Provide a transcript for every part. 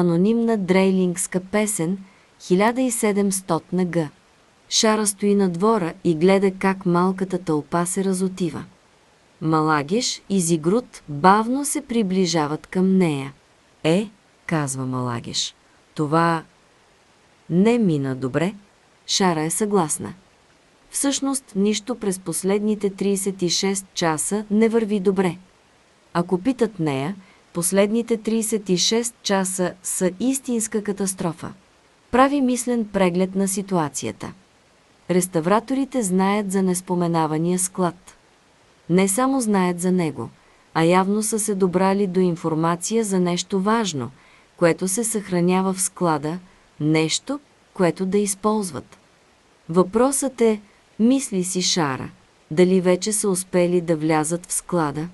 анонимна дрейлингска песен 1700 на г. Шара стои на двора и гледа как малката тълпа се разотива. Малагеш и Зигрут бавно се приближават към нея. Е, казва Малагеш, това не мина добре. Шара е съгласна. Всъщност нищо през последните 36 часа не върви добре. Ако питат нея, последните 36 часа са истинска катастрофа. Прави мислен преглед на ситуацията. Реставраторите знаят за неспоменавания склад. Не само знаят за него, а явно са се добрали до информация за нещо важно, което се съхранява в склада, нещо, което да използват. Въпросът е, мисли си Шара, дали вече са успели да влязат в склада?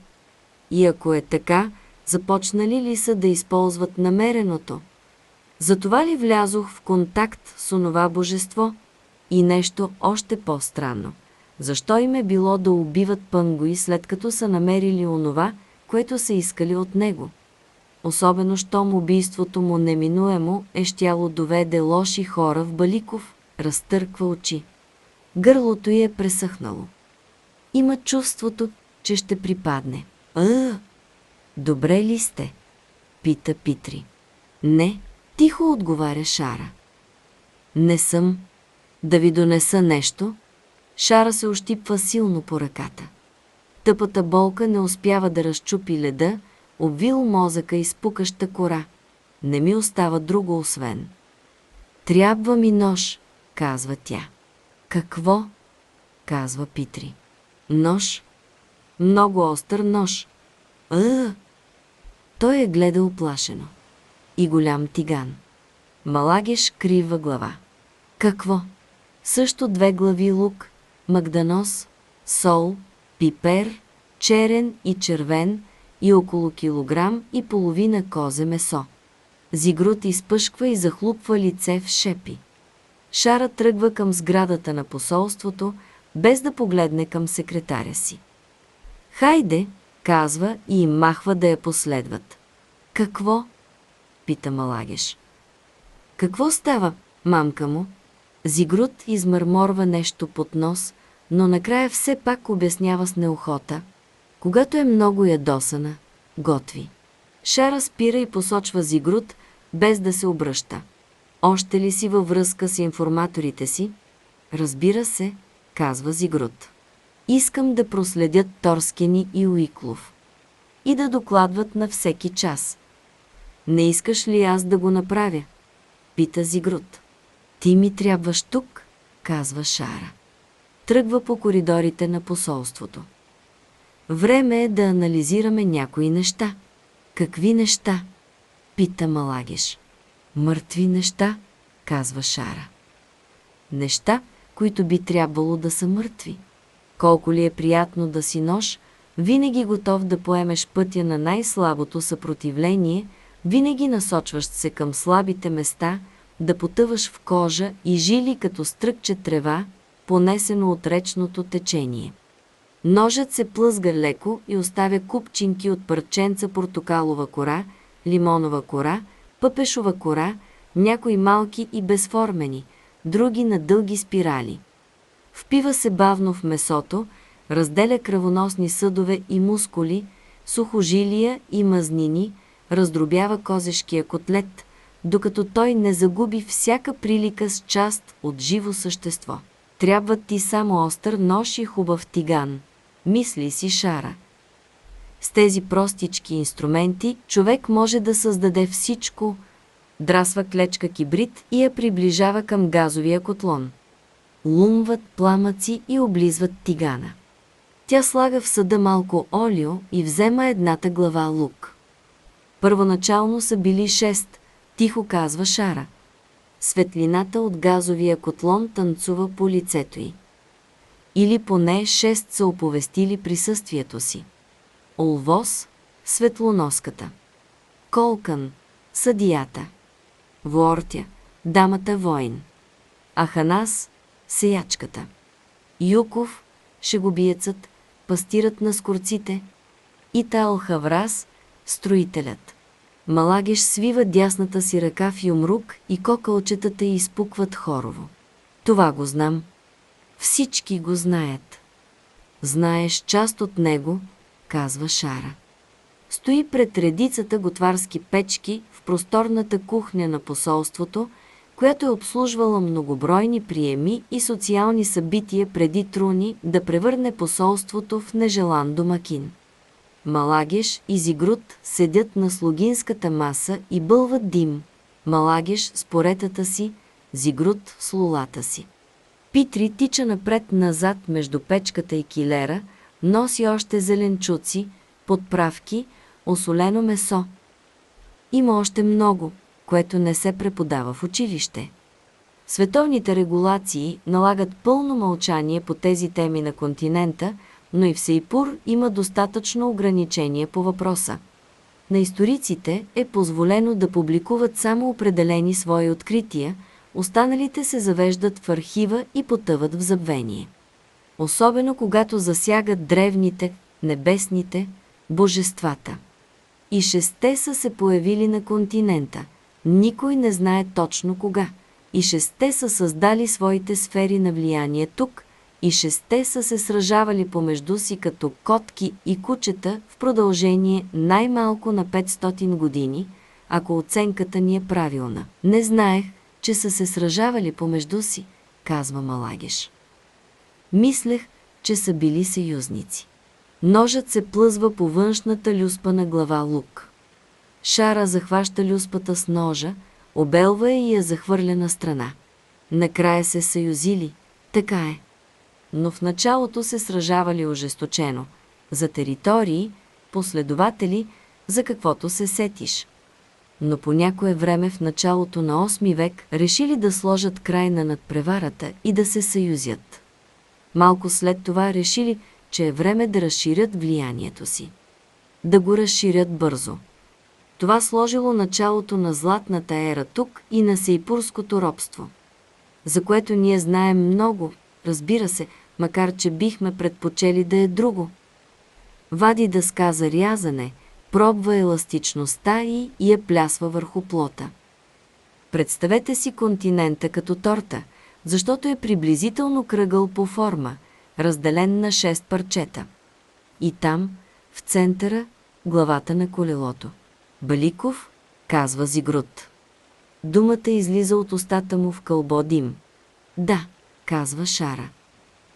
И ако е така, започнали ли са да използват намереното? Затова ли влязох в контакт с онова божество? И нещо още по-странно. Защо им е било да убиват пънгои, след като са намерили онова, което са искали от него? Особено, щом убийството му неминуемо е щяло доведе лоши хора в Баликов, разтърква очи. Гърлото й е пресъхнало. Има чувството, че ще припадне. А, добре ли сте? Пита Питри. Не, тихо отговаря Шара. Не съм. Да ви донеса нещо? Шара се ощипва силно по ръката. Тъпата болка не успява да разчупи леда, обвил мозъка и спукаща кора. Не ми остава друго освен. Трябва ми нож, казва тя. Какво? казва Питри. Нож? Много остър нож. А, той е гледал плашено. И голям тиган. Малагеш крива глава. Какво? Също две глави лук, магданос, сол, пипер, черен и червен и около килограм и половина козе месо. Зигрут изпъшква и захлупва лице в шепи. Шара тръгва към сградата на посолството, без да погледне към секретаря си. Хайде, казва и им махва да я последват. Какво? пита Малагеш. Какво става, мамка му? Зигрут измърморва нещо под нос, но накрая все пак обяснява с неохота. Когато е много ядосана, готви. Шара спира и посочва Зигрут, без да се обръща. Още ли си във връзка с информаторите си? Разбира се, казва Зигрут. Искам да проследят Торскени и Уиклов. И да докладват на всеки час. Не искаш ли аз да го направя? Пита Зигрут. Ти ми трябваш тук, казва Шара. Тръгва по коридорите на посолството. Време е да анализираме някои неща. Какви неща? Пита Малагиш. Мъртви неща, казва Шара. Неща, които би трябвало да са мъртви. Колко ли е приятно да си нож, винаги готов да поемеш пътя на най-слабото съпротивление, винаги насочващ се към слабите места, да потъваш в кожа и жили като стръкче трева, понесено от речното течение. Ножът се плъзга леко и оставя купчинки от парченца портокалова кора, лимонова кора, пъпешова кора, някои малки и безформени, други на дълги спирали. Впива се бавно в месото, разделя кръвоносни съдове и мускули, сухожилия и мазнини, раздробява козешкия котлет, докато той не загуби всяка прилика с част от живо същество. Трябва ти само остър нож и хубав тиган, мисли си Шара. С тези простички инструменти човек може да създаде всичко, драсва клечка кибрид и я приближава към газовия котлон. Лумват пламъци и облизват тигана. Тя слага в съда малко олио и взема едната глава лук. Първоначално са били шест, тихо казва Шара. Светлината от газовия котлон танцува по лицето й. Или поне шест са оповестили присъствието си. Олвос – светлоноската. Колкан – съдията. Вортя – дамата воин. Аханас – сеячката. Юков – шегобиецът, пастират на скорците. Ита Алхаврас – строителят. Малагеш свива дясната си ръка в юмрук и кокълчетата изпукват хорово. Това го знам. Всички го знаят. Знаеш част от него, казва Шара. Стои пред редицата готварски печки в просторната кухня на посолството, която е обслужвала многобройни приеми и социални събития преди Труни да превърне посолството в нежелан домакин. Малагеш и Зигрут седят на слугинската маса и бълват дим. Малагеш с поретата си, Зигрут с лулата си. Питри тича напред-назад между печката и килера, носи още зеленчуци, подправки, осолено месо. Има още много, което не се преподава в училище. Световните регулации налагат пълно мълчание по тези теми на континента, но и в Сейпур има достатъчно ограничения по въпроса. На историците е позволено да публикуват само определени свои открития, останалите се завеждат в архива и потъват в забвение. Особено когато засягат древните, небесните, божествата. И шесте са се появили на континента. Никой не знае точно кога. И шесте са създали своите сфери на влияние тук, и шесте са се сражавали помежду си като котки и кучета в продължение най-малко на 500 години, ако оценката ни е правилна. Не знаех, че са се сражавали помежду си, казва Малагеш. Мислех, че са били съюзници. Ножът се плъзва по външната люспа на глава Лук. Шара захваща люспата с ножа, обелва и я захвърля на страна. Накрая се съюзили. Така е. Но в началото се сражавали ожесточено. За територии, последователи, за каквото се сетиш. Но по някое време в началото на 8 век решили да сложат край на надпреварата и да се съюзят. Малко след това решили, че е време да разширят влиянието си. Да го разширят бързо. Това сложило началото на златната ера тук и на сейпурското робство, за което ние знаем много, разбира се, макар че бихме предпочели да е друго. Вади дъска за рязане, пробва еластичността и я плясва върху плота. Представете си континента като торта, защото е приблизително кръгъл по форма, разделен на шест парчета. И там, в центъра, главата на колелото. Баликов, казва Зигрут. Думата излиза от устата му в кълбо дим. Да, казва Шара.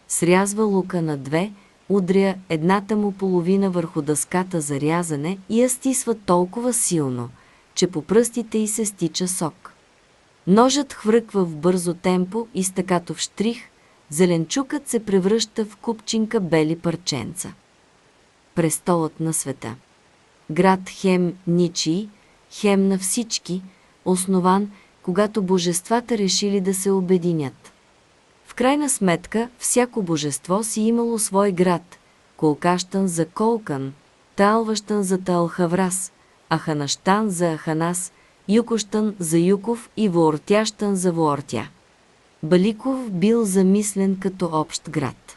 Срязва лука на две, удря едната му половина върху дъската за рязане и я стисва толкова силно, че по пръстите й се стича сок. Ножът хвърква в бързо темпо и стъкато в штрих, зеленчукът се превръща в купчинка бели парченца. Престолът на света град хем ничий, хем на всички, основан, когато божествата решили да се обединят. В крайна сметка, всяко божество си имало свой град, Колкащан за Колкан, Талващан за Талхаврас, Аханащан за Аханас, Юкощан за Юков и Воортящан за Воортя. Баликов бил замислен като общ град.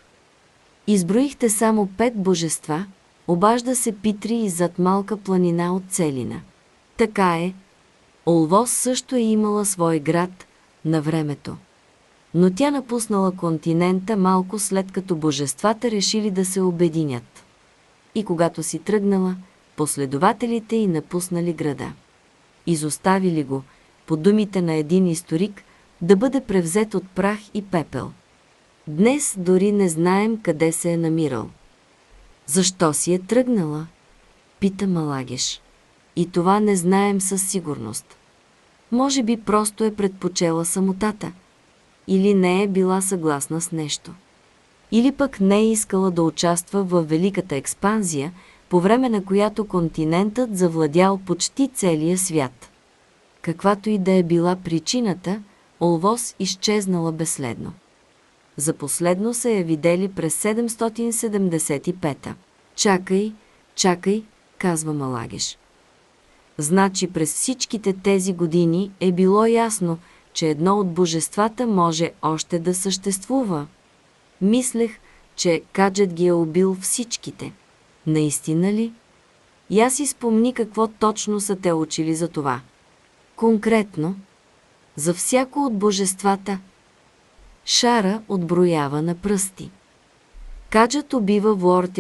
Изброихте само пет божества – Обажда се Питри и зад малка планина от Целина. Така е. Олвос също е имала свой град на времето. Но тя напуснала континента малко след като божествата решили да се обединят. И когато си тръгнала, последователите й напуснали града. Изоставили го, по думите на един историк, да бъде превзет от прах и пепел. Днес дори не знаем къде се е намирал. Защо си е тръгнала? Пита Малагеш. И това не знаем със сигурност. Може би просто е предпочела самотата. Или не е била съгласна с нещо. Или пък не е искала да участва в великата експанзия, по време на която континентът завладял почти целия свят. Каквато и да е била причината, Олвос изчезнала безследно. За последно са я видели през 775-та. Чакай, чакай, казва Малагеш. Значи през всичките тези години е било ясно, че едно от божествата може още да съществува. Мислех, че Каджет ги е убил всичките. Наистина ли? и аз си спомни какво точно са те учили за това. Конкретно, за всяко от божествата, Шара отброява на пръсти. Каджът убива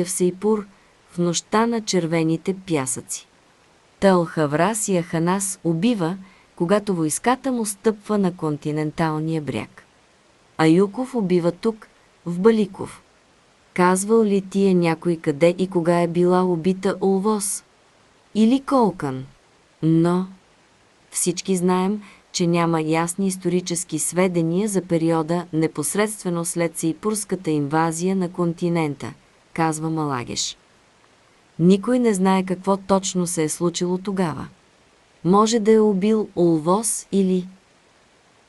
в Сейпур в нощта на червените пясъци. Тълхаврас и Аханас убива, когато войската му стъпва на континенталния бряг. Аюков убива тук, в Баликов. Казвал ли ти е някой къде и кога е била убита Улвос? Или Колкан? Но всички знаем, че няма ясни исторически сведения за периода непосредствено след Сейпурската инвазия на континента, казва Малагеш. Никой не знае какво точно се е случило тогава. Може да е убил Улвос или...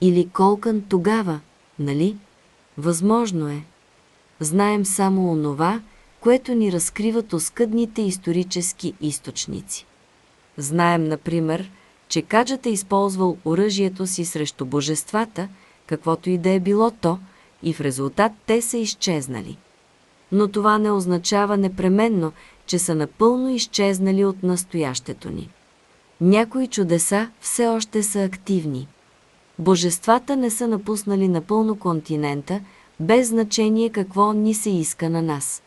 Или Колкан тогава, нали? Възможно е. Знаем само онова, което ни разкриват оскъдните исторически източници. Знаем, например, че Каджата е използвал оръжието си срещу божествата, каквото и да е било то, и в резултат те са изчезнали. Но това не означава непременно, че са напълно изчезнали от настоящето ни. Някои чудеса все още са активни. Божествата не са напуснали напълно континента, без значение какво ни се иска на нас.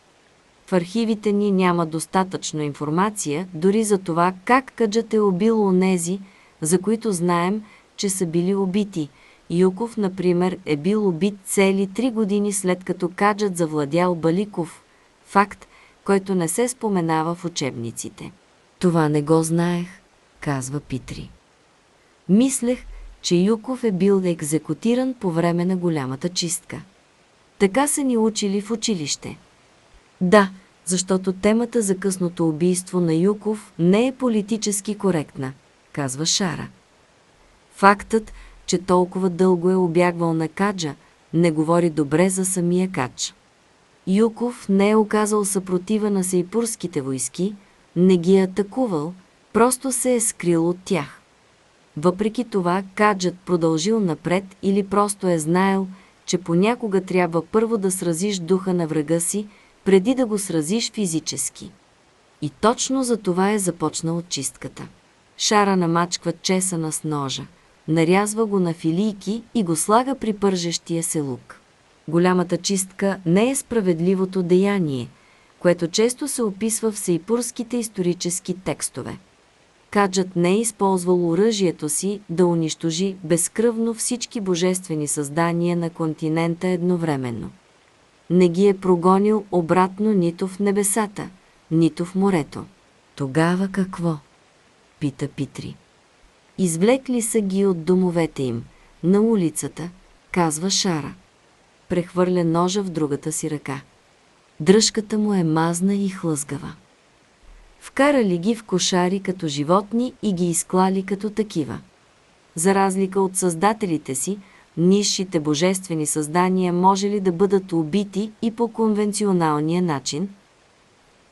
В архивите ни няма достатъчно информация дори за това как Каджът е убил онези, за които знаем, че са били убити. Юков, например, е бил убит цели три години след като Каджът завладял Баликов. Факт, който не се споменава в учебниците. Това не го знаех, казва Питри. Мислех, че Юков е бил екзекутиран по време на голямата чистка. Така са ни учили в училище. Да, защото темата за късното убийство на Юков не е политически коректна, казва Шара. Фактът, че толкова дълго е обягвал на Каджа, не говори добре за самия Кадж. Юков не е оказал съпротива на сейпурските войски, не ги е атакувал, просто се е скрил от тях. Въпреки това, Каджът продължил напред или просто е знаел, че понякога трябва първо да сразиш духа на врага си, преди да го сразиш физически. И точно за това е започнал чистката. Шара намачква чесана с ножа, нарязва го на филийки и го слага при пържещия се лук. Голямата чистка не е справедливото деяние, което често се описва в сейпурските исторически текстове. Каджът не е използвал оръжието си да унищожи безкръвно всички божествени създания на континента едновременно. Не ги е прогонил обратно нито в небесата, нито в морето. Тогава какво? Пита Питри. Извлекли са ги от домовете им, на улицата, казва Шара. Прехвърля ножа в другата си ръка. Дръжката му е мазна и хлъзгава. Вкарали ги в кошари като животни и ги изклали като такива. За разлика от създателите си, низшите божествени създания може ли да бъдат убити и по конвенционалния начин?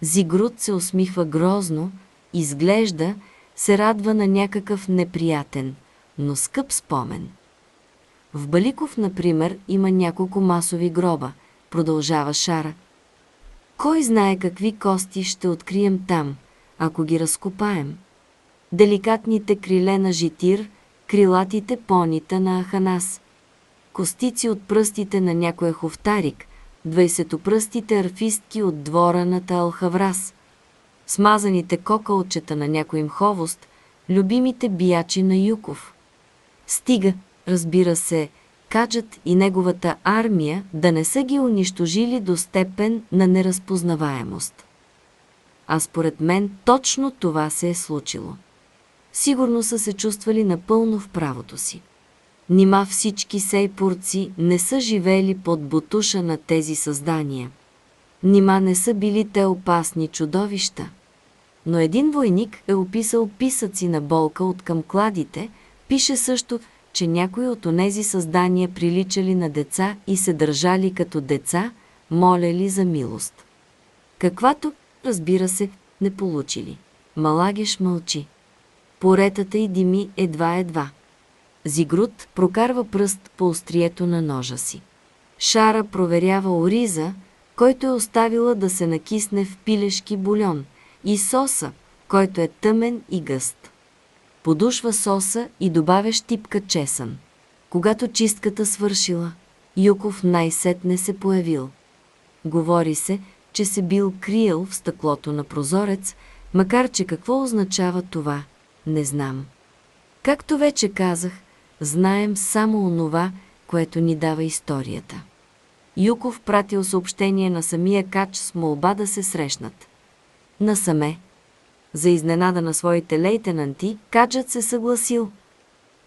Зигрут се усмихва грозно, изглежда, се радва на някакъв неприятен, но скъп спомен. В Баликов, например, има няколко масови гроба, продължава Шара. Кой знае какви кости ще открием там, ако ги разкопаем? Деликатните криле на Житир, крилатите понита на Аханас, костици от пръстите на някоя хофтарик, двайсетопръстите арфистки от двора на Талхаврас, смазаните кокълчета на някой мховост, любимите биячи на Юков. Стига, разбира се, Каджът и неговата армия да не са ги унищожили до степен на неразпознаваемост. А според мен точно това се е случило. Сигурно са се чувствали напълно в правото си. Нима всички сейпурци не са живели под бутуша на тези създания. Нима не са били те опасни чудовища. Но един войник е описал писъци на болка от към кладите, пише също, че някои от онези създания приличали на деца и се държали като деца, молели за милост. Каквато, разбира се, не получили. Малагеш мълчи. Поретата и дими едва-едва. Зигрут прокарва пръст по острието на ножа си. Шара проверява ориза, който е оставила да се накисне в пилешки бульон, и соса, който е тъмен и гъст. Подушва соса и добавя щипка чесън. Когато чистката свършила, Юков най-сетне се появил. Говори се, че се бил криел в стъклото на прозорец, макар че какво означава това, не знам. Както вече казах, знаем само онова, което ни дава историята. Юков пратил съобщение на самия Кач с молба да се срещнат. Насаме. За изненада на своите лейтенанти, Каджът се съгласил.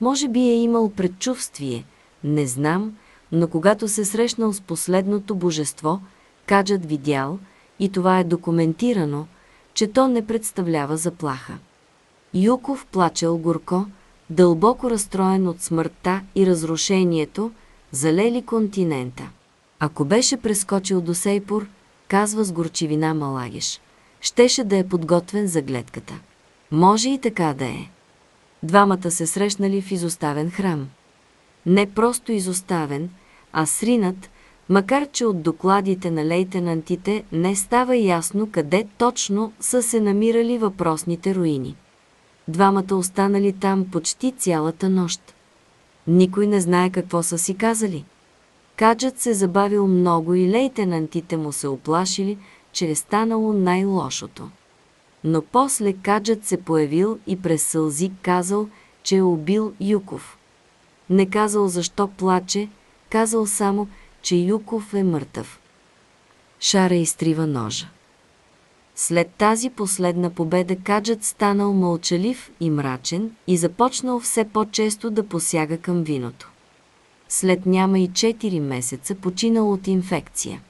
Може би е имал предчувствие, не знам, но когато се срещнал с последното божество, Каджът видял, и това е документирано, че то не представлява заплаха. Юков плачел горко, дълбоко разстроен от смъртта и разрушението, залели континента. Ако беше прескочил до Сейпур, казва с горчивина Малагиш, щеше да е подготвен за гледката. Може и така да е. Двамата се срещнали в изоставен храм. Не просто изоставен, а сринат, макар че от докладите на лейтенантите не става ясно къде точно са се намирали въпросните руини. Двамата останали там почти цялата нощ. Никой не знае какво са си казали. Каджът се забавил много и лейтенантите му се оплашили, че е станало най-лошото. Но после Каджът се появил и през сълзи казал, че е убил Юков. Не казал защо плаче, казал само, че Юков е мъртъв. Шара изтрива ножа. След тази последна победа Каджът станал мълчалив и мрачен и започнал все по-често да посяга към виното. След няма и 4 месеца починал от инфекция.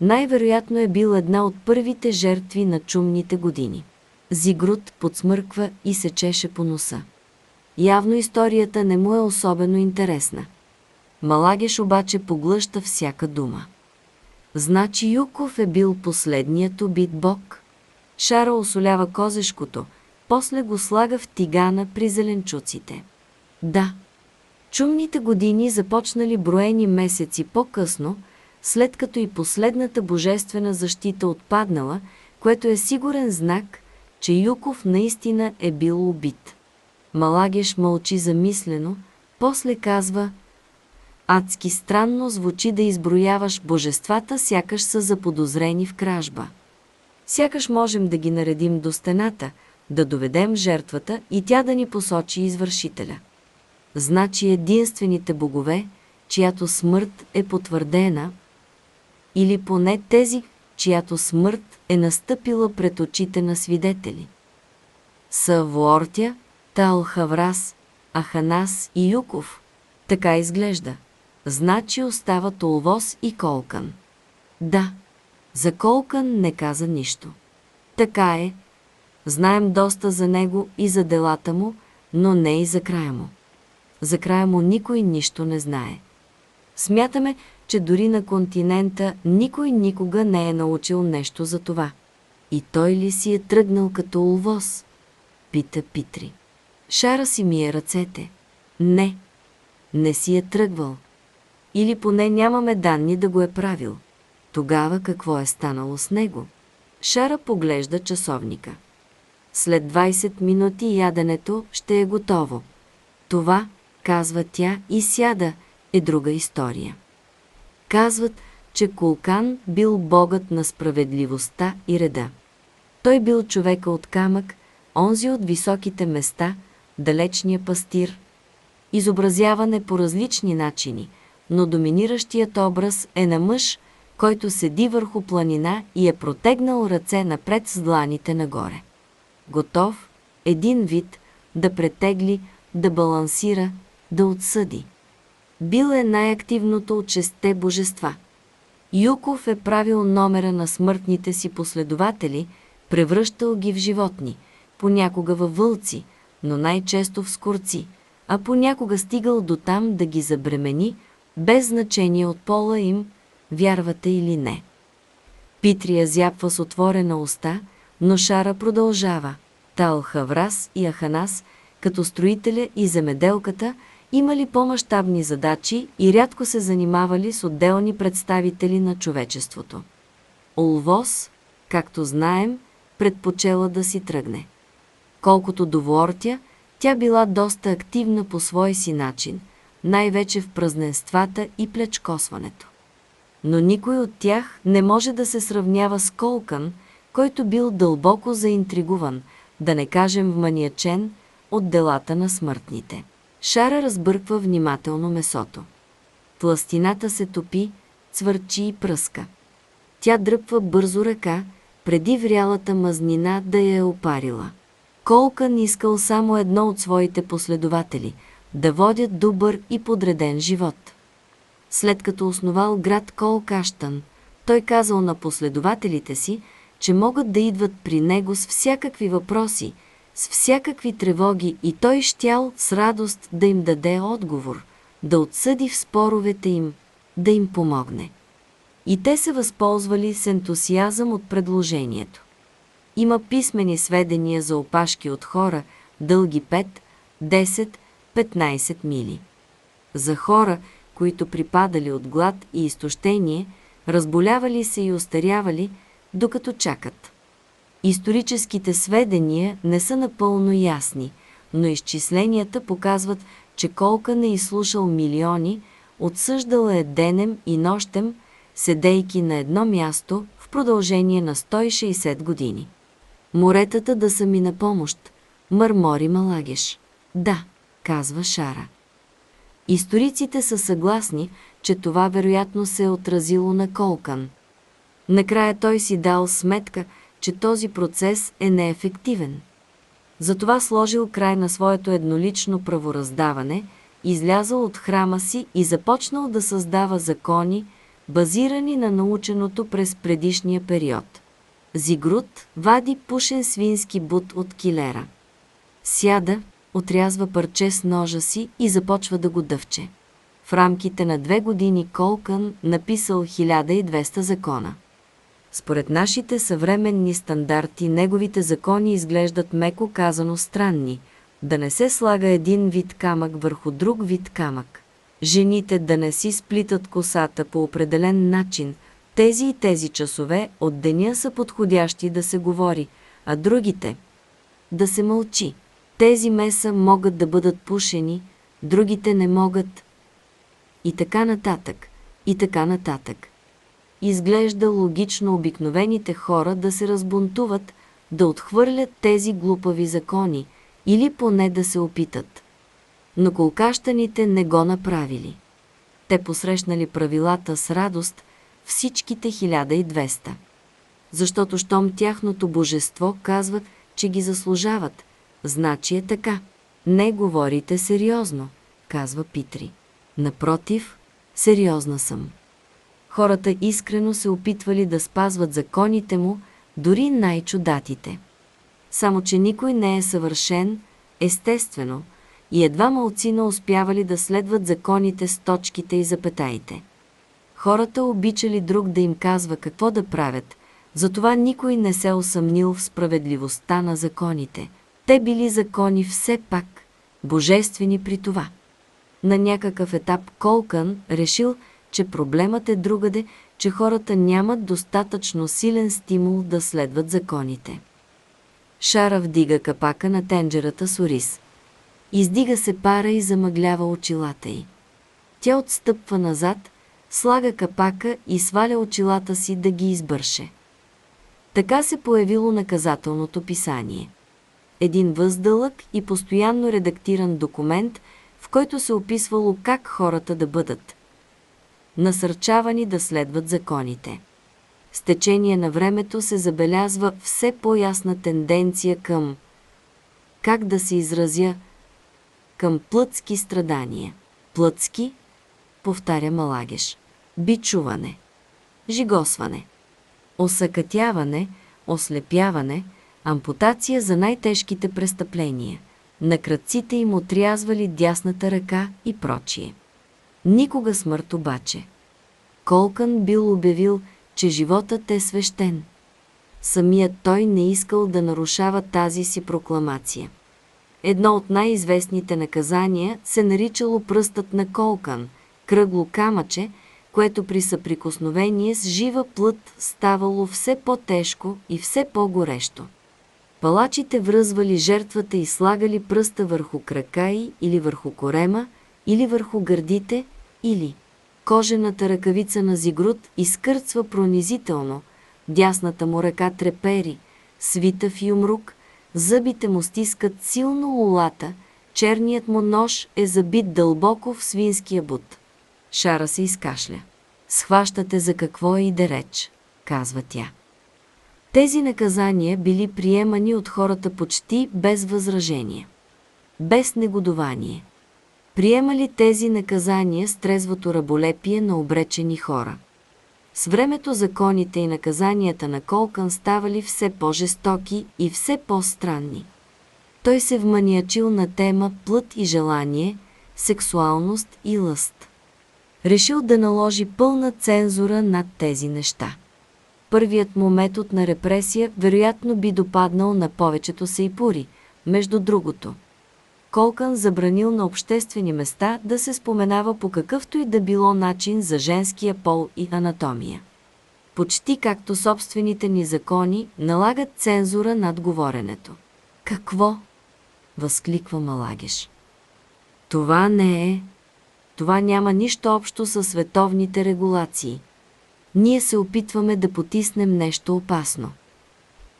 Най-вероятно е бил една от първите жертви на чумните години. Зигрут подсмърква и се чеше по носа. Явно историята не му е особено интересна. Малагеш обаче поглъща всяка дума. Значи Юков е бил последният убит бог. Шара осолява козешкото, после го слага в тигана при зеленчуците. Да, чумните години започнали броени месеци по-късно, след като и последната божествена защита отпаднала, което е сигурен знак, че Юков наистина е бил убит. Малагеш мълчи замислено, после казва – Адски странно звучи да изброяваш божествата, сякаш са заподозрени в кражба. Сякаш можем да ги наредим до стената, да доведем жертвата и тя да ни посочи извършителя. Значи единствените богове, чиято смърт е потвърдена, или поне тези, чиято смърт е настъпила пред очите на свидетели. Са Вуортя, Талхаврас, Аханас и Юков. Така изглежда. Значи остават Олвоз и Колкан. Да, за Колкан не каза нищо. Така е. Знаем доста за него и за делата му, но не и за края му. За края му никой нищо не знае. Смятаме, че дори на континента никой никога не е научил нещо за това. И той ли си е тръгнал като улвоз? Пита Питри. Шара си ми е ръцете. Не, не си е тръгвал. Или поне нямаме данни да го е правил. Тогава какво е станало с него? Шара поглежда часовника. След 20 минути яденето ще е готово. Това, казва тя и сяда, е друга история. Казват, че Кулкан бил богът на справедливостта и реда. Той бил човека от камък, онзи от високите места, далечния пастир. Изобразяване по различни начини – но доминиращият образ е на мъж, който седи върху планина и е протегнал ръце напред с дланите нагоре. Готов, един вид, да претегли, да балансира, да отсъди. Бил е най-активното от шесте божества. Юков е правил номера на смъртните си последователи, превръщал ги в животни, понякога във вълци, но най-често в скорци, а понякога стигал до там да ги забремени – без значение от пола им, вярвате или не. Питрия зяпва с отворена уста, но Шара продължава. Тал Хаврас и Аханас, като строителя и земеделката, имали по-масштабни задачи и рядко се занимавали с отделни представители на човечеството. Олвос, както знаем, предпочела да си тръгне. Колкото до Вуортя, тя била доста активна по свой си начин, най-вече в празненствата и плечкосването. Но никой от тях не може да се сравнява с Колкън, който бил дълбоко заинтригуван, да не кажем вманиячен, от делата на смъртните. Шара разбърква внимателно месото. Пластината се топи, цвърчи и пръска. Тя дръпва бързо ръка, преди врялата мазнина да я е опарила. Колкън искал само едно от своите последователи – да водят добър и подреден живот. След като основал град Колкаштан, той казал на последователите си, че могат да идват при него с всякакви въпроси, с всякакви тревоги и той щял с радост да им даде отговор, да отсъди в споровете им, да им помогне. И те се възползвали с ентусиазъм от предложението. Има писмени сведения за опашки от хора, дълги 5, 10, 15 мили. За хора, които припадали от глад и изтощение, разболявали се и остарявали, докато чакат. Историческите сведения не са напълно ясни, но изчисленията показват, че колка не изслушал милиони, отсъждал е денем и нощем, седейки на едно място в продължение на 160 години. Моретата да са ми на помощ, мърмори Малагеш. Да, казва Шара. Историците са съгласни, че това вероятно се е отразило на Колкан. Накрая той си дал сметка, че този процес е неефективен. Затова сложил край на своето еднолично правораздаване, излязъл от храма си и започнал да създава закони, базирани на наученото през предишния период. Зигрут вади пушен свински бут от килера. Сяда, отрязва парче с ножа си и започва да го дъвче. В рамките на две години Колкън написал 1200 закона. Според нашите съвременни стандарти, неговите закони изглеждат меко казано странни. Да не се слага един вид камък върху друг вид камък. Жените да не си сплитат косата по определен начин. Тези и тези часове от деня са подходящи да се говори, а другите – да се мълчи. Тези меса могат да бъдат пушени, другите не могат. И така нататък, и така нататък изглежда логично обикновените хора да се разбунтуват, да отхвърлят тези глупави закони или поне да се опитат. Но колкащаните не го направили. Те посрещнали правилата с радост всичките 1200. Защото щом тяхното божество казват, че ги заслужават, значи е така. Не говорите сериозно, казва Питри. Напротив, сериозна съм хората искрено се опитвали да спазват законите му, дори най-чудатите. Само, че никой не е съвършен, естествено, и едва малцина успявали да следват законите с точките и запетаите. Хората обичали друг да им казва какво да правят, затова никой не се усъмнил в справедливостта на законите. Те били закони все пак, божествени при това. На някакъв етап Колкън решил, че проблемът е другаде, че хората нямат достатъчно силен стимул да следват законите. Шара вдига капака на тенджерата с ориз. Издига се пара и замъглява очилата й. Тя отстъпва назад, слага капака и сваля очилата си да ги избърше. Така се появило наказателното писание. Един въздълъг и постоянно редактиран документ, в който се описвало как хората да бъдат – насърчавани да следват законите. С течение на времето се забелязва все по-ясна тенденция към, как да се изразя, към плътски страдания. Плътски, повтаря Малагеш, бичуване, жигосване, осъкътяване, ослепяване, ампутация за най-тежките престъпления. На кръците им отрязвали дясната ръка и прочие. Никога смърт обаче. Колкън бил обявил, че животът е свещен. Самият той не искал да нарушава тази си прокламация. Едно от най-известните наказания се наричало пръстът на Колкан, кръгло камъче, което при съприкосновение с жива плът ставало все по-тежко и все по-горещо. Палачите връзвали жертвата и слагали пръста върху крака й или върху корема, или върху гърдите, или кожената ръкавица на Зигрут изкърцва пронизително, дясната му ръка трепери, свита в юмрук, зъбите му стискат силно улата, черният му нож е забит дълбоко в свинския бут. Шара се изкашля. Схващате за какво е и да реч, казва тя. Тези наказания били приемани от хората почти без възражение, без негодование. Приемали тези наказания с трезвото раболепие на обречени хора. С времето законите и наказанията на Колкан ставали все по-жестоки и все по-странни. Той се вманиячил на тема плът и желание, сексуалност и лъст. Решил да наложи пълна цензура над тези неща първият му метод на репресия вероятно би допаднал на повечето сейпури. Между другото, Колкан забранил на обществени места да се споменава по какъвто и да било начин за женския пол и анатомия. Почти както собствените ни закони налагат цензура над говоренето. Какво? възкликва Малагеш. Това не е. Това няма нищо общо със световните регулации – ние се опитваме да потиснем нещо опасно.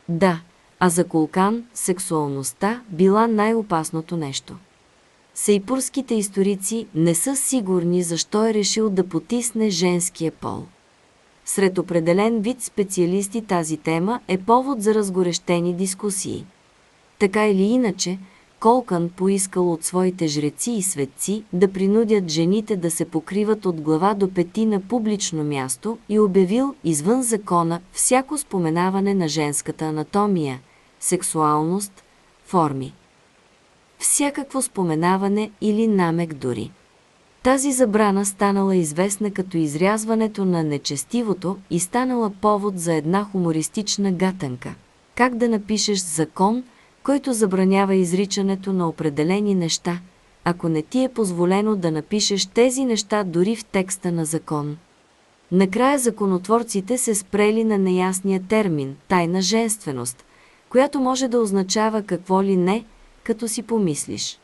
Да, а за Кулкан сексуалността била най-опасното нещо. Сейпурските историци не са сигурни защо е решил да потисне женския пол. Сред определен вид специалисти тази тема е повод за разгорещени дискусии. Така или иначе, Колкан поискал от своите жреци и светци да принудят жените да се покриват от глава до пети на публично място и обявил извън закона всяко споменаване на женската анатомия, сексуалност, форми. Всякакво споменаване или намек дори. Тази забрана станала известна като изрязването на нечестивото и станала повод за една хумористична гатанка. Как да напишеш закон – който забранява изричането на определени неща, ако не ти е позволено да напишеш тези неща дори в текста на закон. Накрая законотворците се спрели на неясния термин – тайна женственост, която може да означава какво ли не, като си помислиш.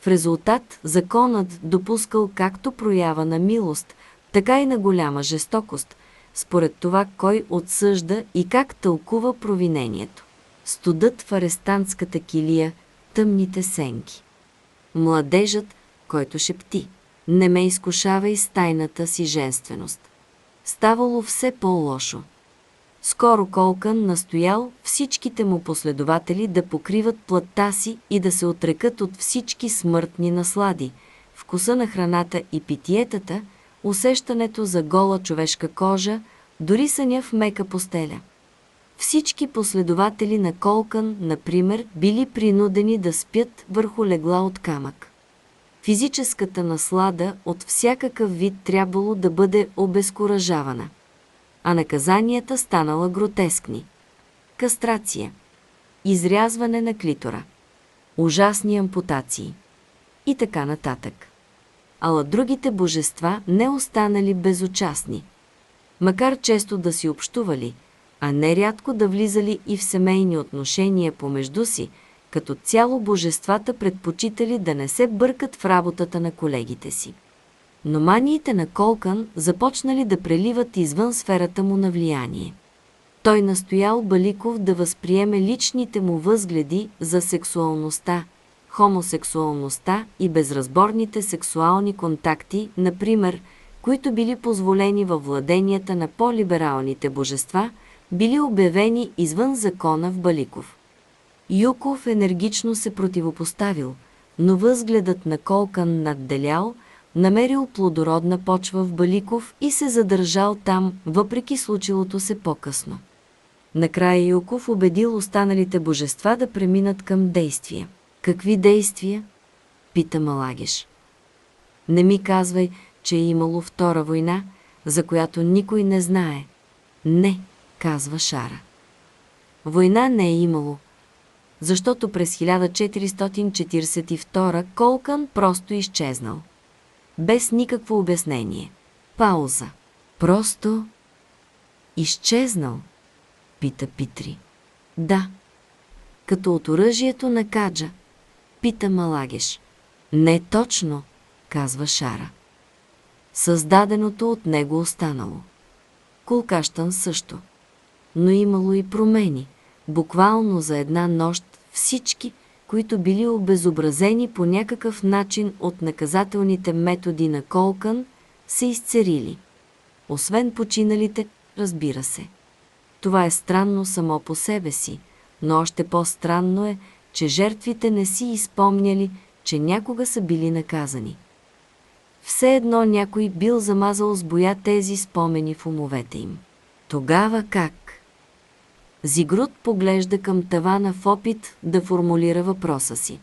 В резултат законът допускал както проява на милост, така и на голяма жестокост, според това кой отсъжда и как тълкува провинението студът в арестантската килия, тъмните сенки. Младежът, който шепти, не ме изкушавай с тайната си женственост. Ставало все по-лошо. Скоро Колкън настоял всичките му последователи да покриват плътта си и да се отрекат от всички смъртни наслади, вкуса на храната и питиетата, усещането за гола човешка кожа, дори съня в мека постеля – всички последователи на Колкан, например, били принудени да спят върху легла от камък. Физическата наслада от всякакъв вид трябвало да бъде обезкуражавана, а наказанията станала гротескни. Кастрация, изрязване на клитора, ужасни ампутации и така нататък. Ала другите божества не останали безучастни. Макар често да си общували – а нерядко да влизали и в семейни отношения помежду си, като цяло божествата предпочитали да не се бъркат в работата на колегите си. Но маниите на Колкан започнали да преливат извън сферата му на влияние. Той настоял Баликов да възприеме личните му възгледи за сексуалността, хомосексуалността и безразборните сексуални контакти, например, които били позволени във владенията на по-либералните божества – били обявени извън закона в Баликов. Юков енергично се противопоставил, но възгледът на Колкан надделял, намерил плодородна почва в Баликов и се задържал там, въпреки случилото се по-късно. Накрая Юков убедил останалите божества да преминат към действия. Какви действия? Пита Малагиш. Не ми казвай, че е имало втора война, за която никой не знае. Не, казва Шара. Война не е имало, защото през 1442 Колкан просто изчезнал. Без никакво обяснение. Пауза. Просто изчезнал, пита Питри. Да. като от оръжието на Каджа? Пита Малагеш. Не точно, казва Шара. Създаденото от него останало. Кулкащан също. Но имало и промени. Буквално за една нощ всички, които били обезобразени по някакъв начин от наказателните методи на Колкан, се изцерили. Освен починалите, разбира се. Това е странно само по себе си, но още по-странно е, че жертвите не си изпомняли, че някога са били наказани. Все едно някой бил замазал с боя тези спомени в умовете им. Тогава как? Зигрут поглежда към тавана в опит да формулира въпроса си.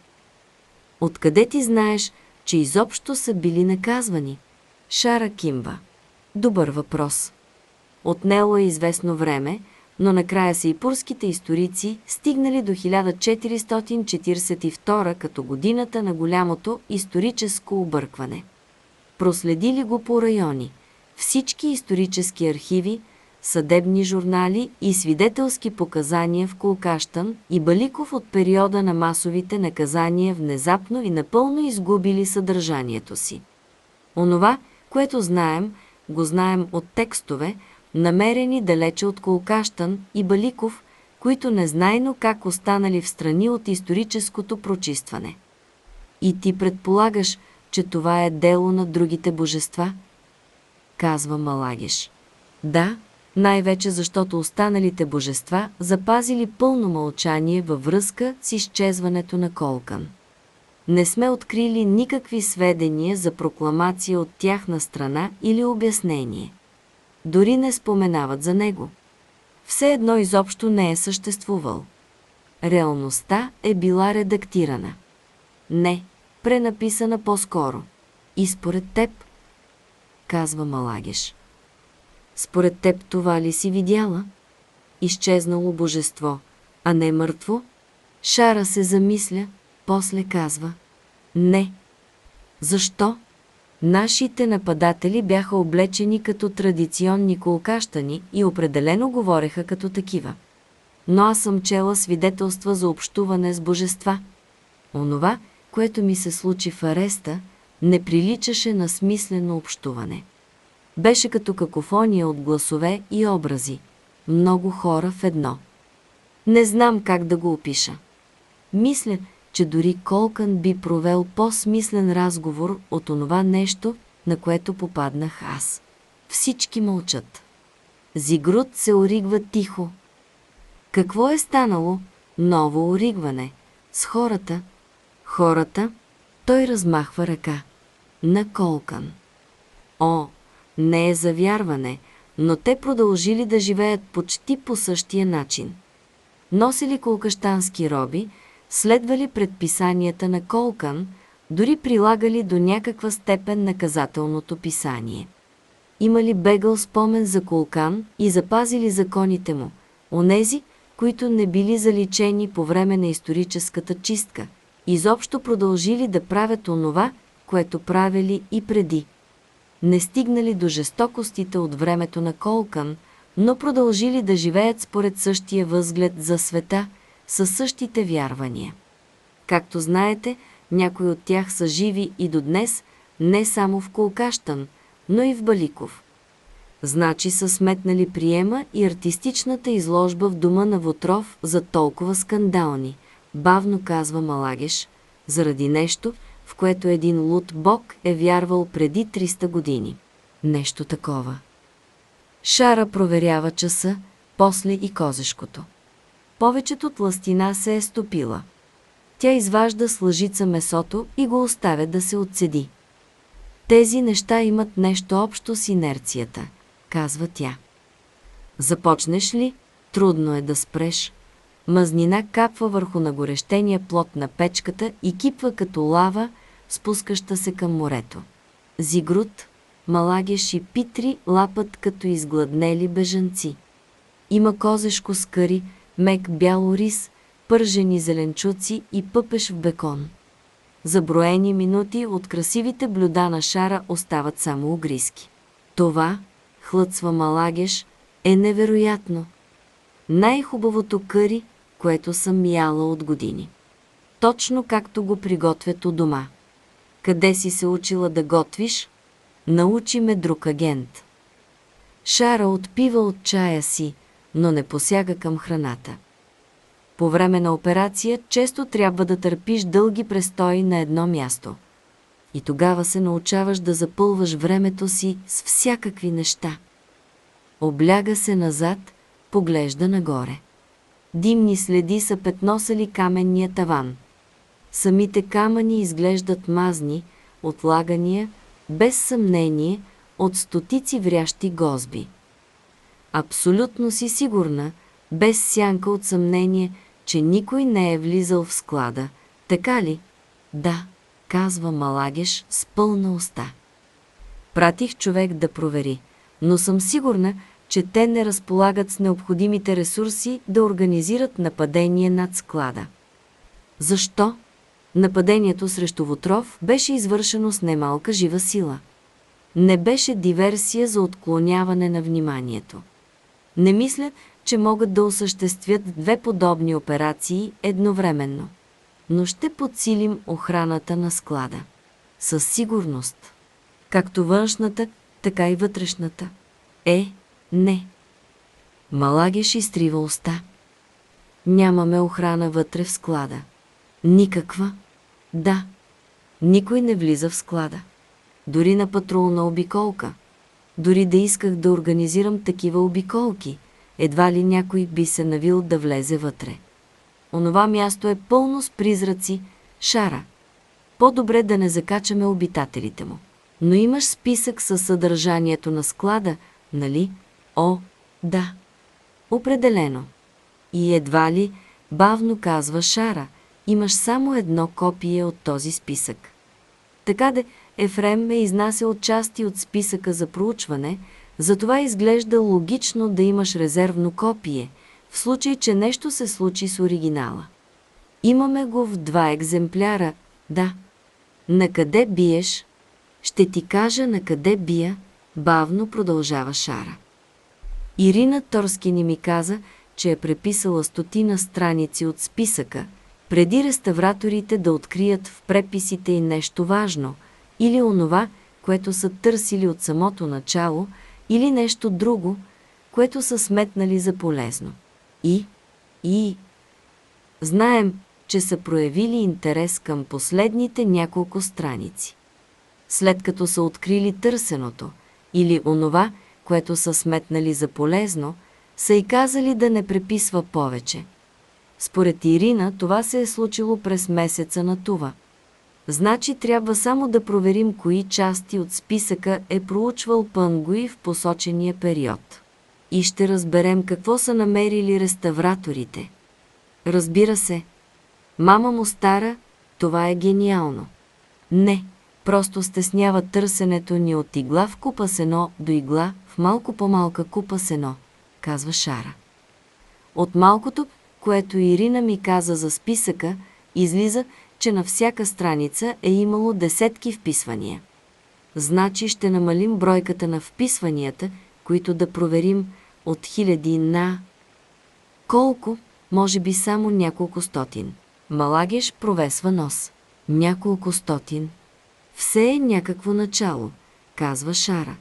Откъде ти знаеш, че изобщо са били наказвани? Шара Кимба. Добър въпрос. Отнело е известно време, но накрая сейпурските историци стигнали до 1442 като годината на голямото историческо объркване. Проследили го по райони. Всички исторически архиви, съдебни журнали и свидетелски показания в Кулкащан и Баликов от периода на масовите наказания внезапно и напълно изгубили съдържанието си. Онова, което знаем, го знаем от текстове, намерени далече от Колкащан и Баликов, които незнайно как останали в страни от историческото прочистване. И ти предполагаш, че това е дело на другите божества? Казва Малагиш. Да, най-вече защото останалите божества запазили пълно мълчание във връзка с изчезването на Колкан. Не сме открили никакви сведения за прокламация от тяхна страна или обяснение. Дори не споменават за него. Все едно изобщо не е съществувал. Реалността е била редактирана. Не, пренаписана по-скоро. И според теб, казва Малагеш. Според теб това ли си видяла? Изчезнало божество, а не мъртво? Шара се замисля, после казва. Не. Защо? Нашите нападатели бяха облечени като традиционни колкащани и определено говореха като такива. Но аз съм чела свидетелства за общуване с божества. Онова, което ми се случи в ареста, не приличаше на смислено общуване. Беше като какофония от гласове и образи. Много хора в едно. Не знам как да го опиша. Мисля, че дори Колкан би провел по-смислен разговор от онова нещо, на което попаднах аз. Всички мълчат. Зигрут се оригва тихо. Какво е станало? Ново оригване. С хората. Хората. Той размахва ръка. На Колкан. О, не е за вярване, но те продължили да живеят почти по същия начин. Носили колкащански роби, следвали предписанията на Колкан, дори прилагали до някаква степен наказателното писание. Имали бегъл спомен за Колкан и запазили законите му, онези, които не били заличени по време на историческата чистка, изобщо продължили да правят онова, което правили и преди – не стигнали до жестокостите от времето на Колкан, но продължили да живеят според същия възглед за света, със същите вярвания. Както знаете, някои от тях са живи и до днес, не само в Колкащан, но и в Баликов. Значи са сметнали приема и артистичната изложба в дома на Вотров за толкова скандални, бавно казва Малагеш, заради нещо, което един луд бог е вярвал преди 300 години. Нещо такова. Шара проверява часа, после и козешкото. Повечето тластина се е стопила. Тя изважда с лъжица месото и го оставя да се отседи. Тези неща имат нещо общо с инерцията, казва тя. Започнеш ли, трудно е да спреш. Мазнина капва върху нагорещения плот на печката и кипва като лава, спускаща се към морето. Зигрут, Малагеш и Питри лапат като изгладнели бежанци. Има козешко скъри, мек бял рис, пържени зеленчуци и пъпеш в бекон. За броени минути от красивите блюда на шара остават само огриски. Това, хлъцва Малагеш, е невероятно. Най-хубавото къри, което съм яла от години. Точно както го приготвят у дома. Къде си се учила да готвиш? Научи ме друг агент. Шара отпива от чая си, но не посяга към храната. По време на операция често трябва да търпиш дълги престои на едно място. И тогава се научаваш да запълваш времето си с всякакви неща. Обляга се назад, поглежда нагоре. Димни следи са петносали каменния таван. Самите камъни изглеждат мазни, отлагания, без съмнение, от стотици врящи гозби. Абсолютно си сигурна, без сянка от съмнение, че никой не е влизал в склада. Така ли? Да, казва Малагеш с пълна уста. Пратих човек да провери, но съм сигурна, че те не разполагат с необходимите ресурси да организират нападение над склада. Защо? Нападението срещу Вотров беше извършено с немалка жива сила. Не беше диверсия за отклоняване на вниманието. Не мисля, че могат да осъществят две подобни операции едновременно. Но ще подсилим охраната на склада. Със сигурност. Както външната, така и вътрешната. Е, не. Малагеш изтрива уста. Нямаме охрана вътре в склада. Никаква. Да. Никой не влиза в склада. Дори на патрулна обиколка. Дори да исках да организирам такива обиколки, едва ли някой би се навил да влезе вътре. Онова място е пълно с призраци, шара. По-добре да не закачаме обитателите му. Но имаш списък със съдържанието на склада, нали? О, да. Определено. И едва ли, бавно казва Шара, имаш само едно копие от този списък. Така де Ефрем ме от части от списъка за проучване, затова изглежда логично да имаш резервно копие, в случай, че нещо се случи с оригинала. Имаме го в два екземпляра, да. На къде биеш? Ще ти кажа на къде бия, бавно продължава Шара. Ирина Торскини ми каза, че е преписала стотина страници от списъка, преди реставраторите да открият в преписите и нещо важно, или онова, което са търсили от самото начало, или нещо друго, което са сметнали за полезно. И, и, знаем, че са проявили интерес към последните няколко страници. След като са открили търсеното, или онова, което са сметнали за полезно, са и казали да не преписва повече. Според Ирина това се е случило през месеца на това. Значи трябва само да проверим кои части от списъка е проучвал Пънгуи в посочения период. И ще разберем какво са намерили реставраторите. Разбира се, мама му стара, това е гениално. Не, просто стеснява търсенето ни от игла в купа сено до игла в малко по-малка купа сено, казва Шара. От малкото, което Ирина ми каза за списъка, излиза, че на всяка страница е имало десетки вписвания. Значи ще намалим бройката на вписванията, които да проверим от хиляди на... Колко? Може би само няколко стотин. Малагеш провесва нос. Няколко стотин. Все е някакво начало, казва Шара.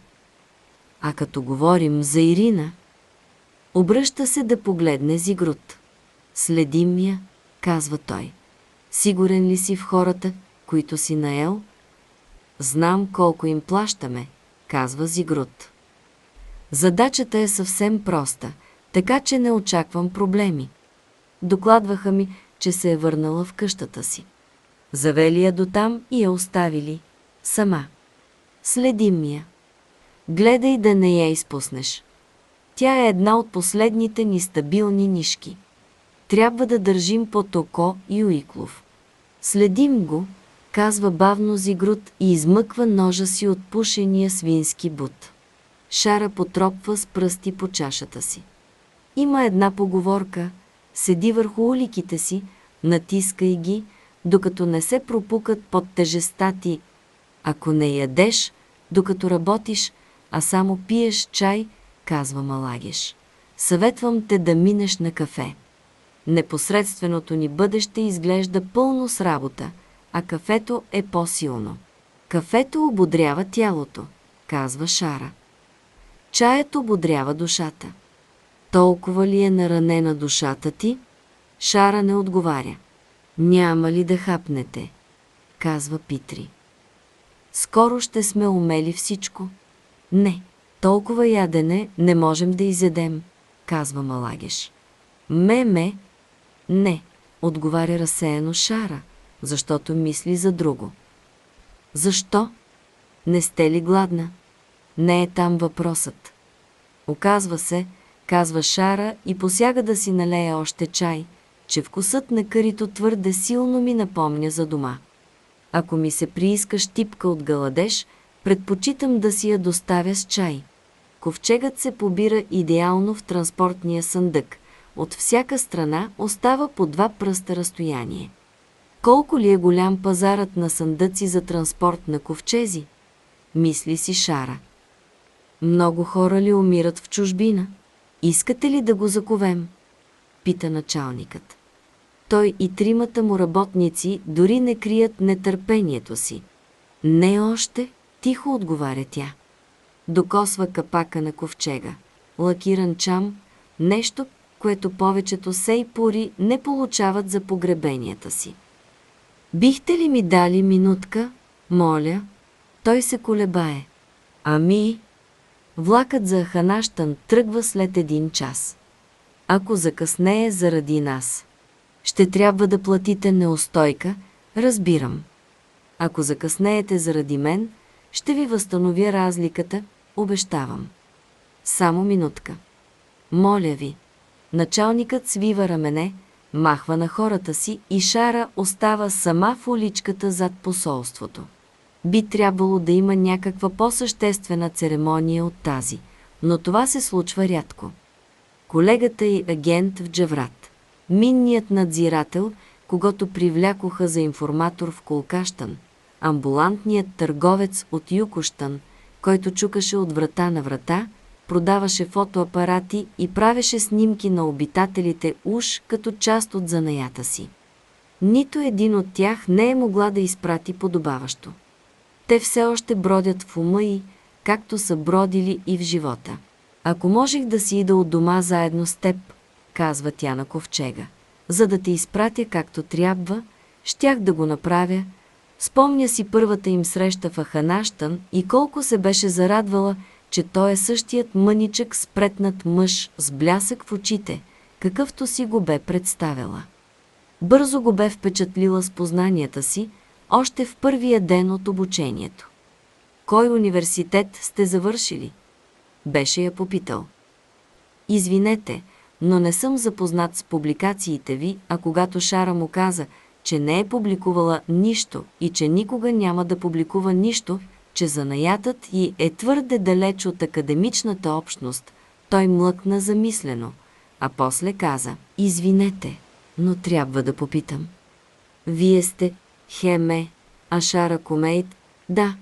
А като говорим за Ирина, обръща се да погледне Зигрут. Следим я, казва той. Сигурен ли си в хората, които си наел? Знам колко им плащаме, казва Зигрут. Задачата е съвсем проста, така че не очаквам проблеми. Докладваха ми, че се е върнала в къщата си. Завели я до там и я оставили. Сама. Следим я. Гледай да не я изпуснеш. Тя е една от последните ни стабилни нишки. Трябва да държим под око и Уиклов. Следим го, казва бавно Зигрут и измъква ножа си от пушения свински бут. Шара потропва с пръсти по чашата си. Има една поговорка, седи върху уликите си, натискай ги, докато не се пропукат под тежеста ти. Ако не ядеш, докато работиш, а само пиеш чай, казва Малагеш. Съветвам те да минеш на кафе. Непосредственото ни бъдеще изглежда пълно с работа, а кафето е по-силно. Кафето ободрява тялото, казва Шара. Чаят ободрява душата. Толкова ли е наранена душата ти? Шара не отговаря. Няма ли да хапнете? казва Питри. Скоро ще сме умели всичко. Не, толкова ядене не можем да изедем, казва Малагеш. Ме-ме, не, отговаря разсеяно Шара, защото мисли за друго. Защо? Не сте ли гладна? Не е там въпросът. Оказва се, казва Шара и посяга да си налее още чай, че вкусът на карито твърде силно ми напомня за дома. Ако ми се прииска щипка от галадеж, предпочитам да си я доставя с чай. Ковчегът се побира идеално в транспортния съндък. От всяка страна остава по два пръста разстояние. Колко ли е голям пазарът на съндъци за транспорт на ковчези? Мисли си Шара. Много хора ли умират в чужбина? Искате ли да го заковем? Пита началникът. Той и тримата му работници дори не крият нетърпението си. Не още, тихо отговаря тя. Докосва капака на ковчега. Лакиран чам, нещо, което повечето сейпури не получават за погребенията си. Бихте ли ми дали минутка? Моля. Той се колебае. Ами, Влакът за Ханащан тръгва след един час. Ако закъснее заради нас, ще трябва да платите неустойка, разбирам. Ако закъснеете заради мен, ще ви възстановя разликата, обещавам. Само минутка. Моля ви. Началникът свива рамене, махва на хората си и Шара остава сама в уличката зад посолството би трябвало да има някаква по-съществена церемония от тази, но това се случва рядко. Колегата и агент в Джаврат, минният надзирател, когато привлякоха за информатор в Колкащан, амбулантният търговец от Юкощан, който чукаше от врата на врата, продаваше фотоапарати и правеше снимки на обитателите уж като част от занаята си. Нито един от тях не е могла да изпрати подобаващо те все още бродят в ума и, както са бродили и в живота. Ако можех да си ида от дома заедно с теб, казва тя на ковчега, за да те изпратя както трябва, щях да го направя. Спомня си първата им среща в Аханащан и колко се беше зарадвала, че той е същият мъничък спретнат мъж с блясък в очите, какъвто си го бе представила. Бързо го бе впечатлила с познанията си, още в първия ден от обучението. Кой университет сте завършили? Беше я попитал. Извинете, но не съм запознат с публикациите ви, а когато Шара му каза, че не е публикувала нищо и че никога няма да публикува нищо, че занаятът й е твърде далеч от академичната общност, той млъкна замислено, а после каза, извинете, но трябва да попитам. Вие сте Хеме, Ашара Комейт, да,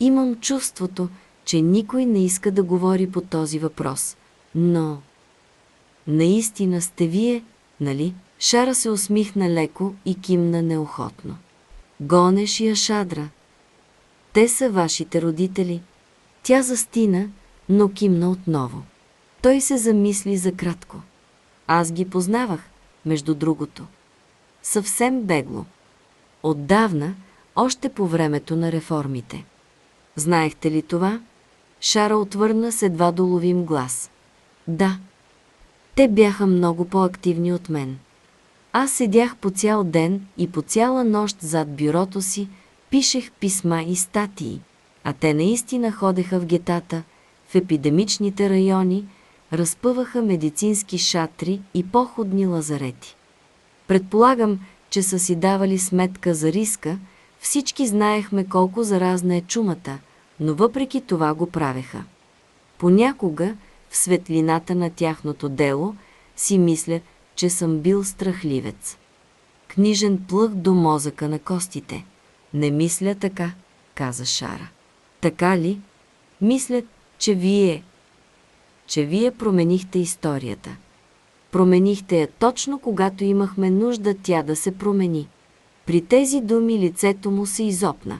имам чувството, че никой не иска да говори по този въпрос. Но... Наистина сте вие, нали? Шара се усмихна леко и кимна неохотно. Гонеш и Ашадра. Те са вашите родители. Тя застина, но кимна отново. Той се замисли за кратко. Аз ги познавах, между другото. Съвсем бегло. Отдавна, още по времето на реформите. Знаехте ли това? Шара отвърна с едва доловим глас. Да. Те бяха много по-активни от мен. Аз седях по цял ден и по цяла нощ зад бюрото си, пишех писма и статии, а те наистина ходеха в гетата, в епидемичните райони, разпъваха медицински шатри и походни лазарети. Предполагам, че са си давали сметка за риска, всички знаехме колко заразна е чумата, но въпреки това го правеха. Понякога, в светлината на тяхното дело, си мисля, че съм бил страхливец. Книжен плъх до мозъка на костите. Не мисля така, каза Шара. Така ли? Мисля, че вие... че вие променихте историята. Променихте я точно когато имахме нужда тя да се промени. При тези думи лицето му се изопна.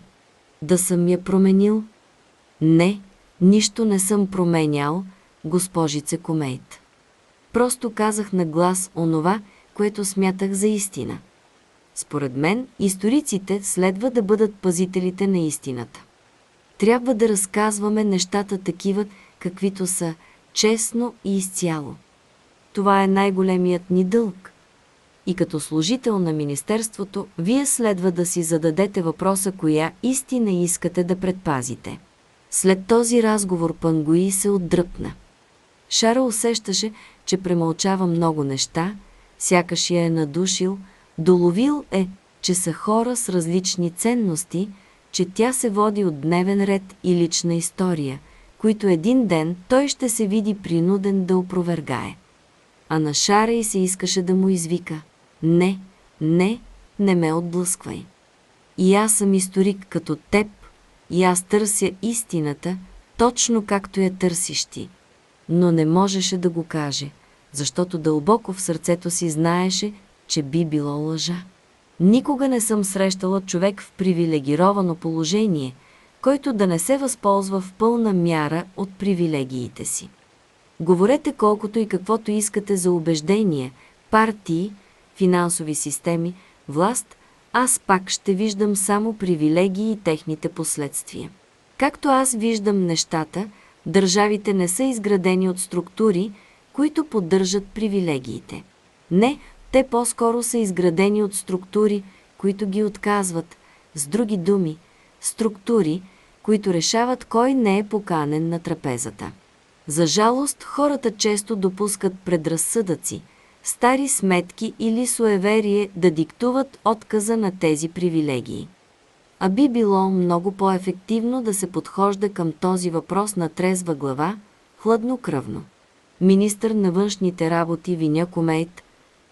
Да съм я променил? Не, нищо не съм променял, госпожице Комейт. Просто казах на глас онова, което смятах за истина. Според мен, историците следва да бъдат пазителите на истината. Трябва да разказваме нещата такива, каквито са, честно и изцяло. Това е най-големият ни дълг. И като служител на Министерството, вие следва да си зададете въпроса, коя истина искате да предпазите. След този разговор Пангуи се отдръпна. Шара усещаше, че премълчава много неща, сякаш я е надушил, доловил е, че са хора с различни ценности, че тя се води от дневен ред и лична история, които един ден той ще се види принуден да опровергае. А на Шара и се искаше да му извика «Не, не, не ме отблъсквай. И аз съм историк като теб, и аз търся истината, точно както я търсиш ти. Но не можеше да го каже, защото дълбоко в сърцето си знаеше, че би било лъжа. Никога не съм срещала човек в привилегировано положение, който да не се възползва в пълна мяра от привилегиите си. Говорете колкото и каквото искате за убеждения, партии, финансови системи, власт, аз пак ще виждам само привилегии и техните последствия. Както аз виждам нещата, държавите не са изградени от структури, които поддържат привилегиите. Не, те по-скоро са изградени от структури, които ги отказват. С други думи, структури, които решават кой не е поканен на трапезата. За жалост, хората често допускат предразсъдъци, стари сметки или суеверие да диктуват отказа на тези привилегии. А би било много по-ефективно да се подхожда към този въпрос на трезва глава, хладнокръвно. Министър на външните работи Виня Комейт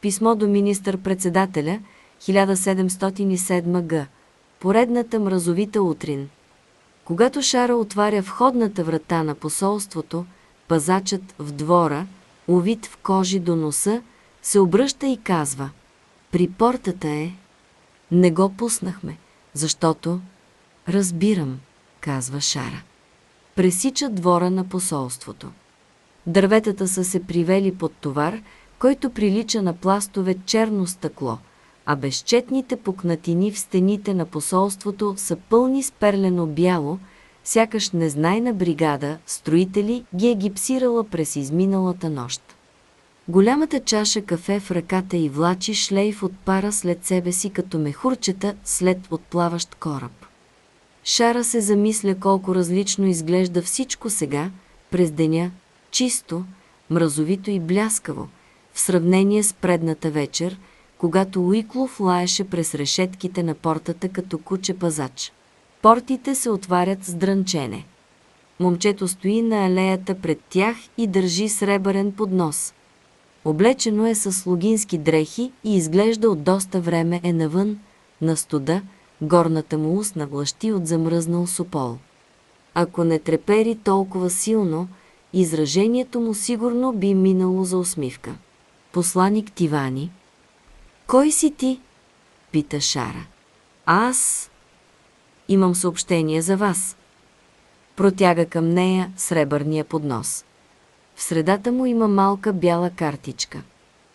Писмо до министър-председателя 1707 г. Поредната мразовита утрин. Когато Шара отваря входната врата на посолството, пазачът в двора, увит в кожи до носа, се обръща и казва «При портата е». Не го пуснахме, защото «Разбирам», казва Шара. Пресича двора на посолството. Дърветата са се привели под товар, който прилича на пластове черно стъкло, а безчетните пукнатини в стените на посолството са пълни с перлено бяло, сякаш незнайна бригада строители ги е гипсирала през изминалата нощ. Голямата чаша кафе в ръката и влачи шлейф от пара след себе си като мехурчета след отплаващ кораб. Шара се замисля колко различно изглежда всичко сега, през деня, чисто, мразовито и бляскаво, в сравнение с предната вечер, когато Уиклов лаеше през решетките на портата като куче пазач. Портите се отварят с дрънчене. Момчето стои на алеята пред тях и държи сребърен поднос. Облечено е с слугински дрехи и изглежда от доста време е навън, на студа, горната му устна влащи от замръзнал сопол. Ако не трепери толкова силно, изражението му сигурно би минало за усмивка. Посланик Тивани. Кой си ти? Пита Шара. Аз имам съобщение за вас. Протяга към нея сребърния поднос. В средата му има малка бяла картичка.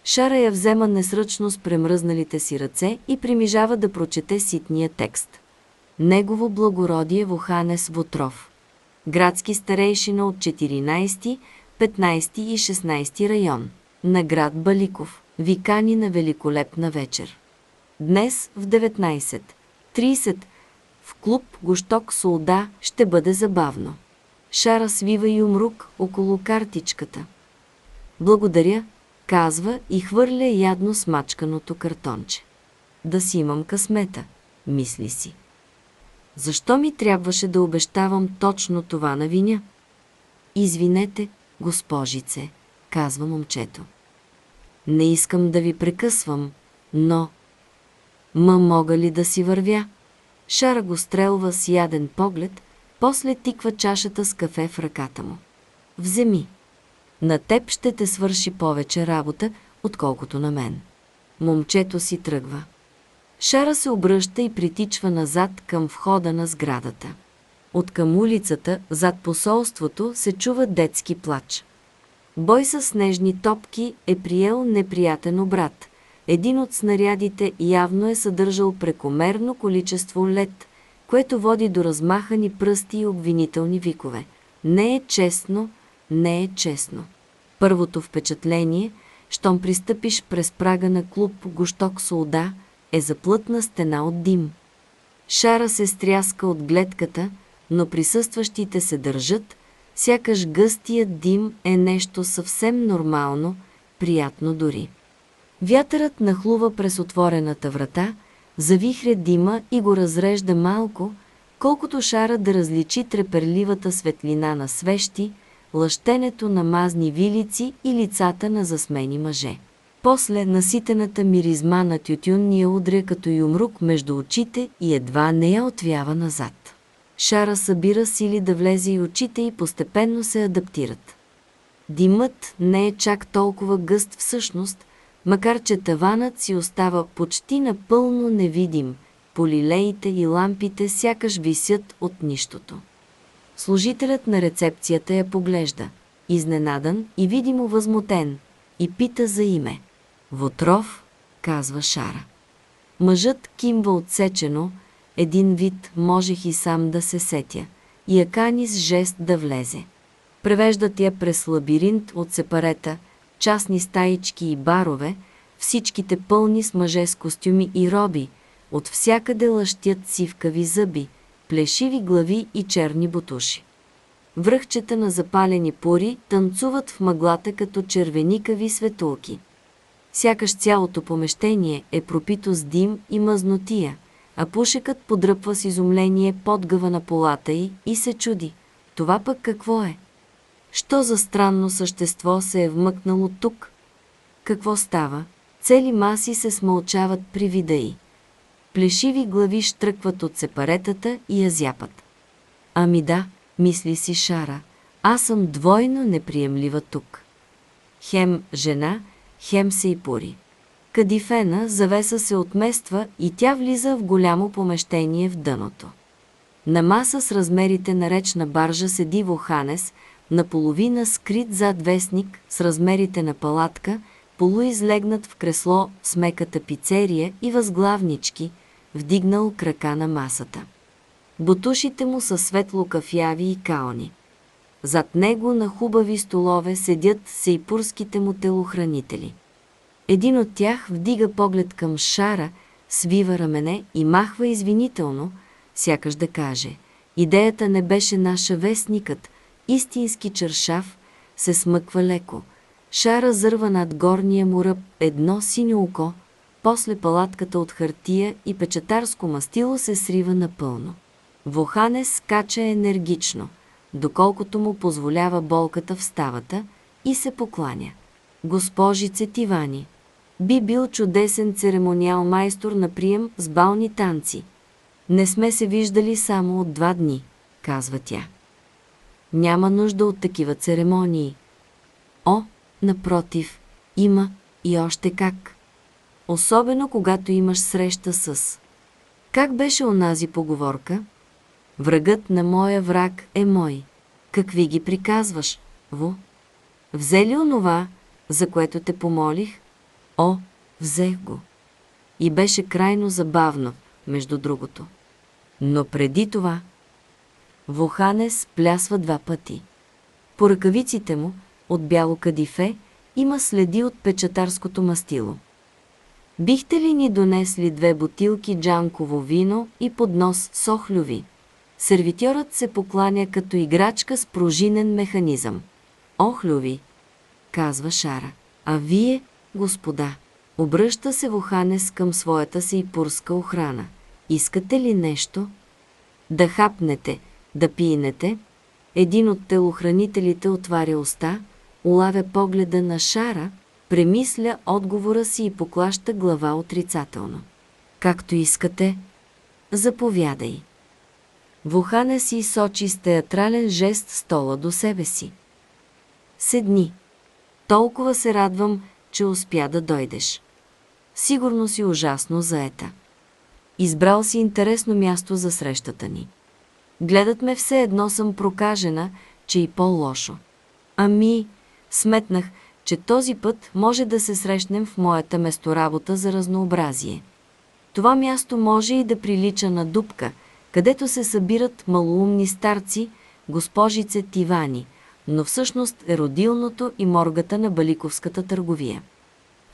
Шара я взема несръчно с премръзналите си ръце и примижава да прочете ситния текст. Негово благородие Воханес Вотров. Градски старейшина от 14, 15 и 16 район на град Баликов. Викани на великолепна вечер. Днес в 19.30 в клуб Гощок Солда ще бъде забавно. Шара свива и умрук около картичката. Благодаря, казва и хвърля ядно смачканото картонче. Да си имам късмета, мисли си. Защо ми трябваше да обещавам точно това на виня? Извинете, госпожице, казва момчето. Не искам да ви прекъсвам, но... Ма мога ли да си вървя? Шара го стрелва с яден поглед, после тиква чашата с кафе в ръката му. Вземи. На теб ще те свърши повече работа, отколкото на мен. Момчето си тръгва. Шара се обръща и притичва назад към входа на сградата. От към улицата, зад посолството, се чува детски плач. Бой с снежни топки е приел неприятен обрат. Един от снарядите явно е съдържал прекомерно количество лед, което води до размахани пръсти и обвинителни викове. Не е честно, не е честно. Първото впечатление, щом пристъпиш през прага на клуб Гощок Солда, е заплътна стена от дим. Шара се стряска от гледката, но присъстващите се държат, сякаш гъстият дим е нещо съвсем нормално, приятно дори. Вятърът нахлува през отворената врата, завихря дима и го разрежда малко, колкото шара да различи треперливата светлина на свещи, лъщенето на мазни вилици и лицата на засмени мъже. После наситената миризма на тютюн ни я удря като юмрук между очите и едва не я отвява назад. Шара събира сили да влезе и очите и постепенно се адаптират. Димът не е чак толкова гъст всъщност, макар че таванът си остава почти напълно невидим, полилеите и лампите сякаш висят от нищото. Служителят на рецепцията я поглежда, изненадан и видимо възмутен, и пита за име. Вотров, казва Шара. Мъжът кимва отсечено, един вид можех и сам да се сетя, и я кани с жест да влезе. Превеждат я през лабиринт от сепарета, частни стаички и барове, всичките пълни с мъже с костюми и роби, от всякъде лъщят сивкави зъби, плешиви глави и черни бутуши. Връхчета на запалени пори танцуват в мъглата като червеникави светулки. Сякаш цялото помещение е пропито с дим и мъзнотия, а пушекът подръпва с изумление подгъва на полата й и се чуди. Това пък какво е? Що за странно същество се е вмъкнало тук? Какво става? Цели маси се смълчават при вида й. Плешиви глави штръкват от сепаретата и я зяпат. Ами да, мисли си Шара, аз съм двойно неприемлива тук. Хем жена, хем се и пури. Кадифена завеса се отмества и тя влиза в голямо помещение в дъното. На маса с размерите на речна баржа седи Воханес, наполовина скрит зад вестник с размерите на палатка, полуизлегнат в кресло с меката пицерия и възглавнички, вдигнал крака на масата. Бутушите му са светло кафяви и каони. Зад него на хубави столове седят сейпурските му телохранители. Един от тях вдига поглед към шара, свива рамене и махва извинително, сякаш да каже «Идеята не беше наша вестникът, истински чершав, се смъква леко. Шара зърва над горния му ръб едно синьо око, после палатката от хартия и печатарско мастило се срива напълно. Вохане скача енергично, доколкото му позволява болката в ставата и се покланя. Госпожи Цетивани, би бил чудесен церемониал майстор на прием с бални танци. Не сме се виждали само от два дни, казва тя. Няма нужда от такива церемонии. О, напротив, има и още как. Особено когато имаш среща с... Как беше онази поговорка? Врагът на моя враг е мой. Какви ги приказваш, Во? Взе ли онова, за което те помолих? О, взех го. И беше крайно забавно, между другото. Но преди това Воханес плясва два пъти. По ръкавиците му, от бяло кадифе, има следи от печатарското мастило. Бихте ли ни донесли две бутилки джанково вино и поднос сохлюви? Сервитьорът се покланя като играчка с пружинен механизъм. Охлюви, казва Шара. А вие, господа, обръща се Воханес към своята си пурска охрана. Искате ли нещо? Да хапнете, да пинете. Един от телохранителите отваря уста, улавя погледа на Шара, премисля отговора си и поклаща глава отрицателно. Както искате, заповядай. Вухане си сочи с театрален жест стола до себе си. Седни. Толкова се радвам, че успя да дойдеш. Сигурно си ужасно заета. Избрал си интересно място за срещата ни. Гледат ме все едно съм прокажена, че и по-лошо. Ами, сметнах, че този път може да се срещнем в моята месторабота за разнообразие. Това място може и да прилича на дупка, където се събират малоумни старци, госпожице Тивани, но всъщност е родилното и моргата на баликовската търговия.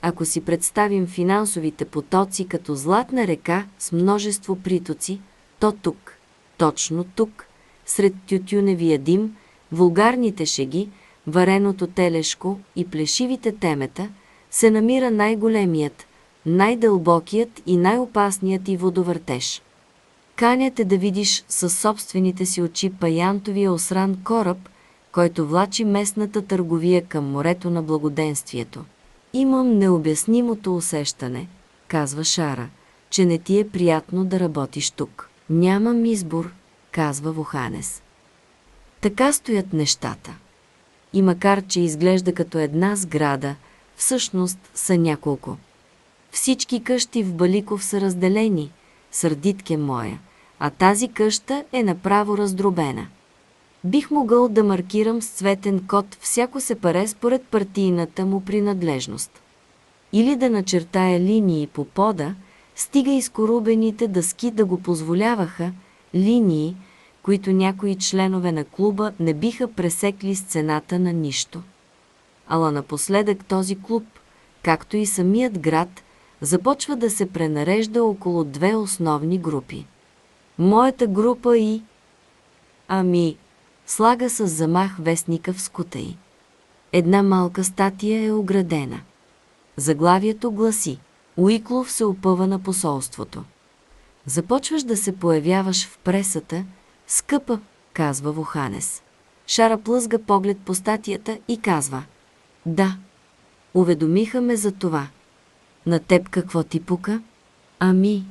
Ако си представим финансовите потоци като златна река с множество притоци, то тук, точно тук, сред тютюневия дим, вулгарните шеги, вареното телешко и плешивите темета, се намира най-големият, най-дълбокият и най-опасният и водовъртеж. Каняте да видиш със собствените си очи паянтовия осран кораб, който влачи местната търговия към морето на благоденствието. Имам необяснимото усещане, казва Шара, че не ти е приятно да работиш тук. Нямам избор, казва Воханес. Така стоят нещата. И макар, че изглежда като една сграда, всъщност са няколко. Всички къщи в Баликов са разделени, сърдитке моя, а тази къща е направо раздробена. Бих могъл да маркирам с цветен код всяко сепаре според партийната му принадлежност. Или да начертая линии по пода, стига изкорубените дъски да го позволяваха, линии, които някои членове на клуба не биха пресекли с цената на нищо. Ала напоследък този клуб, както и самият град, започва да се пренарежда около две основни групи. Моята група и... Ами, слага с замах вестника в скута й. Една малка статия е оградена. Заглавието гласи Уиклов се опъва на посолството. Започваш да се появяваш в пресата, скъпа, казва Воханес. Шара плъзга поглед по статията и казва Да, уведомиха ме за това. На теб какво ти пука? Ами,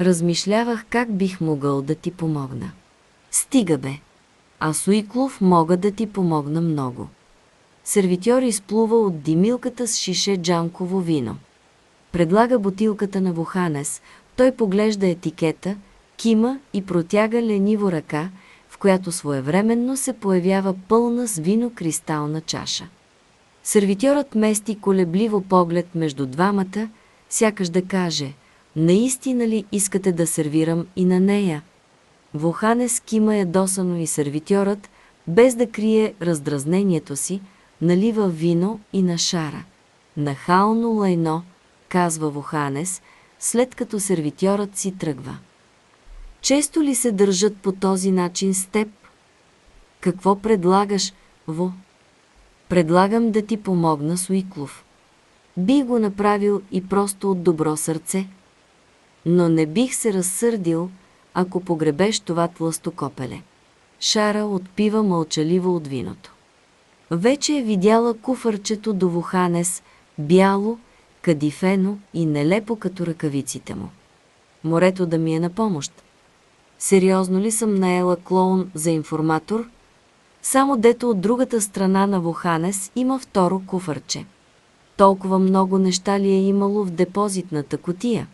размишлявах как бих могъл да ти помогна. Стига бе. Аз Уиклов мога да ти помогна много. Сервитьор изплува от димилката с шише джанково вино. Предлага бутилката на Воханес, той поглежда етикета, кима и протяга лениво ръка, в която своевременно се появява пълна с вино кристална чаша. Сервитьорът мести колебливо поглед между двамата, сякаш да каже, наистина ли искате да сервирам и на нея? Воханес кима ядосано и сервитьорът, без да крие раздразнението си, налива вино и на шара. Нахално лайно, казва Воханес, след като сервитьорът си тръгва. Често ли се държат по този начин с теб? Какво предлагаш, Во? Предлагам да ти помогна с Уиклов. Би го направил и просто от добро сърце. Но не бих се разсърдил, ако погребеш това тлъсто копеле. Шара отпива мълчаливо от виното. Вече е видяла куфърчето до Вуханес, бяло, кадифено и нелепо като ръкавиците му. Морето да ми е на помощ. Сериозно ли съм наела клоун за информатор? Само дето от другата страна на Вуханес има второ куфърче. Толкова много неща ли е имало в депозитната котия?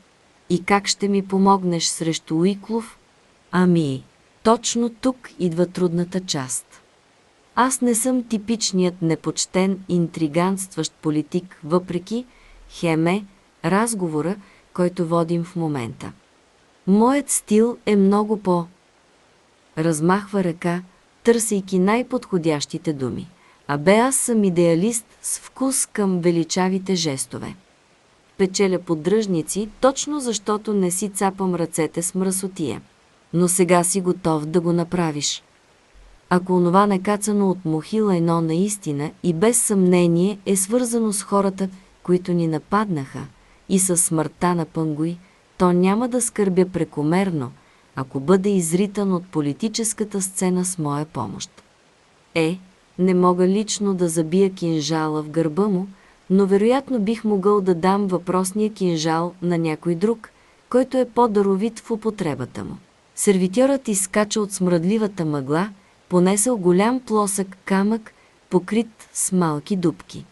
И как ще ми помогнеш срещу Уиклов? Ами, точно тук идва трудната част. Аз не съм типичният непочтен, интриганстващ политик, въпреки, хеме, разговора, който водим в момента. Моят стил е много по... Размахва ръка, търсейки най-подходящите думи. А бе аз съм идеалист с вкус към величавите жестове. Печеля поддръжници, точно защото не си цапам ръцете с мръсотия. Но сега си готов да го направиш. Ако онова накацано от мухила едно наистина и без съмнение е свързано с хората, които ни нападнаха, и с смъртта на Пънгой, то няма да скърбя прекомерно, ако бъде изритан от политическата сцена с моя помощ. Е, не мога лично да забия кинжала в гърба му, но вероятно бих могъл да дам въпросния кинжал на някой друг, който е по-даровит в употребата му. Сервитьорът изкача от смръдливата мъгла, понесъл голям плосък камък, покрит с малки дубки.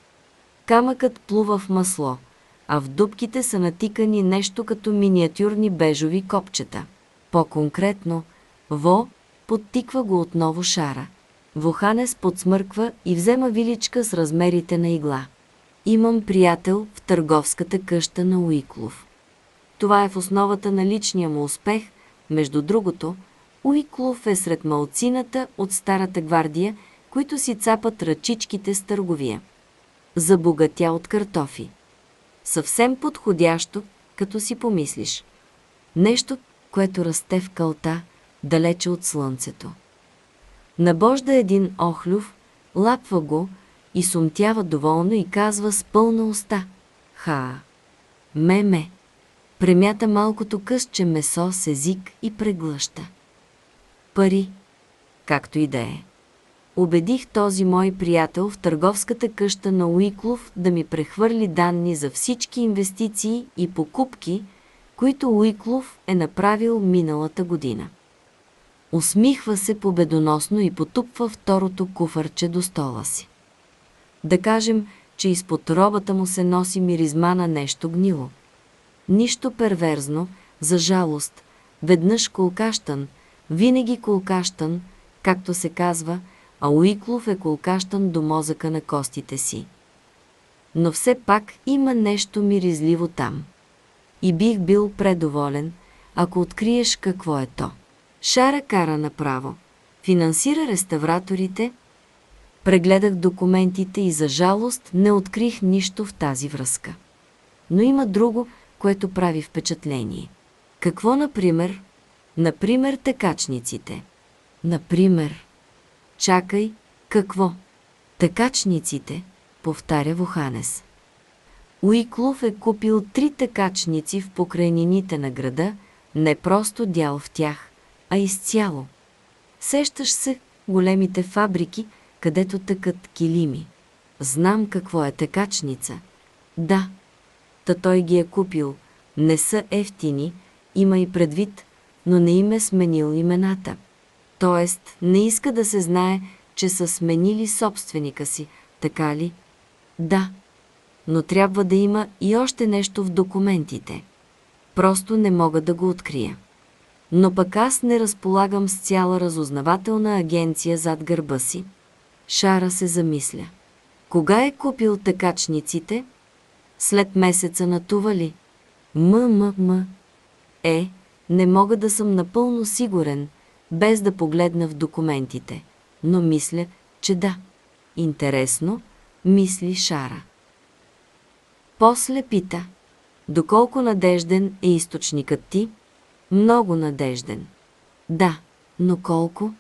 Камъкът плува в масло, а в дубките са натикани нещо като миниатюрни бежови копчета. По-конкретно, Во подтиква го отново шара. Воханес подсмърква и взема виличка с размерите на игла. Имам приятел в търговската къща на Уиклов. Това е в основата на личния му успех. Между другото, Уиклов е сред малцината от Старата гвардия, които си цапат ръчичките с търговия. Забогатя от картофи. Съвсем подходящо, като си помислиш. Нещо, което расте в кълта, далече от слънцето. Набожда един охлюв, лапва го и сумтява доволно и казва с пълна уста. Ха! Ме-ме! Премята малкото късче месо с език и преглъща. Пари, както и да е. Убедих този мой приятел в търговската къща на Уиклов да ми прехвърли данни за всички инвестиции и покупки, които Уиклов е направил миналата година. Усмихва се победоносно и потупва второто куфарче до стола си. Да кажем, че изпод робата му се носи миризма на нещо гнило. Нищо перверзно, за жалост, веднъж колкащан, винаги колкащан, както се казва, а Уиклов е колкащан до мозъка на костите си. Но все пак има нещо миризливо там. И бих бил предоволен, ако откриеш какво е то. Шара кара направо. Финансира реставраторите. Прегледах документите и за жалост не открих нищо в тази връзка. Но има друго, което прави впечатление. Какво, например? Например, текачниците. Например. Чакай, какво? Текачниците, повтаря Воханес. Уиклов е купил три текачници в покрайнините на града, не просто дял в тях, а изцяло. Сещаш се големите фабрики, където тъкат килими. Знам какво е текачница. Да, та той ги е купил. Не са ефтини, има и предвид, но не им е сменил имената. Тоест, не иска да се знае, че са сменили собственика си, така ли? Да, но трябва да има и още нещо в документите. Просто не мога да го открия. Но пък аз не разполагам с цяла разузнавателна агенция зад гърба си. Шара се замисля. Кога е купил тъкачниците? След месеца на това ли? М-м-м. Е, не мога да съм напълно сигурен, без да погледна в документите, но мисля, че да. Интересно, мисли Шара. После пита, доколко надежден е източникът ти? Много надежден. Да, но колко?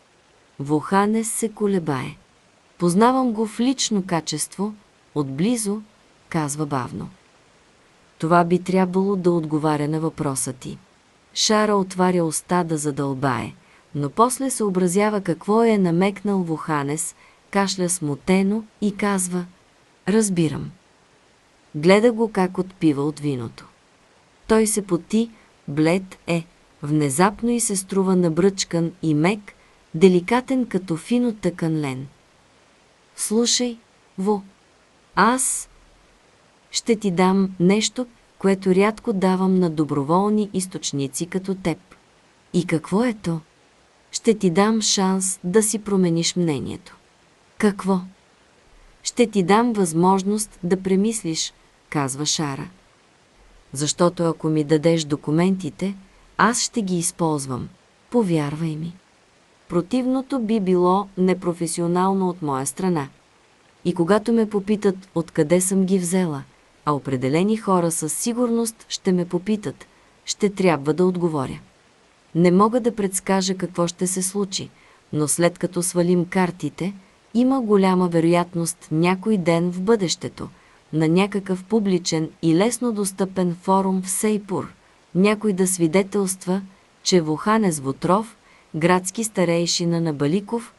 Воханес се колебае. Познавам го в лично качество, отблизо, казва бавно. Това би трябвало да отговаря на въпроса ти. Шара отваря уста да задълбае, но после съобразява какво е намекнал Воханес, кашля смутено и казва «Разбирам». Гледа го как отпива от виното. Той се поти, блед е, внезапно и се струва набръчкан и мек, деликатен като фино тъкан лен. Слушай, Во, аз ще ти дам нещо, което рядко давам на доброволни източници като теб. И какво е то? Ще ти дам шанс да си промениш мнението. Какво? Ще ти дам възможност да премислиш, казва Шара. Защото ако ми дадеш документите, аз ще ги използвам. Повярвай ми. Противното би било непрофесионално от моя страна. И когато ме попитат откъде съм ги взела, а определени хора със сигурност ще ме попитат, ще трябва да отговоря. Не мога да предскажа какво ще се случи, но след като свалим картите, има голяма вероятност някой ден в бъдещето, на някакъв публичен и лесно достъпен форум в Сейпур – някой да свидетелства, че Воханес Вотров, градски старейшина на Баликов,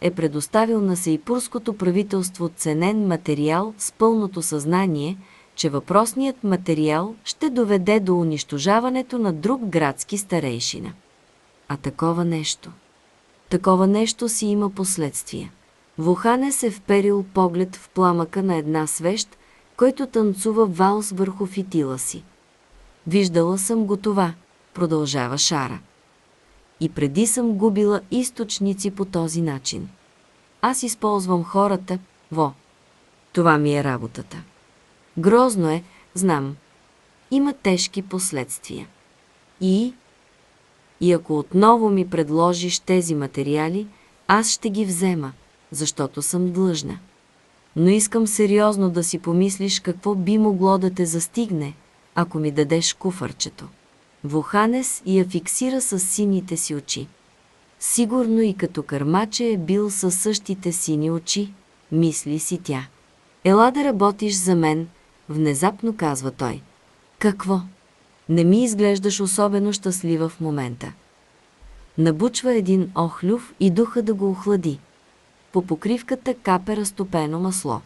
е предоставил на Сейпурското правителство ценен материал с пълното съзнание, че въпросният материал ще доведе до унищожаването на друг градски старейшина. А такова нещо. Такова нещо си има последствия. Воханес е вперил поглед в пламъка на една свещ, който танцува валс върху фитила си. Виждала съм го това, продължава Шара. И преди съм губила източници по този начин. Аз използвам хората, во. Това ми е работата. Грозно е, знам. Има тежки последствия. И... И ако отново ми предложиш тези материали, аз ще ги взема, защото съм длъжна. Но искам сериозно да си помислиш какво би могло да те застигне, ако ми дадеш куфърчето. Воханес я фиксира с сините си очи. Сигурно и като кърмаче е бил със същите сини очи, мисли си тя. Ела да работиш за мен, внезапно казва той. Какво? Не ми изглеждаш особено щастлива в момента. Набучва един охлюв и духа да го охлади. По покривката капе разтопено масло.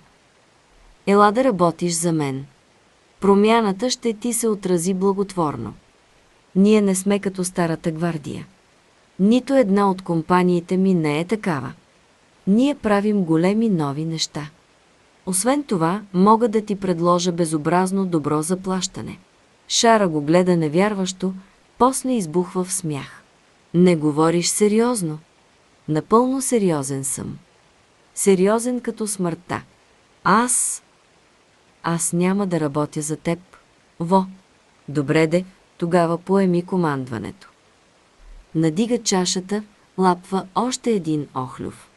Ела да работиш за мен. Промяната ще ти се отрази благотворно. Ние не сме като старата гвардия. Нито една от компаниите ми не е такава. Ние правим големи нови неща. Освен това, мога да ти предложа безобразно добро заплащане. Шара го гледа невярващо, после избухва в смях. Не говориш сериозно. Напълно сериозен съм. Сериозен като смъртта. Аз... Аз няма да работя за теб. Во. Добре де, тогава поеми командването. Надига чашата, лапва още един охлюв.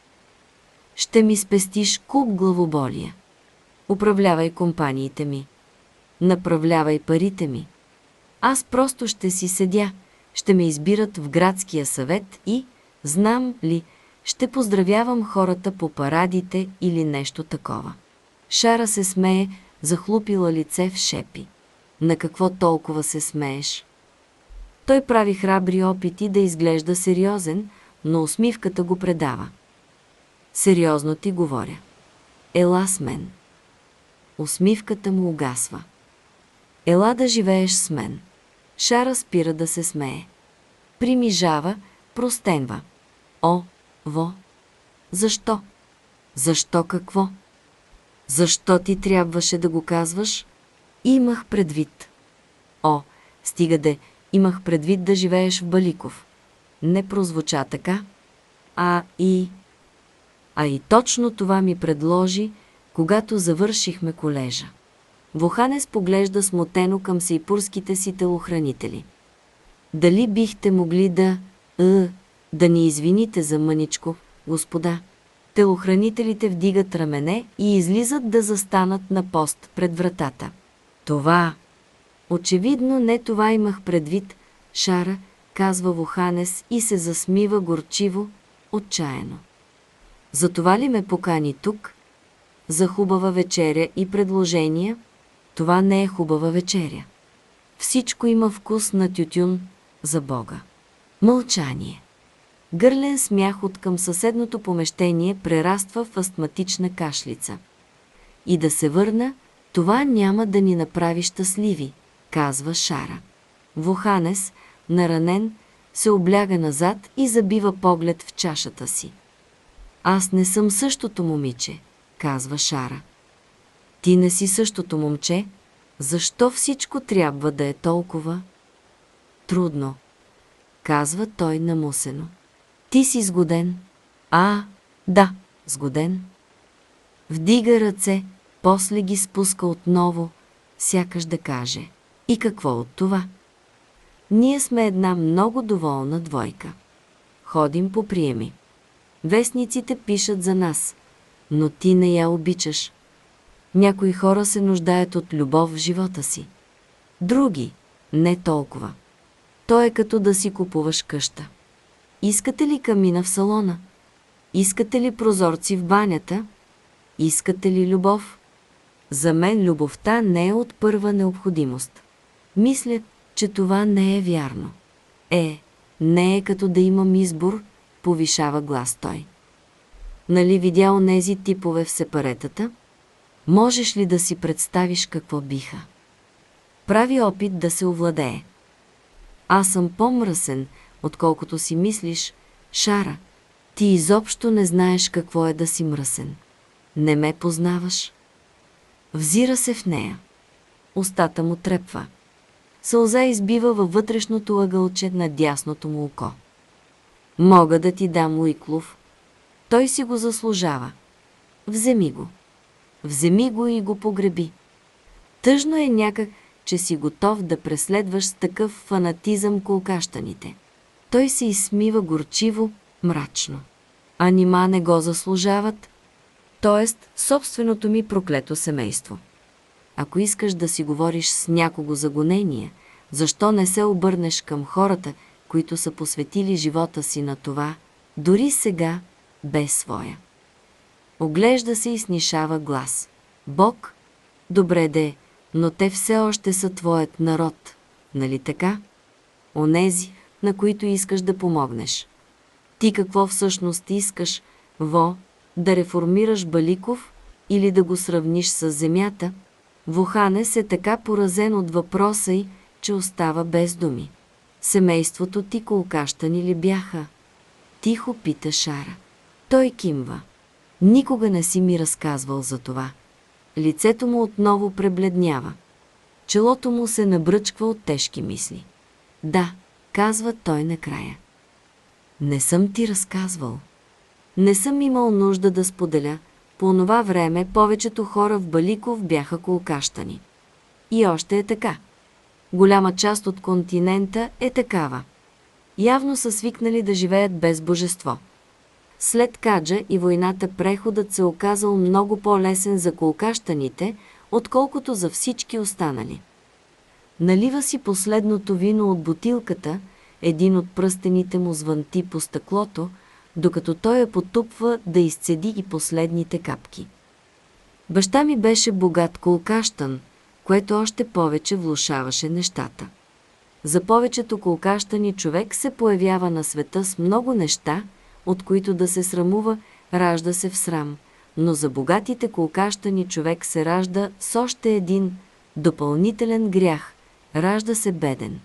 Ще ми спестиш куп главоболия. Управлявай компаниите ми. Направлявай парите ми. Аз просто ще си седя, ще ме избират в градския съвет и, знам ли, ще поздравявам хората по парадите или нещо такова. Шара се смее, захлупила лице в шепи. На какво толкова се смееш? Той прави храбри опити да изглежда сериозен, но усмивката го предава. Сериозно ти говоря. Ела с мен. Усмивката му угасва. Ела да живееш с мен. Шара спира да се смее. Примижава, простенва. О, во. Защо? Защо какво? Защо ти трябваше да го казваш? Имах предвид. О, стига де, имах предвид да живееш в Баликов. Не прозвуча така. А и... А и точно това ми предложи, когато завършихме колежа. Воханес поглежда смутено към сейпурските си телохранители. Дали бихте могли да... Е, да ни извините за мъничко, господа? Телохранителите вдигат рамене и излизат да застанат на пост пред вратата. Това... Очевидно не това имах предвид, Шара, казва Воханес и се засмива горчиво, отчаяно. За това ли ме покани тук? За хубава вечеря и предложения? Това не е хубава вечеря. Всичко има вкус на тютюн за Бога. Мълчание. Гърлен смях от към съседното помещение прераства в астматична кашлица. И да се върна, това няма да ни направи щастливи, казва Шара. Воханес, наранен, се обляга назад и забива поглед в чашата си. Аз не съм същото момиче, казва Шара. Ти не си същото момче, защо всичко трябва да е толкова? Трудно, казва той намусено. Ти си сгоден. А, да, сгоден. Вдига ръце, после ги спуска отново, сякаш да каже. И какво от това? Ние сме една много доволна двойка. Ходим по приеми. Вестниците пишат за нас, но ти не я обичаш. Някои хора се нуждаят от любов в живота си. Други – не толкова. То е като да си купуваш къща. Искате ли камина в салона? Искате ли прозорци в банята? Искате ли любов? За мен любовта не е от първа необходимост. Мисля, че това не е вярно. Е, не е като да имам избор, повишава глас той. Нали видя онези типове в сепаретата? Можеш ли да си представиш какво биха? Прави опит да се овладее. Аз съм по-мръсен, отколкото си мислиш, Шара. Ти изобщо не знаеш какво е да си мръсен. Не ме познаваш. Взира се в нея. Устата му трепва. Сълза избива във вътрешното ъгълче на дясното му око. Мога да ти дам Уиклов. Той си го заслужава. Вземи го. Вземи го и го погреби. Тъжно е някак, че си готов да преследваш с такъв фанатизъм колкащаните. Той се изсмива горчиво, мрачно. А нима не го заслужават? Тоест, собственото ми проклето семейство. Ако искаш да си говориш с някого за гонение, защо не се обърнеш към хората, които са посветили живота си на това, дори сега, без своя? Оглежда се и снишава глас. Бог? Добре де, но те все още са твоят народ, нали така? Онези, на които искаш да помогнеш. Ти какво всъщност искаш, Во, да реформираш Баликов или да го сравниш с земята? Воханес е така поразен от въпроса й, че остава без думи. Семейството ти колкащани ли бяха? Тихо пита Шара. Той кимва. Никога не си ми разказвал за това. Лицето му отново пребледнява. Челото му се набръчква от тежки мисли. Да, казва той накрая. Не съм ти разказвал. Не съм имал нужда да споделя. По това време повечето хора в Баликов бяха колкащани. И още е така. Голяма част от континента е такава. Явно са свикнали да живеят без божество. След Каджа и войната преходът се оказал много по-лесен за колкащаните, отколкото за всички останали. Налива си последното вино от бутилката, един от пръстените му звънти по стъклото, докато той я потупва да изцеди и последните капки. Баща ми беше богат колкащан, което още повече влушаваше нещата. За повечето колкащани човек се появява на света с много неща, от които да се срамува, ражда се в срам, но за богатите колкащани човек се ражда с още един допълнителен грях, ражда се беден.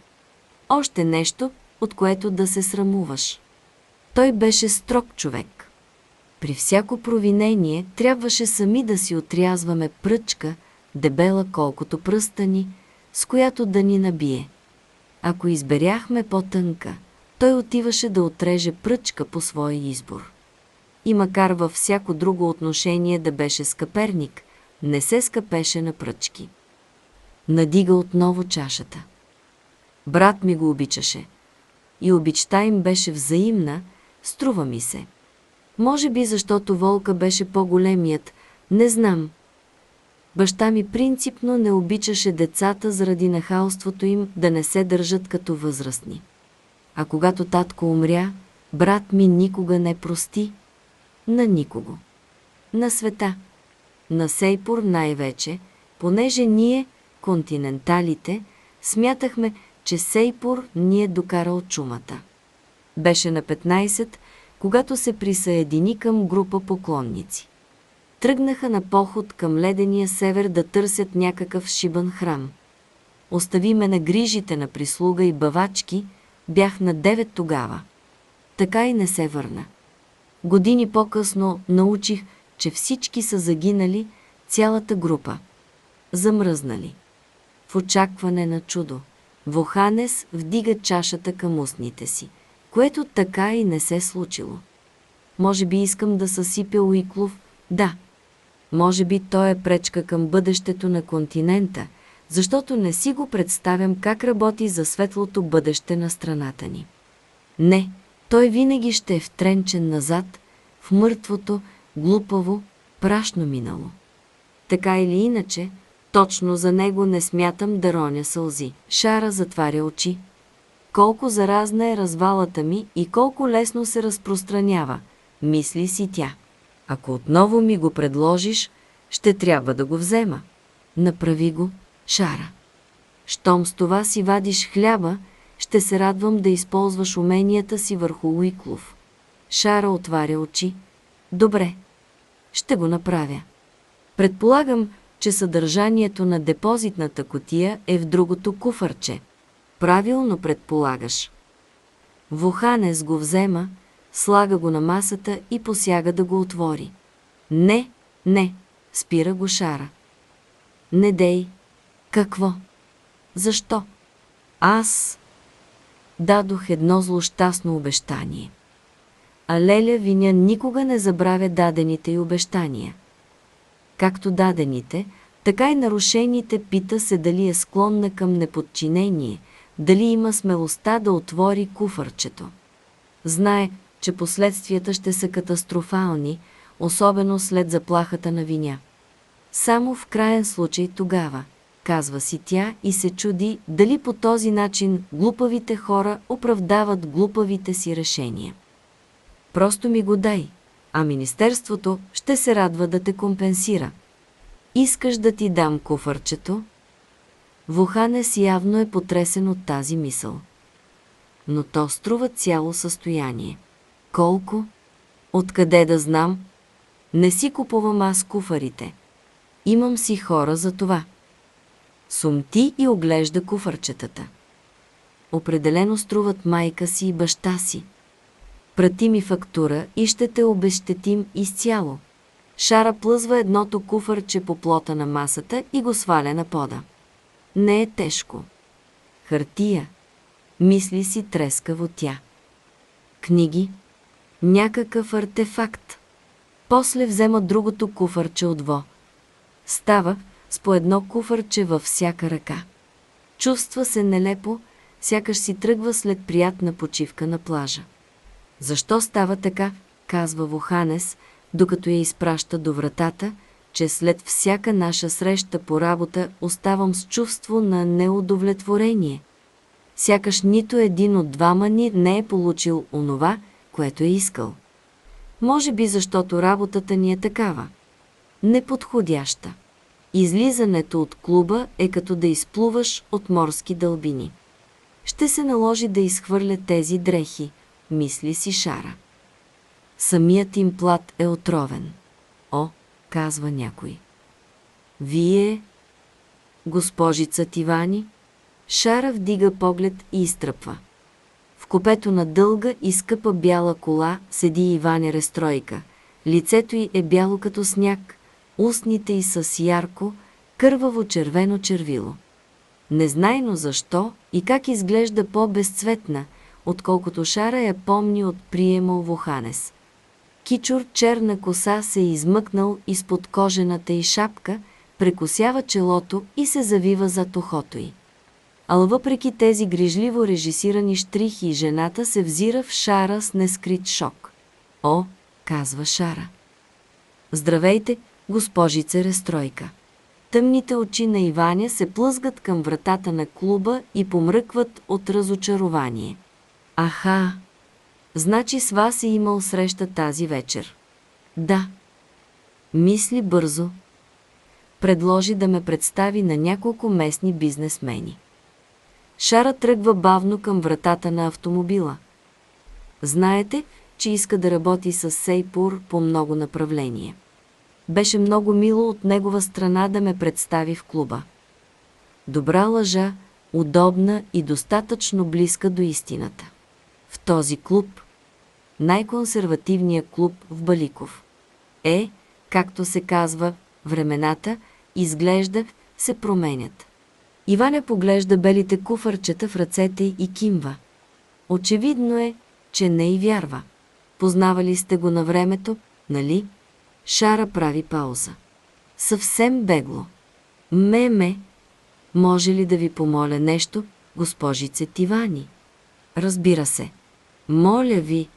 Още нещо, от което да се срамуваш. Той беше строг човек. При всяко провинение трябваше сами да си отрязваме пръчка, дебела колкото пръстани, с която да ни набие. Ако изберяхме по-тънка, той отиваше да отреже пръчка по своя избор. И макар във всяко друго отношение да беше скъперник, не се скъпеше на пръчки. Надига отново чашата. Брат ми го обичаше. И обичта им беше взаимна, струва ми се. Може би защото Волка беше по-големият, не знам. Баща ми принципно не обичаше децата заради нахалството им да не се държат като възрастни. А когато татко умря, брат ми никога не прости на никого. На света, на Сейпур най-вече, понеже ние, континенталите, смятахме, че Сейпур ни е докарал чумата. Беше на 15, когато се присъедини към група поклонници. Тръгнаха на поход към ледения север да търсят някакъв шибан храм. Остави ме на грижите на прислуга и бавачки, бях на 9 тогава. Така и не се върна. Години по-късно научих, че всички са загинали, цялата група. Замръзнали. В очакване на чудо. Воханес вдига чашата към устните си, което така и не се случило. Може би искам да съсипя Уиклов? Да. Може би той е пречка към бъдещето на континента, защото не си го представям как работи за светлото бъдеще на страната ни. Не, той винаги ще е втренчен назад, в мъртвото, глупаво, прашно минало. Така или иначе, точно за него не смятам да роня сълзи. Шара затваря очи. Колко заразна е развалата ми и колко лесно се разпространява, мисли си тя. Ако отново ми го предложиш, ще трябва да го взема. Направи го, Шара. Щом с това си вадиш хляба, ще се радвам да използваш уменията си върху Уиклов. Шара отваря очи. Добре, ще го направя. Предполагам, че съдържанието на депозитната котия е в другото куфарче. Правилно предполагаш. Воханес го взема, слага го на масата и посяга да го отвори. Не, не, спира го Шара. Не дей. Какво? Защо? Аз дадох едно злощастно обещание. А Леля Виня никога не забравя дадените й обещания. Както дадените, така и нарушените пита се дали е склонна към неподчинение, дали има смелостта да отвори куфърчето. Знае, че последствията ще са катастрофални, особено след заплахата на виня. Само в крайен случай тогава, казва си тя и се чуди дали по този начин глупавите хора оправдават глупавите си решения. Просто ми го дай, а Министерството ще се радва да те компенсира. Искаш да ти дам куфърчето? Вуханес явно е потресен от тази мисъл. Но то струва цяло състояние. Колко? Откъде да знам? Не си купувам аз куфарите. Имам си хора за това. Сумти и оглежда куфарчетата. Определено струват майка си и баща си. Прати ми фактура и ще те обещетим изцяло. Шара плъзва едното куфърче по плота на масата и го сваля на пода. Не е тежко. Хартия. Мисли си трескаво тя. Книги. Някакъв артефакт. После взема другото куфърче от во. Става с по едно куфърче във всяка ръка. Чувства се нелепо, сякаш си тръгва след приятна почивка на плажа. Защо става така, казва Воханес, докато я изпраща до вратата, че след всяка наша среща по работа оставам с чувство на неудовлетворение. Сякаш нито един от двама ни не е получил онова, което е искал. Може би защото работата ни е такава. Неподходяща. Излизането от клуба е като да изплуваш от морски дълбини. Ще се наложи да изхвърля тези дрехи, мисли си Шара. Самият им плат е отровен. Казва някой. Вие, госпожица Тивани, Шара вдига поглед и изтръпва. В купето на дълга и скъпа бяла кола седи Иваня Рестройка. Лицето й е бяло като сняг, устните й с ярко, кърваво червено червило. Незнайно защо и как изглежда по-безцветна, отколкото Шара я помни от приема Воханес. Кичур черна коса се е измъкнал изпод кожената й шапка, прекосява челото и се завива зад ухото й. Ал въпреки тези грижливо режисирани штрихи, жената се взира в Шара с нескрит шок. О, казва Шара. Здравейте, госпожице Рестройка. Тъмните очи на Иваня се плъзгат към вратата на клуба и помръкват от разочарование. Аха, значи с вас е имал среща тази вечер. Да. Мисли бързо. Предложи да ме представи на няколко местни бизнесмени. Шара тръгва бавно към вратата на автомобила. Знаете, че иска да работи с Сейпур по много направления. Беше много мило от негова страна да ме представи в клуба. Добра лъжа, удобна и достатъчно близка до истината. В този клуб, най-консервативният клуб в Баликов, е, както се казва, времената, изглежда, се променят. Иваня поглежда белите куфарчета в ръцете и кимва. Очевидно е, че не и вярва. Познавали сте го на времето, нали? Шара прави пауза. Съвсем бегло. Ме-ме, може ли да ви помоля нещо, госпожице Тивани? Разбира се. Моля ви,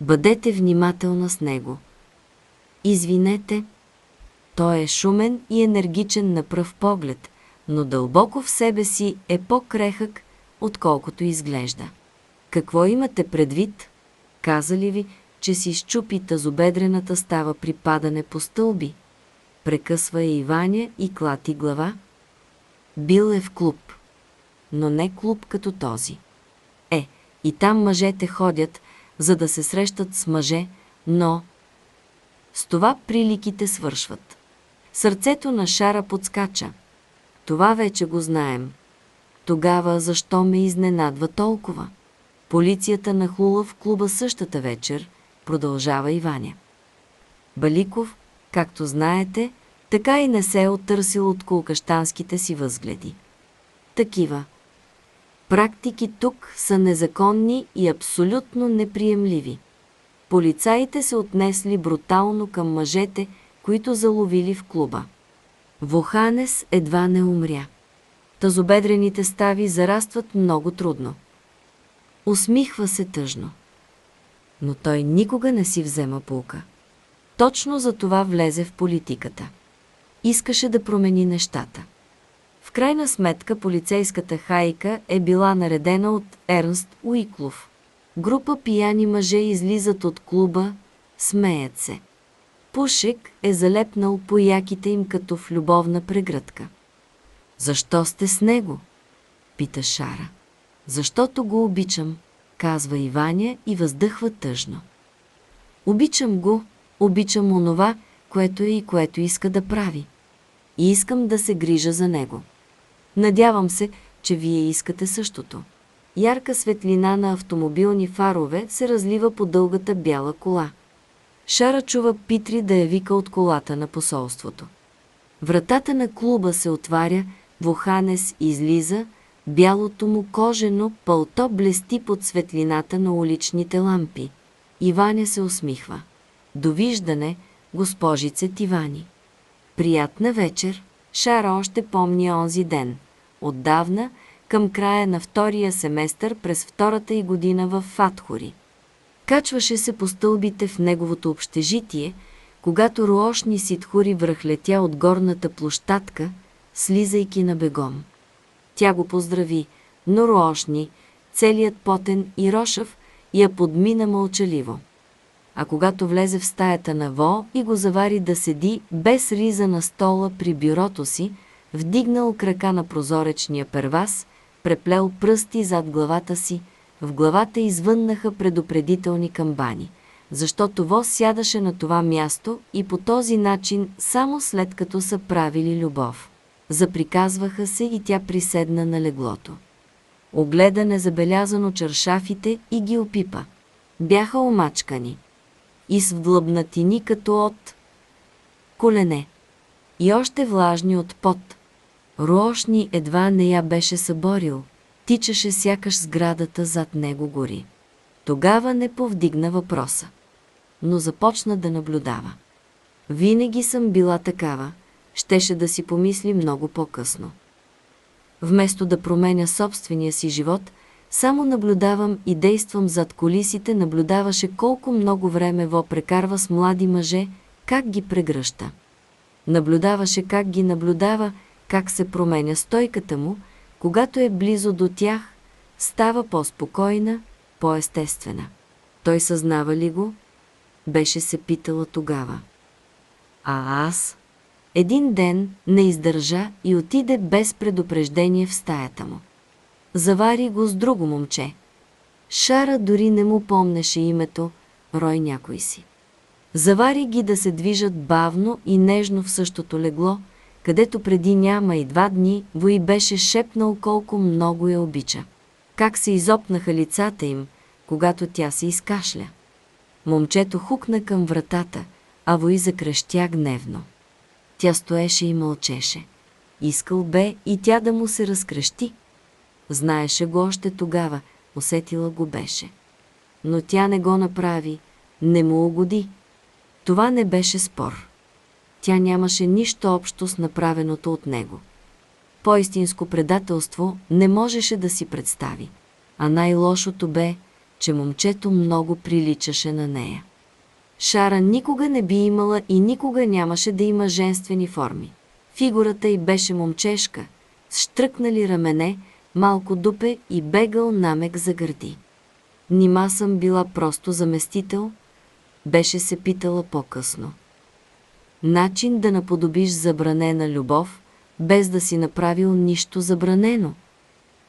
бъдете внимателна с него. Извинете, той е шумен и енергичен на пръв поглед, но дълбоко в себе си е по-крехък, отколкото изглежда. Какво имате предвид? Каза ли ви, че си щупи тазобедрената става при падане по стълби? Прекъсва е Иваня и клати глава. Бил е в клуб, но не клуб като този. Е, и там мъжете ходят, за да се срещат с мъже, но... С това приликите свършват. Сърцето на Шара подскача. Това вече го знаем. Тогава защо ме изненадва толкова? Полицията нахлула в клуба същата вечер, продължава Иваня. Баликов, както знаете, така и не се е оттърсил от кулкащанските си възгледи. Такива практики тук са незаконни и абсолютно неприемливи. Полицаите се отнесли брутално към мъжете, които заловили в клуба. Воханес едва не умря. Тазобедрените стави зарастват много трудно. Усмихва се тъжно. Но той никога не си взема пулка. Точно за това влезе в политиката. Искаше да промени нещата. В крайна сметка полицейската хайка е била наредена от Ернст Уиклов. Група пияни мъже излизат от клуба, смеят се. Пушек е залепнал по яките им като в любовна прегръдка. Защо сте с него? Пита Шара. Защото го обичам, казва Иваня и въздъхва тъжно. Обичам го, обичам онова, което е и което иска да прави. И искам да се грижа за него. Надявам се, че вие искате същото. Ярка светлина на автомобилни фарове се разлива по дългата бяла кола. Шара чува Питри да я вика от колата на посолството. Вратата на клуба се отваря, Воханес излиза, бялото му кожено пълто блести под светлината на уличните лампи. Иваня се усмихва. Довиждане, госпожице Тивани. Приятна вечер, Шара още помни онзи ден. Отдавна, към края на втория семестър през втората и година в Фатхори. Качваше се по стълбите в неговото общежитие, когато роошни ситхури връхлетя от горната площадка, слизайки на бегом. Тя го поздрави, но роошни, целият потен и рошав, я подмина мълчаливо. А когато влезе в стаята на Во и го завари да седи без риза на стола при бюрото си, вдигнал крака на прозоречния первас, преплел пръсти зад главата си, в главата извъннаха предупредителни камбани, защото Во сядаше на това място и по този начин само след като са правили любов. Заприказваха се и тя приседна на леглото. Огледа незабелязано чершафите и ги опипа. Бяха омачкани. И с вдлъбнатини като от колене. И още влажни от пот. Рошни едва не я беше съборил. Тичаше сякаш сградата зад него гори. Тогава не повдигна въпроса. Но започна да наблюдава. Винаги съм била такава, щеше да си помисли много по-късно. Вместо да променя собствения си живот, само наблюдавам и действам зад колисите, наблюдаваше колко много време Во прекарва с млади мъже, как ги прегръща. Наблюдаваше как ги наблюдава, как се променя стойката му, когато е близо до тях, става по-спокойна, по-естествена. Той съзнава ли го? Беше се питала тогава. А аз? Един ден не издържа и отиде без предупреждение в стаята му. Завари го с друго момче. Шара дори не му помнеше името, рой някой си. Завари ги да се движат бавно и нежно в същото легло, където преди няма и два дни Вои беше шепнал колко много я обича. Как се изопнаха лицата им, когато тя се изкашля. Момчето хукна към вратата, а Вои закръщя гневно. Тя стоеше и мълчеше. Искал бе и тя да му се разкръщи. Знаеше го още тогава, усетила го беше. Но тя не го направи, не му угоди. Това не беше спор. Тя нямаше нищо общо с направеното от него. По-истинско предателство не можеше да си представи. А най-лошото бе, че момчето много приличаше на нея. Шара никога не би имала и никога нямаше да има женствени форми. Фигурата й беше момчешка, с штръкнали рамене, малко дупе и бегал намек за гърди. Нима съм била просто заместител? Беше се питала по-късно. Начин да наподобиш забранена любов, без да си направил нищо забранено.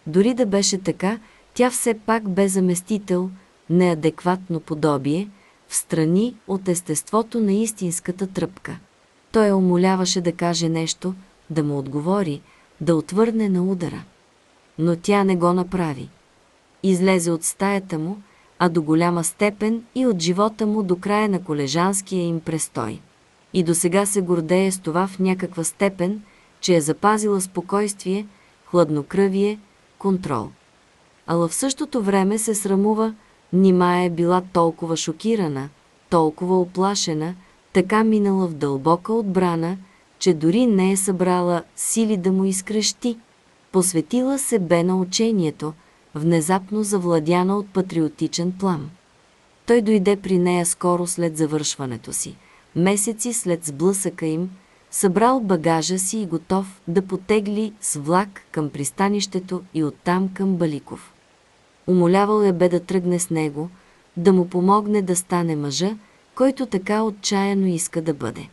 Дори да беше така, тя все пак бе заместител, неадекватно подобие – в страни от естеството на истинската тръпка. Той умоляваше да каже нещо, да му отговори, да отвърне на удара. Но тя не го направи. Излезе от стаята му, а до голяма степен и от живота му до края на колежанския им престой. и до сега се гордее с това в някаква степен, че е запазила спокойствие, хладнокръвие, контрол. Ала в същото време се срамува, нима е била толкова шокирана, толкова оплашена, така минала в дълбока отбрана, че дори не е събрала сили да му изкрещи. Посветила се бе на учението, внезапно завладяна от патриотичен плам. Той дойде при нея скоро след завършването си, месеци след сблъсъка им, събрал багажа си и готов да потегли с влак към пристанището и оттам към Баликов. Умолявал я бе да тръгне с него, да му помогне да стане мъжа, който така отчаяно иска да бъде.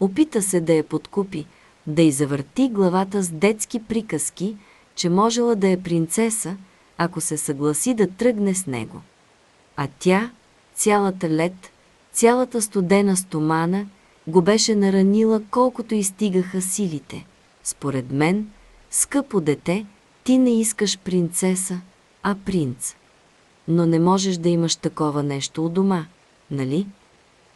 Опита се да я подкупи, да й завърти главата с детски приказки, че можела да е принцеса, ако се съгласи да тръгне с него. А тя, цялата лед, цялата студена стомана, го беше наранила колкото изтигаха силите. Според мен, скъпо дете, ти не искаш принцеса, а принц. Но не можеш да имаш такова нещо у дома, нали?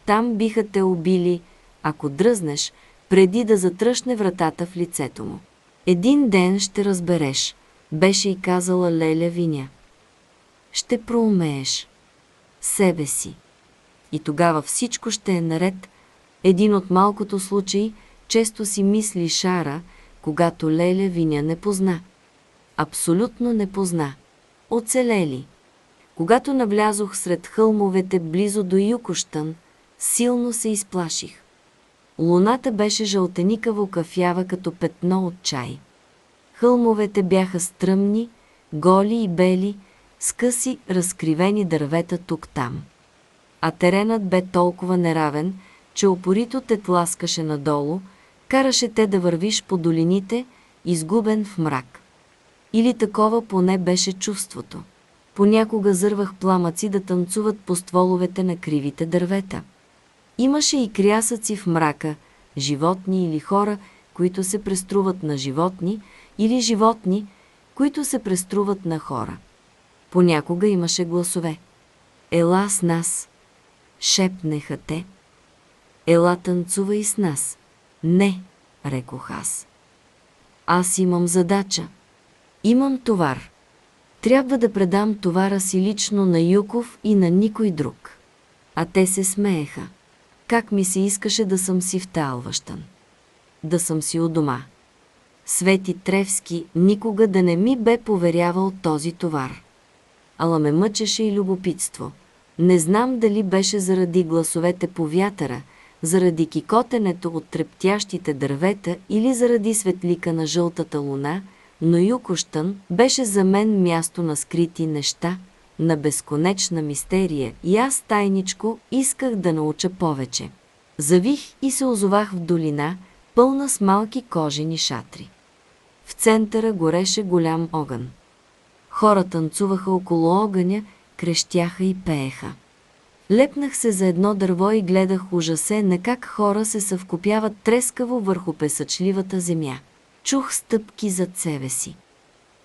Там биха те убили, ако дръзнеш, преди да затръшне вратата в лицето му. Един ден ще разбереш, беше и казала Леля Виня. Ще проумееш себе си. И тогава всичко ще е наред. Един от малкото случаи, често си мисли Шара, когато Леля Виня не позна. Абсолютно не позна. Оцелели. Когато навлязох сред хълмовете близо до Юкощън, силно се изплаших. Луната беше жълтеникаво кафява като петно от чай. Хълмовете бяха стръмни, голи и бели, с къси разкривени дървета тук-там. А теренът бе толкова неравен, че опорито те тласкаше надолу, караше те да вървиш по долините, изгубен в мрак. Или такова поне беше чувството. Понякога зървах пламъци да танцуват по стволовете на кривите дървета. Имаше и крясъци в мрака, животни или хора, които се преструват на животни, или животни, които се преструват на хора. Понякога имаше гласове. Ела с нас. Шепнеха те. Ела танцува и с нас. Не, рекох аз. Аз имам задача. Имам товар. Трябва да предам товара си лично на Юков и на никой друг. А те се смееха. Как ми се искаше да съм си в Талващан. Да съм си у дома. Свети Тревски никога да не ми бе поверявал този товар. Ала ме мъчеше и любопитство. Не знам дали беше заради гласовете по вятъра, заради кикотенето от трептящите дървета или заради светлика на жълтата луна, но Юкощън беше за мен място на скрити неща, на безконечна мистерия и аз тайничко исках да науча повече. Завих и се озовах в долина, пълна с малки кожени шатри. В центъра гореше голям огън. Хора танцуваха около огъня, крещяха и пееха. Лепнах се за едно дърво и гледах ужасена как хора се съвкопяват трескаво върху песъчливата земя. Чух стъпки зад себе си.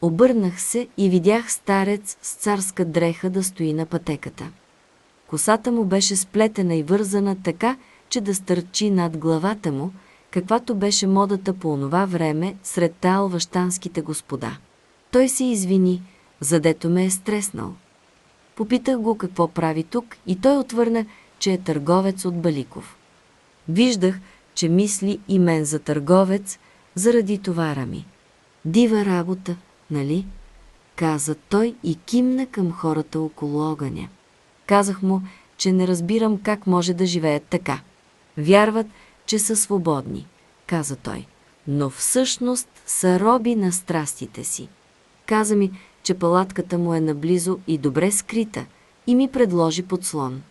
Обърнах се и видях старец с царска дреха да стои на пътеката. Косата му беше сплетена и вързана така, че да стърчи над главата му, каквато беше модата по онова време сред талващанските господа. Той се извини, задето ме е стреснал. Попитах го какво прави тук и той отвърна, че е търговец от Баликов. Виждах, че мисли и мен за търговец заради товара ми. Дива работа, нали? Каза той и кимна към хората около огъня. Казах му, че не разбирам как може да живеят така. Вярват, че са свободни, каза той, но всъщност са роби на страстите си. Каза ми, че палатката му е наблизо и добре скрита и ми предложи подслон.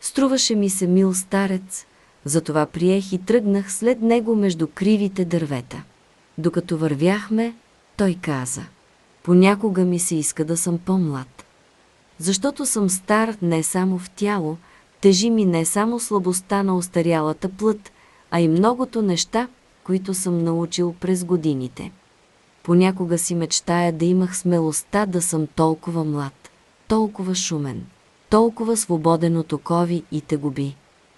Струваше ми се мил старец, затова приех и тръгнах след него между кривите дървета. Докато вървяхме, той каза, понякога ми се иска да съм по-млад. Защото съм стар не само в тяло, тежи ми не само слабостта на остарялата плът, а и многото неща, които съм научил през годините. Понякога си мечтая да имах смелостта да съм толкова млад, толкова шумен, толкова свободен от окови и тегуби.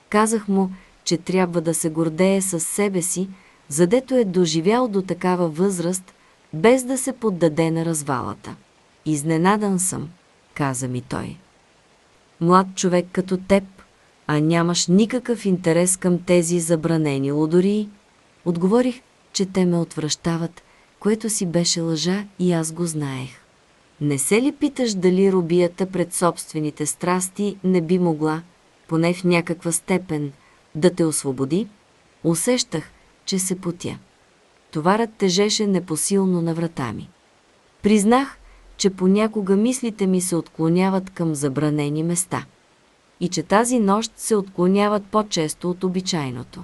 Казах му, че трябва да се гордее с себе си, задето е доживял до такава възраст, без да се поддаде на развалата. Изненадан съм, каза ми той. Млад човек като теб, а нямаш никакъв интерес към тези забранени лодории? Отговорих, че те ме отвръщават, което си беше лъжа и аз го знаех. Не се ли питаш дали робията пред собствените страсти не би могла, поне в някаква степен, да те освободи? Усещах, че се потя. Товарът тежеше непосилно на врата ми. Признах, че понякога мислите ми се отклоняват към забранени места и че тази нощ се отклоняват по-често от обичайното.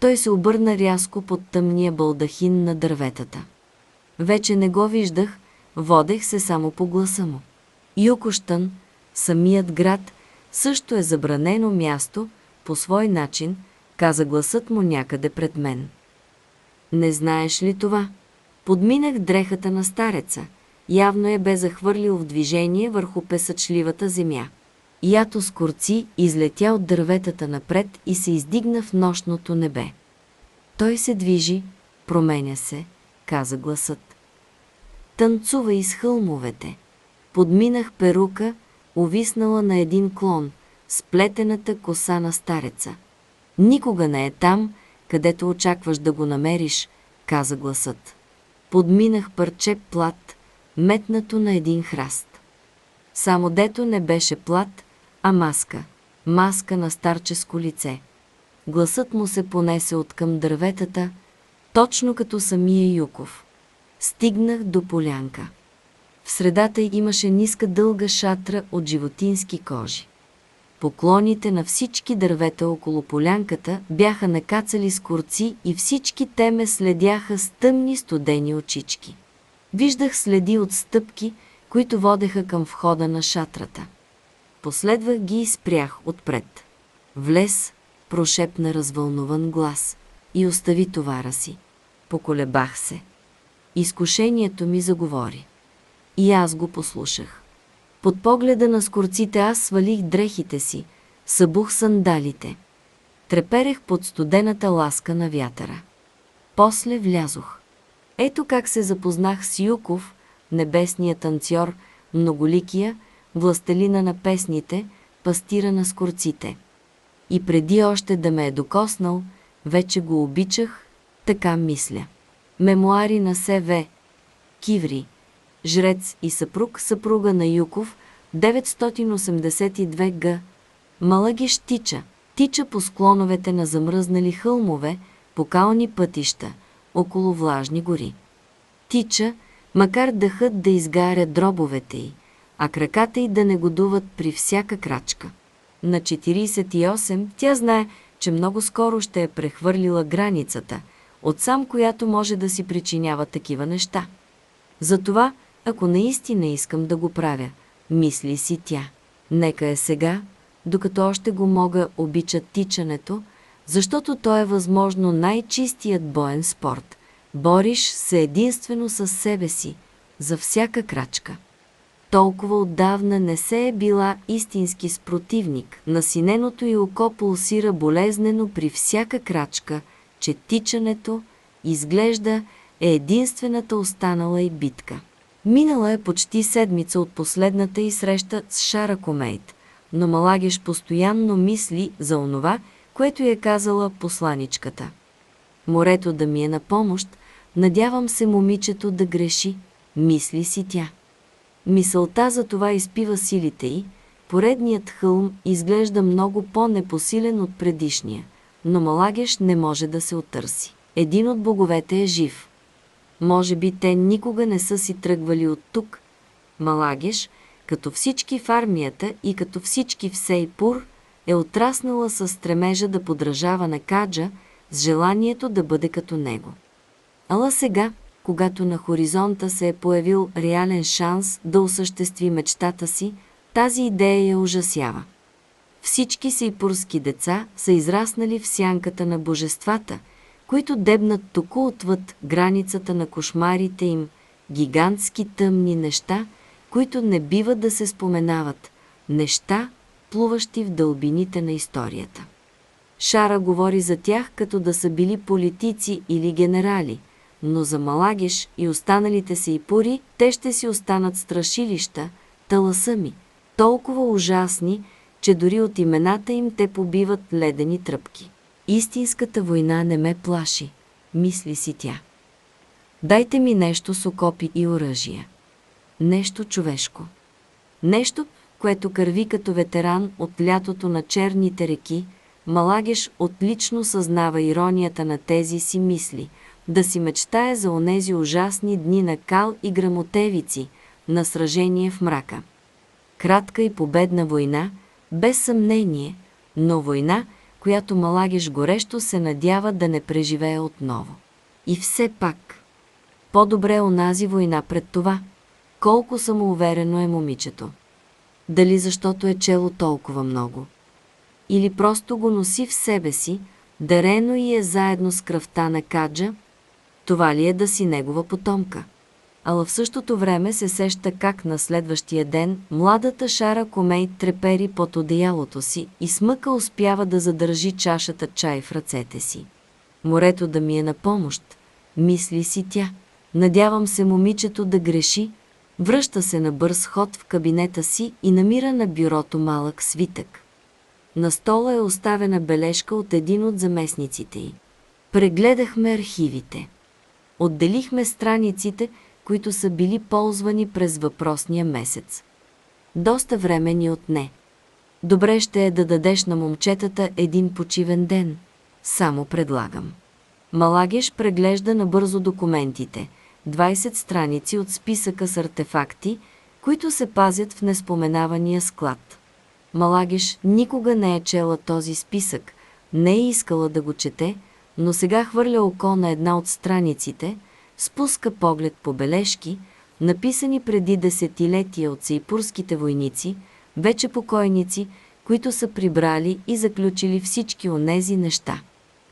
Той се обърна рязко под тъмния балдахин на дърветата. Вече не го виждах, водех се само по гласа му. Юкощън, самият град, също е забранено място, по свой начин, каза гласът му някъде пред мен. Не знаеш ли това? Подминах дрехата на стареца. Явно е бе захвърлил в движение върху песъчливата земя. Ято с корци излетя от дърветата напред и се издигна в нощното небе. Той се движи, променя се, каза гласът. Танцува из хълмовете. Подминах перука, увиснала на един клон, сплетената коса на стареца. Никога не е там, където очакваш да го намериш, каза гласът. Подминах парче плат, метнато на един храст. Само дето не беше плат, а маска. Маска на старческо лице. Гласът му се понесе от към дърветата, точно като самия Юков. Стигнах до полянка. В средата имаше ниска дълга шатра от животински кожи. Поклоните на всички дървета около полянката бяха накацали с корци и всички те ме следяха с тъмни студени очички. Виждах следи от стъпки, които водеха към входа на шатрата. Последвах ги и спрях отпред. Влез, прошепна развълнуван глас и остави товара си. Поколебах се. Изкушението ми заговори. И аз го послушах. Под погледа на скорците аз свалих дрехите си, събух сандалите. Треперех под студената ласка на вятъра. После влязох. Ето как се запознах с Юков, небесния танцор, многоликия, властелина на песните, пастира на скорците. И преди още да ме е докоснал, вече го обичах, така мисля. Мемуари на СВ. Киври жрец и съпруг, съпруга на Юков, 982 г. Малагиш тича, тича по склоновете на замръзнали хълмове, по кални пътища, около влажни гори. Тича, макар дъхът да изгаря дробовете й, а краката й да не годуват при всяка крачка. На 48 тя знае, че много скоро ще е прехвърлила границата, отсам която може да си причинява такива неща. Затова ако наистина искам да го правя, мисли си тя. Нека е сега, докато още го мога обича тичането, защото то е възможно най-чистият боен спорт. Бориш се единствено с себе си, за всяка крачка. Толкова отдавна не се е била истински спротивник. Насиненото й око пулсира болезнено при всяка крачка, че тичането, изглежда, е единствената останала и битка. Минала е почти седмица от последната и среща с Шара Комейт, но Малагеш постоянно мисли за онова, което е казала посланичката. Морето да ми е на помощ, надявам се момичето да греши, мисли си тя. Мисълта за това изпива силите й, поредният хълм изглежда много по-непосилен от предишния, но Малагеш не може да се отърси. Един от боговете е жив – може би те никога не са си тръгвали от тук. Малагеш, като всички в армията и като всички в Сейпур, е отраснала със стремежа да подражава на Каджа с желанието да бъде като него. Ала сега, когато на хоризонта се е появил реален шанс да осъществи мечтата си, тази идея я ужасява. Всички сейпурски деца са израснали в сянката на божествата – които дебнат току отвъд границата на кошмарите им, гигантски тъмни неща, които не бива да се споменават, неща, плуващи в дълбините на историята. Шара говори за тях като да са били политици или генерали, но за Малагиш и останалите се и пури, те ще си останат страшилища, таласъми, толкова ужасни, че дори от имената им те побиват ледени тръпки. Истинската война не ме плаши, мисли си тя. Дайте ми нещо с окопи и оръжия. Нещо човешко. Нещо, което кърви като ветеран от лятото на черните реки, Малагеш отлично съзнава иронията на тези си мисли, да си мечтае за онези ужасни дни на кал и грамотевици, на сражение в мрака. Кратка и победна война, без съмнение, но война, която Малагеш горещо се надява да не преживее отново. И все пак, по-добре онази война пред това, колко самоуверено е момичето. Дали защото е чело толкова много? Или просто го носи в себе си, дарено и е заедно с кръвта на Каджа? Това ли е да си негова потомка? Ала в същото време се сеща как на следващия ден младата Шара Комей трепери под одеялото си и смъка успява да задържи чашата чай в ръцете си. Морето да ми е на помощ, мисли си тя. Надявам се момичето да греши, Връща се на бърз ход в кабинета си и намира на бюрото малък свитък. На стола е оставена бележка от един от заместниците й. Прегледахме архивите. Отделихме страниците, които са били ползвани през въпросния месец. Доста време ни отне. Добре ще е да дадеш на момчетата един почивен ден. Само предлагам. Малагеш преглежда набързо документите – 20 страници от списъка с артефакти, които се пазят в неспоменавания склад. Малагиш никога не е чела този списък, не е искала да го чете, но сега хвърля око на една от страниците, спуска поглед по бележки, написани преди десетилетия от сейпурските войници, вече покойници, които са прибрали и заключили всички онези неща.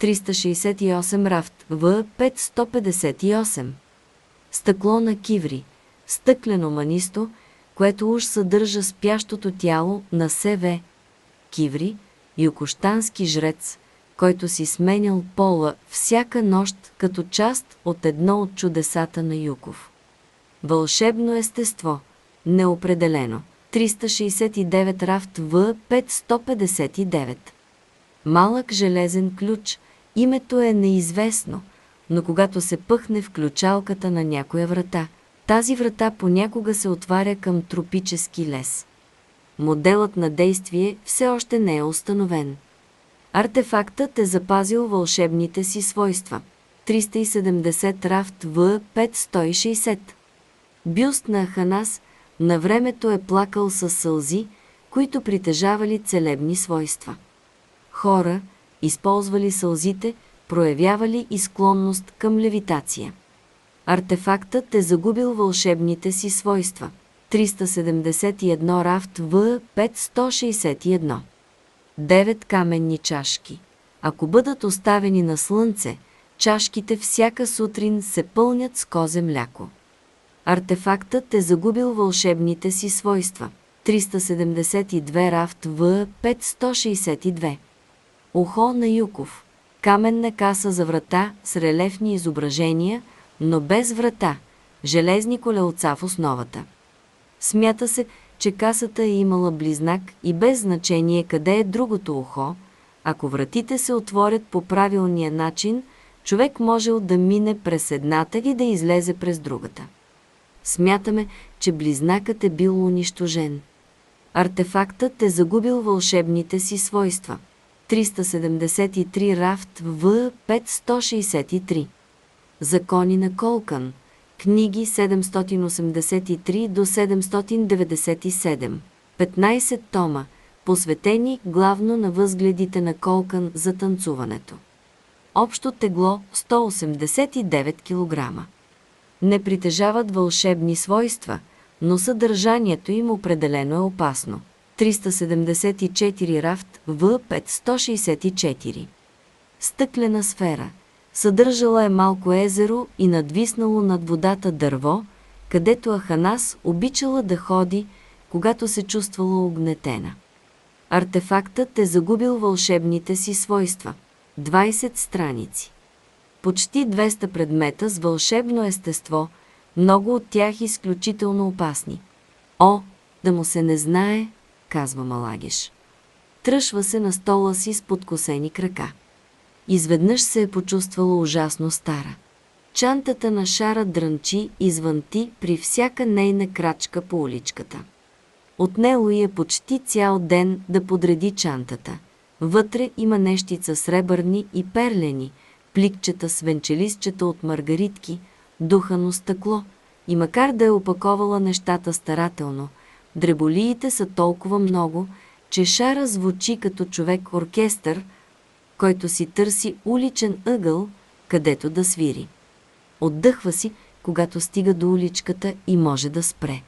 368 рафт В 558 стъкло на киври, стъклено манисто, което уж съдържа спящото тяло на СВ. Киври, юкоштански жрец, който си сменял пола всяка нощ като част от едно от чудесата на Юков. Вълшебно естество, неопределено. 369 рафт В 559. Малък железен ключ, името е неизвестно – но когато се пъхне в ключалката на някоя врата, тази врата понякога се отваря към тропически лес. Моделът на действие все още не е установен. Артефактът е запазил вълшебните си свойства. 370 рафт В 560. Бюст на Аханас на времето е плакал със сълзи, които притежавали целебни свойства. Хора, използвали сълзите, проявявали и склонност към левитация. Артефактът е загубил вълшебните си свойства. 371 рафт В 561 Девет каменни чашки. Ако бъдат оставени на слънце, чашките всяка сутрин се пълнят с козе мляко. Артефактът е загубил вълшебните си свойства. 372 рафт В 562 Ухо на Юков каменна каса за врата с релефни изображения, но без врата, железни колелца в основата. Смята се, че касата е имала близнак и без значение къде е другото ухо, ако вратите се отворят по правилния начин, човек можел да мине през едната и да излезе през другата. Смятаме, че близнакът е бил унищожен. Артефактът е загубил вълшебните си свойства – 373 рафт В 563. Закони на Колкан. Книги 783 до 797. 15 тома, посветени главно на възгледите на Колкан за танцуването. Общо тегло 189 кг. Не притежават вълшебни свойства, но съдържанието им определено е опасно – 374 рафт В 564. Стъклена сфера. Съдържала е малко езеро и надвиснало над водата дърво, където Аханас обичала да ходи, когато се чувствала огнетена. Артефактът е загубил вълшебните си свойства. 20 страници. Почти 200 предмета с вълшебно естество, много от тях изключително опасни. О, да му се не знае, казва Малагиш. Тръшва се на стола си с подкосени крака. Изведнъж се е почувствала ужасно стара. Чантата на шара дрънчи и звънти при всяка нейна крачка по уличката. Отнело е почти цял ден да подреди чантата. Вътре има нещица сребърни и перлени, пликчета с венчелистчета от маргаритки, духано стъкло. И макар да е опаковала нещата старателно, дреболиите са толкова много, че шара звучи като човек-оркестър, който си търси уличен ъгъл, където да свири. Отдъхва си, когато стига до уличката и може да спре.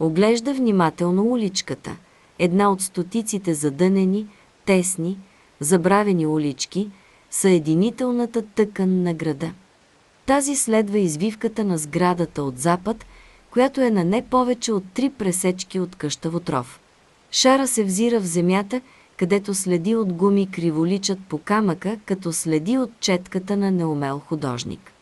Оглежда внимателно уличката, една от стотиците задънени, тесни, забравени улички, съединителната тъкан на града. Тази следва извивката на сградата от запад, която е на не повече от три пресечки от къща Вотров. Шара се взира в земята, където следи от гуми криволичат по камъка, като следи от четката на неумел художник.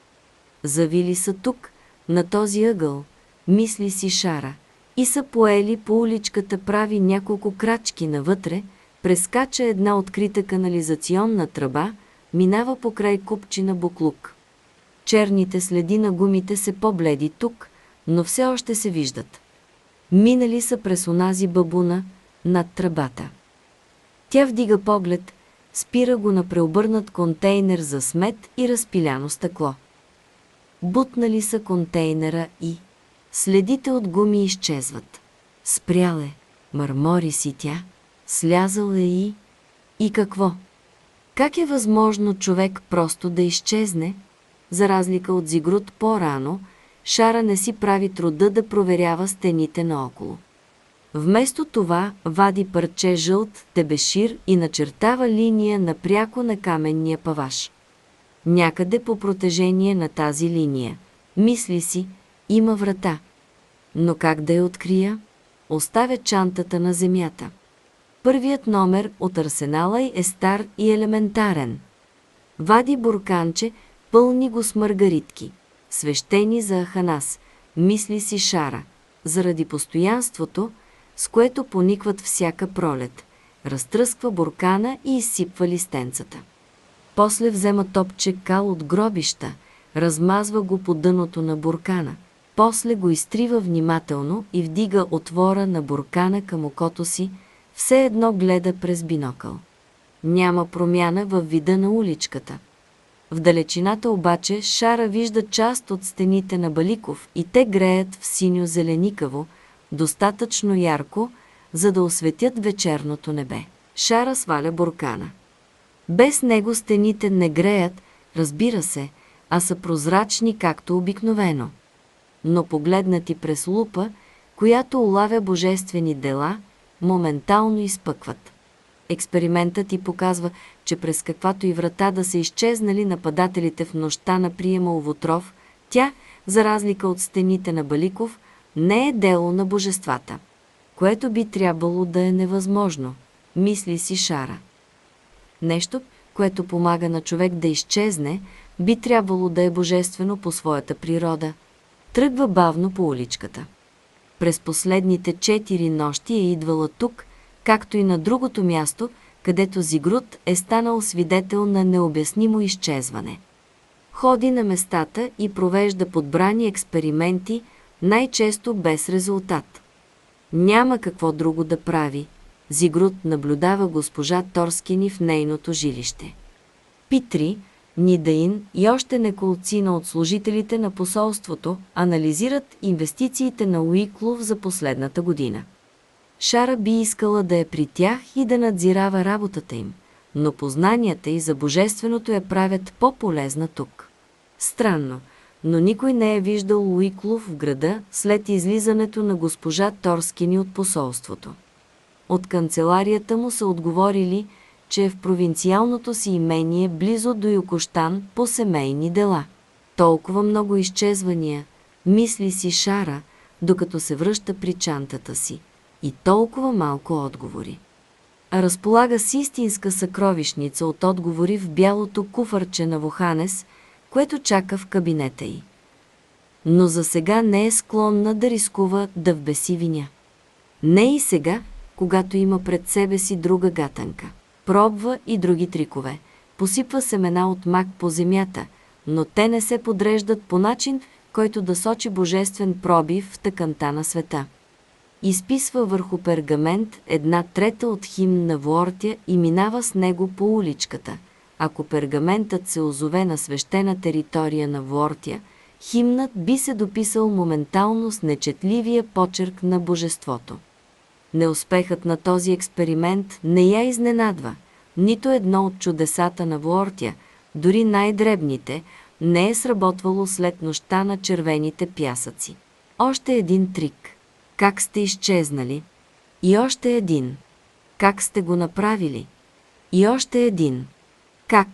Завили са тук, на този ъгъл, мисли си Шара, и са поели по уличката прави няколко крачки навътре, прескача една открита канализационна тръба, минава покрай купчина буклук. Черните следи на гумите се по-бледи тук, но все още се виждат. Минали са през онази бабуна над тръбата. Тя вдига поглед, спира го на преобърнат контейнер за смет и разпиляно стъкло. Бутнали са контейнера и... Следите от гуми изчезват. Спрял е, мърмори си тя, слязал е и... И какво? Как е възможно човек просто да изчезне? За разлика от Зигрут по-рано, Шара не си прави труда да проверява стените наоколо. Вместо това вади парче жълт тебешир и начертава линия напряко на каменния паваш. Някъде по протежение на тази линия. Мисли си, има врата. Но как да я открия? Оставя чантата на земята. Първият номер от арсенала е стар и елементарен. Вади бурканче, пълни го с маргаритки. Свещени за Аханас, мисли си Шара, заради постоянството, с което поникват всяка пролет. Разтръсква буркана и изсипва листенцата. После взема топче кал от гробища, размазва го по дъното на буркана. После го изтрива внимателно и вдига отвора на буркана към окото си, все едно гледа през бинокъл. Няма промяна във вида на уличката. В далечината обаче Шара вижда част от стените на Баликов и те греят в синьо-зеленикаво, достатъчно ярко, за да осветят вечерното небе. Шара сваля буркана. Без него стените не греят, разбира се, а са прозрачни както обикновено. Но погледнати през лупа, която улавя божествени дела, моментално изпъкват. Експериментът ти показва, че през каквато и врата да са изчезнали нападателите в нощта на приема Овотров, тя, за разлика от стените на Баликов, не е дело на божествата, което би трябвало да е невъзможно, мисли си Шара. Нещо, което помага на човек да изчезне, би трябвало да е божествено по своята природа. Тръгва бавно по уличката. През последните четири нощи е идвала тук, както и на другото място, където Зигрут е станал свидетел на необяснимо изчезване. Ходи на местата и провежда подбрани експерименти, най-често без резултат. Няма какво друго да прави. Зигрут наблюдава госпожа Торскини в нейното жилище. Питри, Нидаин и още неколцина от служителите на посолството анализират инвестициите на Уиклов за последната година. Шара би искала да е при тях и да надзирава работата им, но познанията и за божественото я правят по-полезна тук. Странно, но никой не е виждал Уиклов в града след излизането на госпожа Торскини от посолството. От канцеларията му са отговорили, че е в провинциалното си имение близо до Юкощан по семейни дела. Толкова много изчезвания, мисли си Шара, докато се връща при чантата си. И толкова малко отговори. а разполага с истинска съкровищница от отговори в бялото куфарче на Воханес, което чака в кабинета й. Но за сега не е склонна да рискува да вбеси виня. Не и сега, когато има пред себе си друга гатанка. Пробва и други трикове. Посипва семена от мак по земята, но те не се подреждат по начин, който да сочи божествен пробив в тъканта на света. Изписва върху пергамент една трета от химн на Вуортия и минава с него по уличката. Ако пергаментът се озове на свещена територия на Вуортия, химнат би се дописал моментално с нечетливия почерк на божеството. Неуспехът на този експеримент не я изненадва. Нито едно от чудесата на Вуортия, дори най-дребните, не е сработвало след нощта на червените пясъци. Още един трик. Как сте изчезнали? И още един. Как сте го направили? И още един. Как?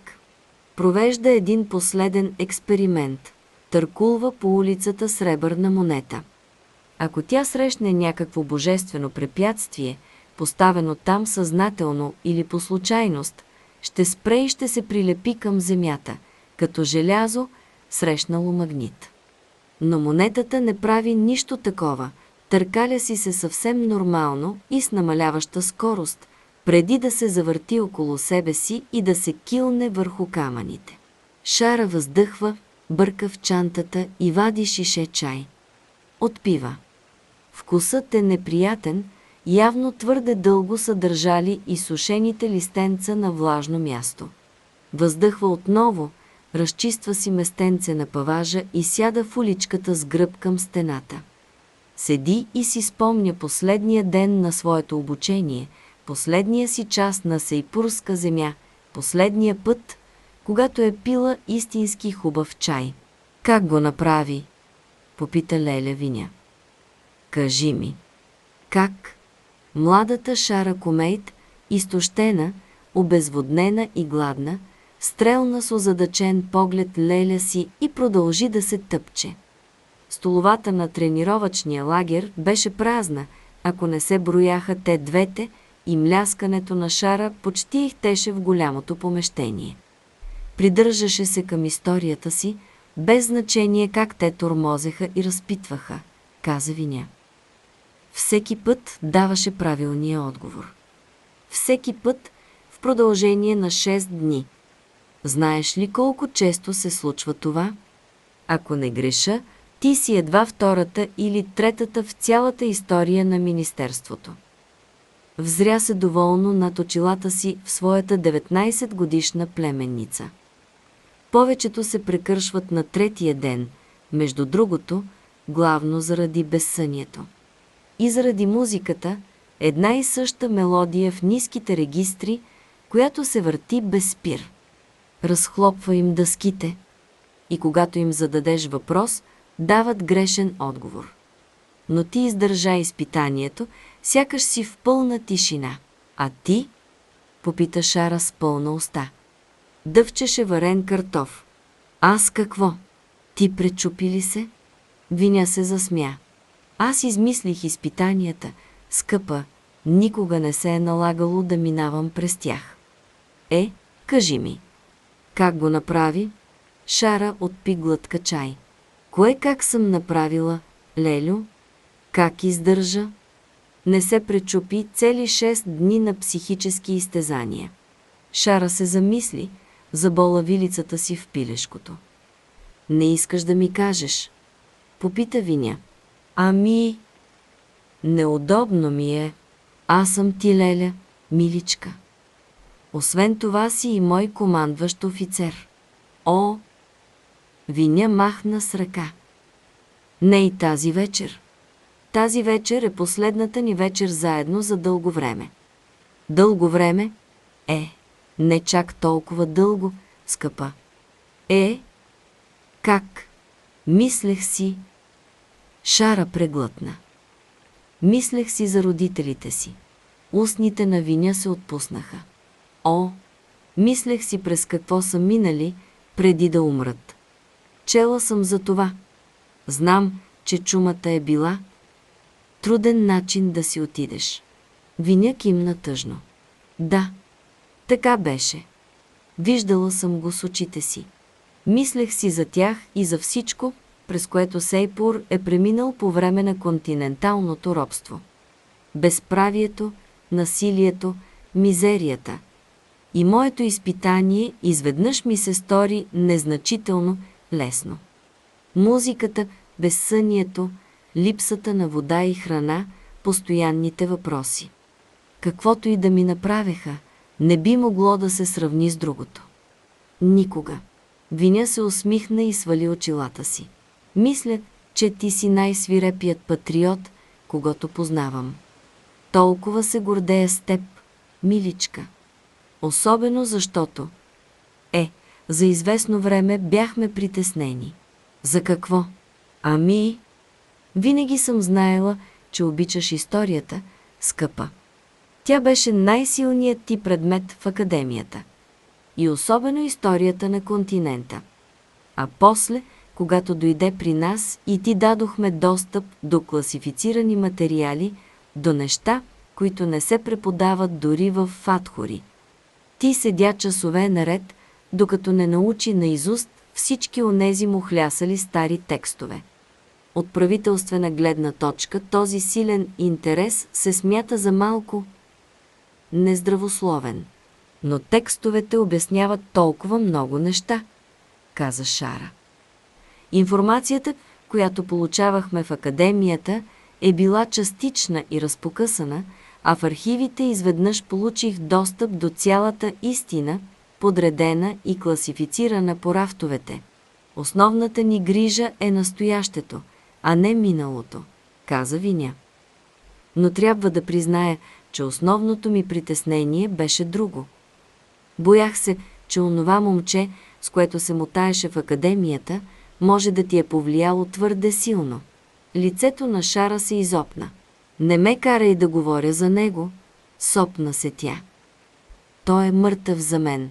Провежда един последен експеримент. Търкулва по улицата сребърна монета. Ако тя срещне някакво божествено препятствие, поставено там съзнателно или по случайност, ще спре и ще се прилепи към земята, като желязо срещнало магнит. Но монетата не прави нищо такова, търкаля си се съвсем нормално и с намаляваща скорост, преди да се завърти около себе си и да се килне върху камъните. Шара въздъхва, бърка в чантата и вади шише чай. Отпива. Вкусът е неприятен, явно твърде дълго са държали и сушените листенца на влажно място. Въздъхва отново, разчиства си местенце на паважа и сяда в уличката с гръб към стената. Седи и си спомня последния ден на своето обучение, последния си час на Сейпурска земя, последния път, когато е пила истински хубав чай. Как го направи? Попита Леля Виня. Кажи ми. Как? Младата Шара Комейт, изтощена, обезводнена и гладна, стрелна с озадачен поглед леля си и продължи да се тъпче. Столовата на тренировъчния лагер беше празна, ако не се брояха те двете и мляскането на шара почти ихтеше в голямото помещение. Придържаше се към историята си, без значение как те тормозеха и разпитваха, каза Виня. Всеки път даваше правилния отговор. Всеки път в продължение на 6 дни. Знаеш ли колко често се случва това? Ако не греша, ти си едва втората или третата в цялата история на Министерството. Взря се доволно над очилата си в своята 19 годишна племенница. Повечето се прекършват на третия ден, между другото, главно заради безсънието. И заради музиката, една и съща мелодия в ниските регистри, която се върти без спир. Разхлопва им дъските и когато им зададеш въпрос – дават грешен отговор. Но ти издържа изпитанието, сякаш си в пълна тишина. А ти? Попита Шара с пълна уста. Дъвчеше варен картоф. Аз какво? Ти пречупи ли се? Виня се засмя. Аз измислих изпитанията, скъпа, никога не се е налагало да минавам през тях. Е, кажи ми. Как го направи? Шара отпи глътка чай. Кое как съм направила, Лелю? Как издържа? Не се пречупи цели 6 дни на психически изтезания. Шара се замисли, забола вилицата си в пилешкото. Не искаш да ми кажеш? Попита Виня. Ами... Неудобно ми е. Аз съм ти, Леля, миличка. Освен това си и мой командващ офицер. О, Виня махна с ръка. Не и тази вечер. Тази вечер е последната ни вечер заедно за дълго време. Дълго време? Е, не чак толкова дълго, скъпа. Е, как? Мислех си. Шара преглътна. Мислех си за родителите си. Устните на Виня се отпуснаха. О, мислех си през какво са минали, преди да умрат. Чела съм за това. Знам, че чумата е била труден начин да си отидеш. Виня кимна тъжно. Да, така беше. Виждала съм го с очите си. Мислех си за тях и за всичко, през което Сейпур е преминал по време на континенталното робство. Безправието, насилието, мизерията. И моето изпитание изведнъж ми се стори незначително лесно. Музиката, безсънието, липсата на вода и храна, постоянните въпроси. Каквото и да ми направеха, не би могло да се сравни с другото. Никога. Виня се усмихна и свали очилата си. Мисля, че ти си най-свирепият патриот, когато познавам. Толкова се гордея с теб, миличка. Особено защото... Е, за известно време бяхме притеснени. За какво? Ами... Винаги съм знаела, че обичаш историята, скъпа. Тя беше най-силният ти предмет в академията. И особено историята на континента. А после, когато дойде при нас и ти дадохме достъп до класифицирани материали, до неща, които не се преподават дори в фатхори. Ти седя часове наред, докато не научи наизуст всички онези му хлясали стари текстове. От правителствена гледна точка този силен интерес се смята за малко нездравословен. Но текстовете обясняват толкова много неща, каза Шара. Информацията, която получавахме в академията, е била частична и разпокъсана, а в архивите изведнъж получих достъп до цялата истина, подредена и класифицирана по рафтовете. Основната ни грижа е настоящето, а не миналото, каза Виня. Но трябва да призная, че основното ми притеснение беше друго. Боях се, че онова момче, с което се мотаеше в академията, може да ти е повлияло твърде силно. Лицето на Шара се изопна. Не ме карай да говоря за него, сопна се тя. Той е мъртъв за мен.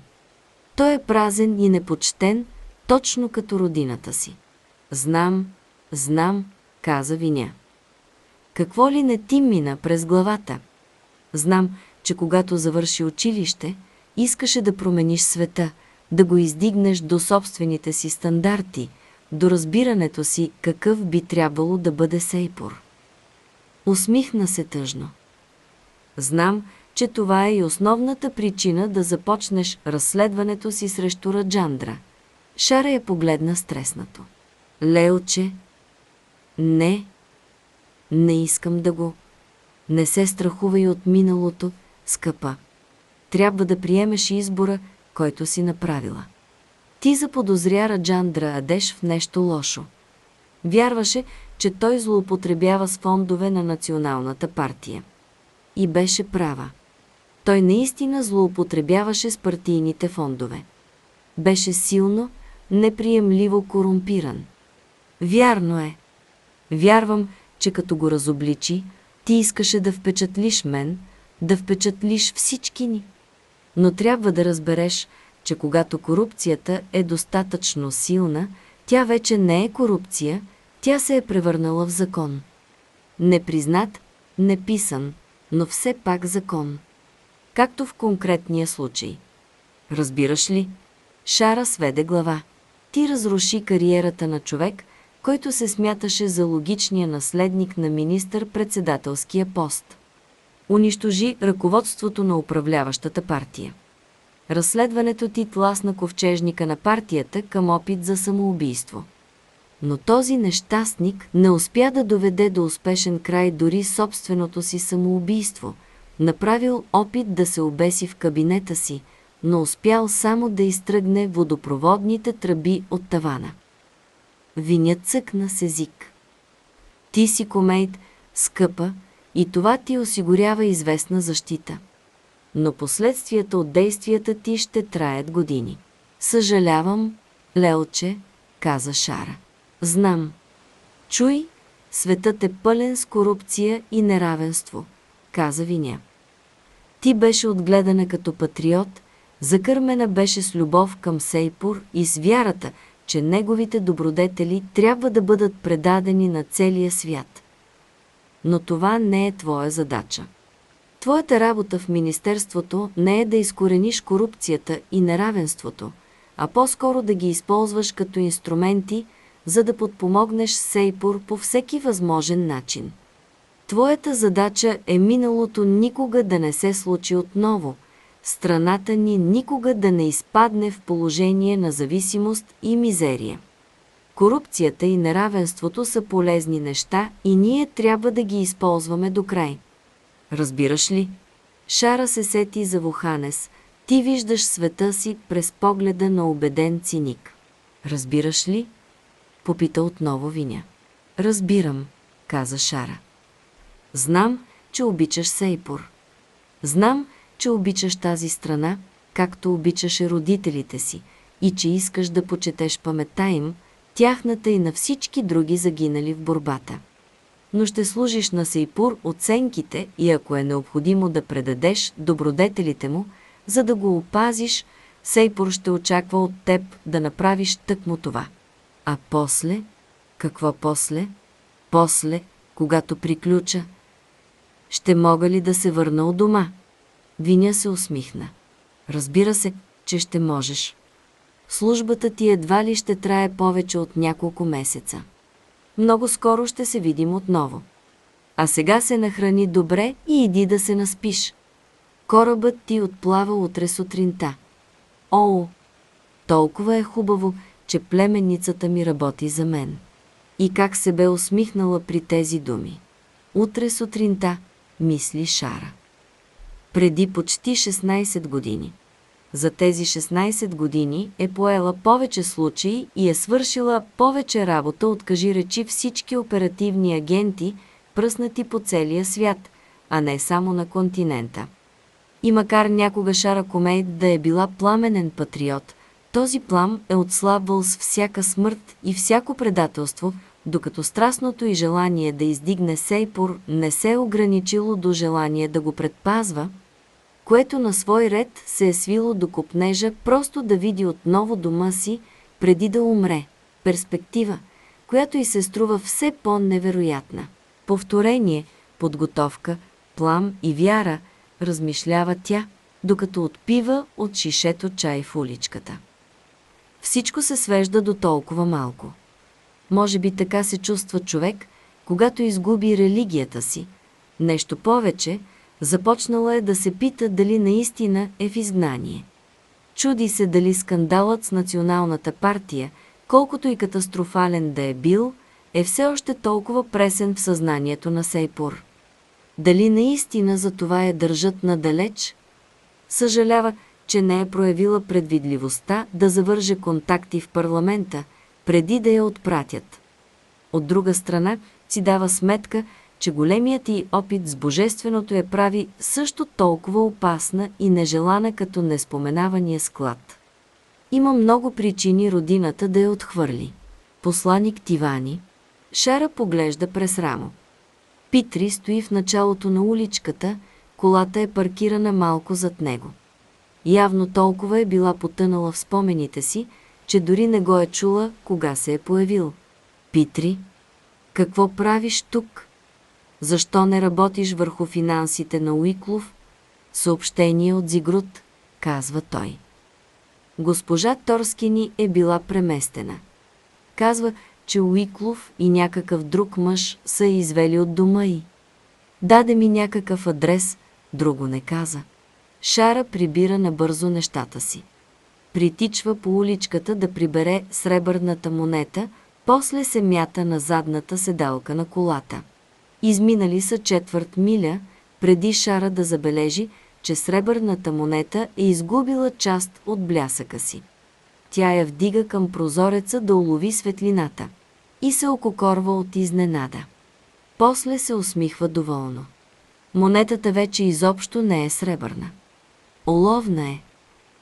Той е празен и непочтен, точно като родината си. Знам, знам, каза Виня. Какво ли не ти мина през главата? Знам, че когато завърши училище, искаше да промениш света, да го издигнеш до собствените си стандарти, до разбирането си какъв би трябвало да бъде Сейпор. Усмихна се тъжно. Знам, че това е и основната причина да започнеш разследването си срещу Раджандра. Шара я погледна стреснато. Леоче, не, не искам да го. Не се страхувай от миналото, скъпа. Трябва да приемеш избора, който си направила. Ти заподозря Раджандра Адеш в нещо лошо. Вярваше, че той злоупотребява с фондове на националната партия. И беше права. Той наистина злоупотребяваше с партийните фондове. Беше силно, неприемливо корумпиран. Вярно е. Вярвам, че като го разобличи, ти искаше да впечатлиш мен, да впечатлиш всички ни. Но трябва да разбереш, че когато корупцията е достатъчно силна, тя вече не е корупция, тя се е превърнала в закон. Непризнат, неписан, но все пак закон. Както в конкретния случай. Разбираш ли? Шара сведе глава. Ти разруши кариерата на човек, който се смяташе за логичния наследник на министър-председателския пост. Унищожи ръководството на управляващата партия. Разследването ти тласна ковчежника на партията към опит за самоубийство. Но този нещастник не успя да доведе до успешен край дори собственото си самоубийство. Направил опит да се обеси в кабинета си, но успял само да изтръгне водопроводните тръби от тавана. Винят цъкна с език. Ти си комейт, скъпа, и това ти осигурява известна защита. Но последствията от действията ти ще траят години. Съжалявам, Лелче, каза Шара. Знам. Чуй, светът е пълен с корупция и неравенство, каза Виня. Ти беше отгледана като патриот, закърмена беше с любов към Сейпур и с вярата, че неговите добродетели трябва да бъдат предадени на целия свят. Но това не е твоя задача. Твоята работа в Министерството не е да изкорениш корупцията и неравенството, а по-скоро да ги използваш като инструменти, за да подпомогнеш Сейпур по всеки възможен начин. Твоята задача е миналото никога да не се случи отново, страната ни никога да не изпадне в положение на зависимост и мизерия. Корупцията и неравенството са полезни неща и ние трябва да ги използваме до край. Разбираш ли? Шара се сети за Вуханес. Ти виждаш света си през погледа на убеден циник. Разбираш ли? Попита отново Виня. Разбирам, каза Шара. Знам, че обичаш Сейпур. Знам, че обичаш тази страна, както обичаше родителите си, и че искаш да почетеш паметта им, тяхната и на всички други загинали в борбата. Но ще служиш на Сейпур оценките и ако е необходимо да предадеш добродетелите му, за да го опазиш, Сейпур ще очаква от теб да направиш тъкмо това. А после? Какво после? После, когато приключа, ще мога ли да се върна от дома? Виня се усмихна. Разбира се, че ще можеш. Службата ти едва ли ще трае повече от няколко месеца. Много скоро ще се видим отново. А сега се нахрани добре и иди да се наспиш. Корабът ти отплава утре сутринта. О, толкова е хубаво, че племенницата ми работи за мен. И как се бе усмихнала при тези думи. Утре сутринта, мисли Шара. Преди почти 16 години. За тези 16 години е поела повече случаи и е свършила повече работа от кажи речи всички оперативни агенти, пръснати по целия свят, а не само на континента. И макар някога Шара Комейт да е била пламенен патриот, този плам е отслабвал с всяка смърт и всяко предателство, докато страстното и желание да издигне Сейпур не се е ограничило до желание да го предпазва, което на свой ред се е свило до копнежа просто да види отново дома си, преди да умре. Перспектива, която и се струва все по-невероятна. Повторение, подготовка, плам и вяра, размишлява тя, докато отпива от шишето чай в уличката. Всичко се свежда до толкова малко. Може би така се чувства човек, когато изгуби религията си. Нещо повече, започнала е да се пита дали наистина е в изгнание. Чуди се дали скандалът с националната партия, колкото и катастрофален да е бил, е все още толкова пресен в съзнанието на Сейпур. Дали наистина за това я държат надалеч? Съжалява, че не е проявила предвидливостта да завърже контакти в парламента, преди да я отпратят. От друга страна си дава сметка, че големият и опит с божественото я прави също толкова опасна и нежелана като неспоменавания склад. Има много причини родината да я отхвърли. Посланик Тивани, Шара поглежда през рамо. Питри стои в началото на уличката, колата е паркирана малко зад него. Явно толкова е била потънала в спомените си, че дори не го е чула, кога се е появил. Питри, какво правиш тук? Защо не работиш върху финансите на Уиклов? Съобщение от Зигрут, казва той. Госпожа Торскини е била преместена. Казва, че Уиклов и някакъв друг мъж са извели от дома й. Даде ми някакъв адрес, друго не каза. Шара прибира набързо нещата си. Притичва по уличката да прибере сребърната монета, после се мята на задната седалка на колата. Изминали са четвърт миля, преди Шара да забележи, че сребърната монета е изгубила част от блясъка си. Тя я вдига към прозореца да улови светлината и се ококорва от изненада. После се усмихва доволно. Монетата вече изобщо не е сребърна. Оловна е.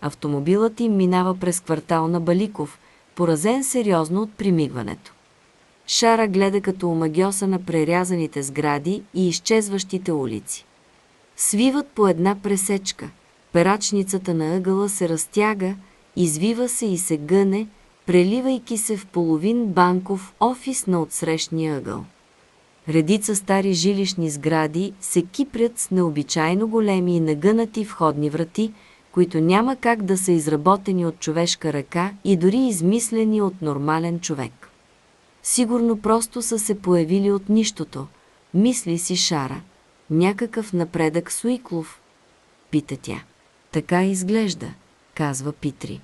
Автомобилът им минава през квартал на Баликов, поразен сериозно от примигването. Шара гледа като омагиоса на прерязаните сгради и изчезващите улици. Свиват по една пресечка. Перачницата на ъгъла се разтяга, извива се и се гъне, преливайки се в половин банков офис на отсрещния ъгъл. Редица стари жилищни сгради се кипрят с необичайно големи и нагънати входни врати, които няма как да са изработени от човешка ръка и дори измислени от нормален човек. Сигурно просто са се появили от нищото, мисли си Шара. Някакъв напредък Суиклов? Пита тя. Така изглежда, казва Питри.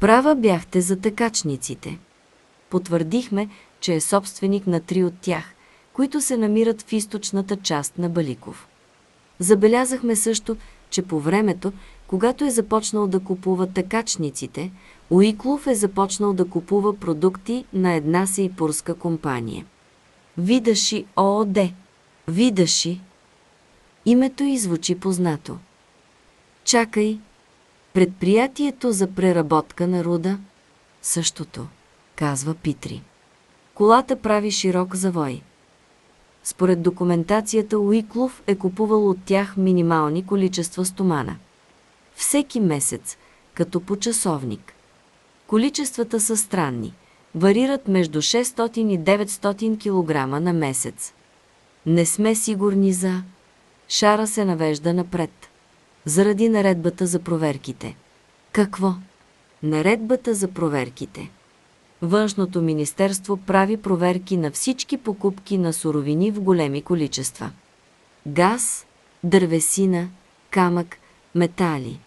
Права бяхте за тъкачниците. Потвърдихме, че е собственик на три от тях, които се намират в източната част на Баликов. Забелязахме също, че по времето, когато е започнал да купува тъкачниците, Уиклов е започнал да купува продукти на една сейпурска компания. Видаши ООД. Видаши. Името й звучи познато. Чакай. Предприятието за преработка на руда? Същото, казва Питри. Колата прави широк завой. Според документацията Уиклов е купувал от тях минимални количества стомана. Всеки месец, като по часовник. Количествата са странни. Варират между 600 и 900 кг на месец. Не сме сигурни за... Шара се навежда напред. Заради наредбата за проверките. Какво? Наредбата за проверките. Външното министерство прави проверки на всички покупки на суровини в големи количества. Газ, дървесина, камък, метали.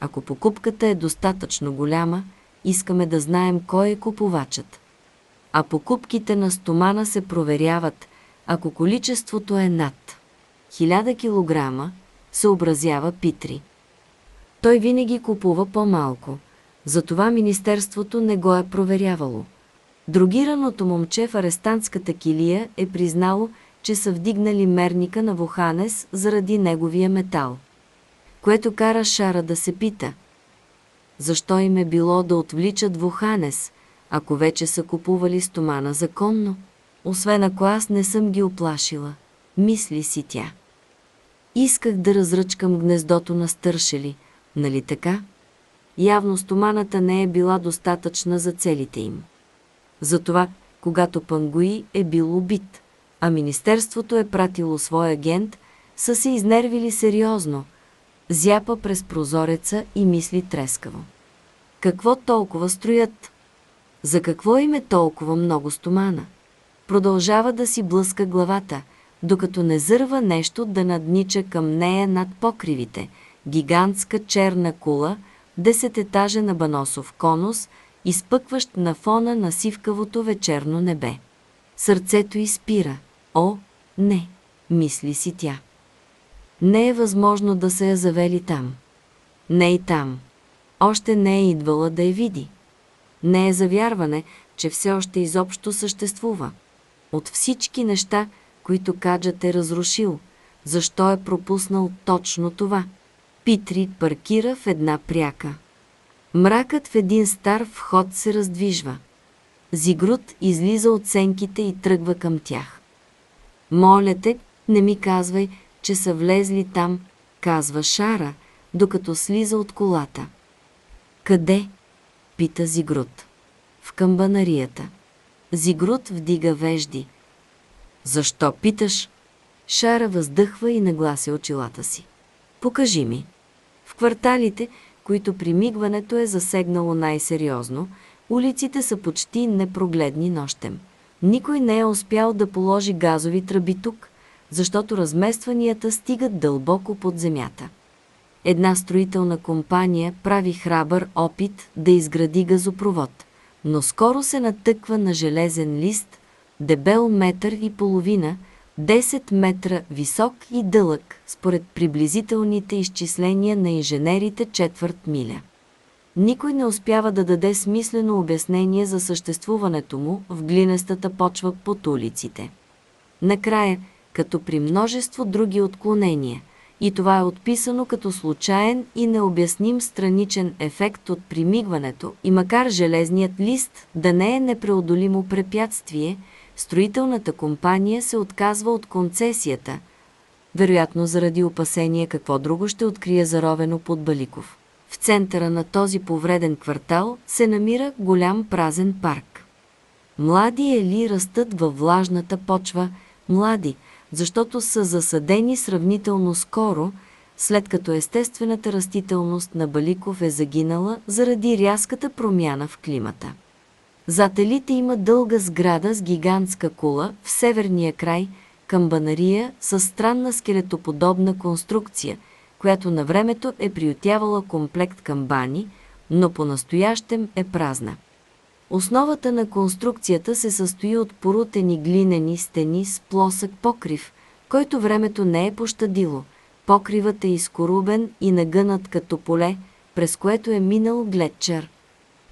Ако покупката е достатъчно голяма, искаме да знаем кой е купувачът. А покупките на стомана се проверяват, ако количеството е над 1000 кг, съобразява Питри. Той винаги купува по-малко – затова Министерството не го е проверявало. Другираното момче в арестантската килия е признало, че са вдигнали мерника на Воханес заради неговия метал. Което кара Шара да се пита. Защо им е било да отвличат Воханес, ако вече са купували стомана законно? Освен ако аз не съм ги оплашила, мисли си тя. Исках да разръчкам гнездото на стършели, нали така? Явно стоманата не е била достатъчна за целите им. Затова, когато Пангуи е бил убит, а Министерството е пратило свой агент, са се изнервили сериозно, зяпа през прозореца и мисли трескаво. Какво толкова строят? За какво им е толкова много стомана? Продължава да си блъска главата, докато не зърва нещо да наднича към нея над покривите, гигантска черна кула – десететажен абаносов конус, изпъкващ на фона на сивкавото вечерно небе. Сърцето изпира. О, не, мисли си тя. Не е възможно да се я завели там. Не и там. Още не е идвала да я види. Не е завярване, че все още изобщо съществува. От всички неща, които Каджът е разрушил, защо е пропуснал точно това? Питри паркира в една пряка. Мракът в един стар вход се раздвижва. Зигрут излиза от сенките и тръгва към тях. Моля те, не ми казвай, че са влезли там, казва Шара, докато слиза от колата. Къде? пита Зигрут. В камбанарията. Зигрут вдига вежди. Защо питаш? Шара въздъхва и наглася очилата си. Покажи ми. В кварталите, които примигването е засегнало най-сериозно, улиците са почти непрогледни нощем. Никой не е успял да положи газови тръби тук, защото разместванията стигат дълбоко под земята. Една строителна компания прави храбър опит да изгради газопровод, но скоро се натъква на железен лист, дебел метър и половина – 10 метра висок и дълъг, според приблизителните изчисления на инженерите четвърт миля. Никой не успява да даде смислено обяснение за съществуването му в глинестата почва под улиците. Накрая, като при множество други отклонения, и това е отписано като случайен и необясним страничен ефект от примигването, и макар железният лист да не е непреодолимо препятствие – строителната компания се отказва от концесията, вероятно заради опасение какво друго ще открие заровено под Баликов. В центъра на този повреден квартал се намира голям празен парк. Млади ели растат във влажната почва, млади, защото са засадени сравнително скоро, след като естествената растителност на Баликов е загинала заради рязката промяна в климата. Зад елите има дълга сграда с гигантска кула в северния край, камбанария с странна скелетоподобна конструкция, която на времето е приютявала комплект камбани, но по-настоящем е празна. Основата на конструкцията се състои от порутени глинени стени с плосък покрив, който времето не е пощадило. Покривът е изкорубен и нагънат като поле, през което е минал гледчер.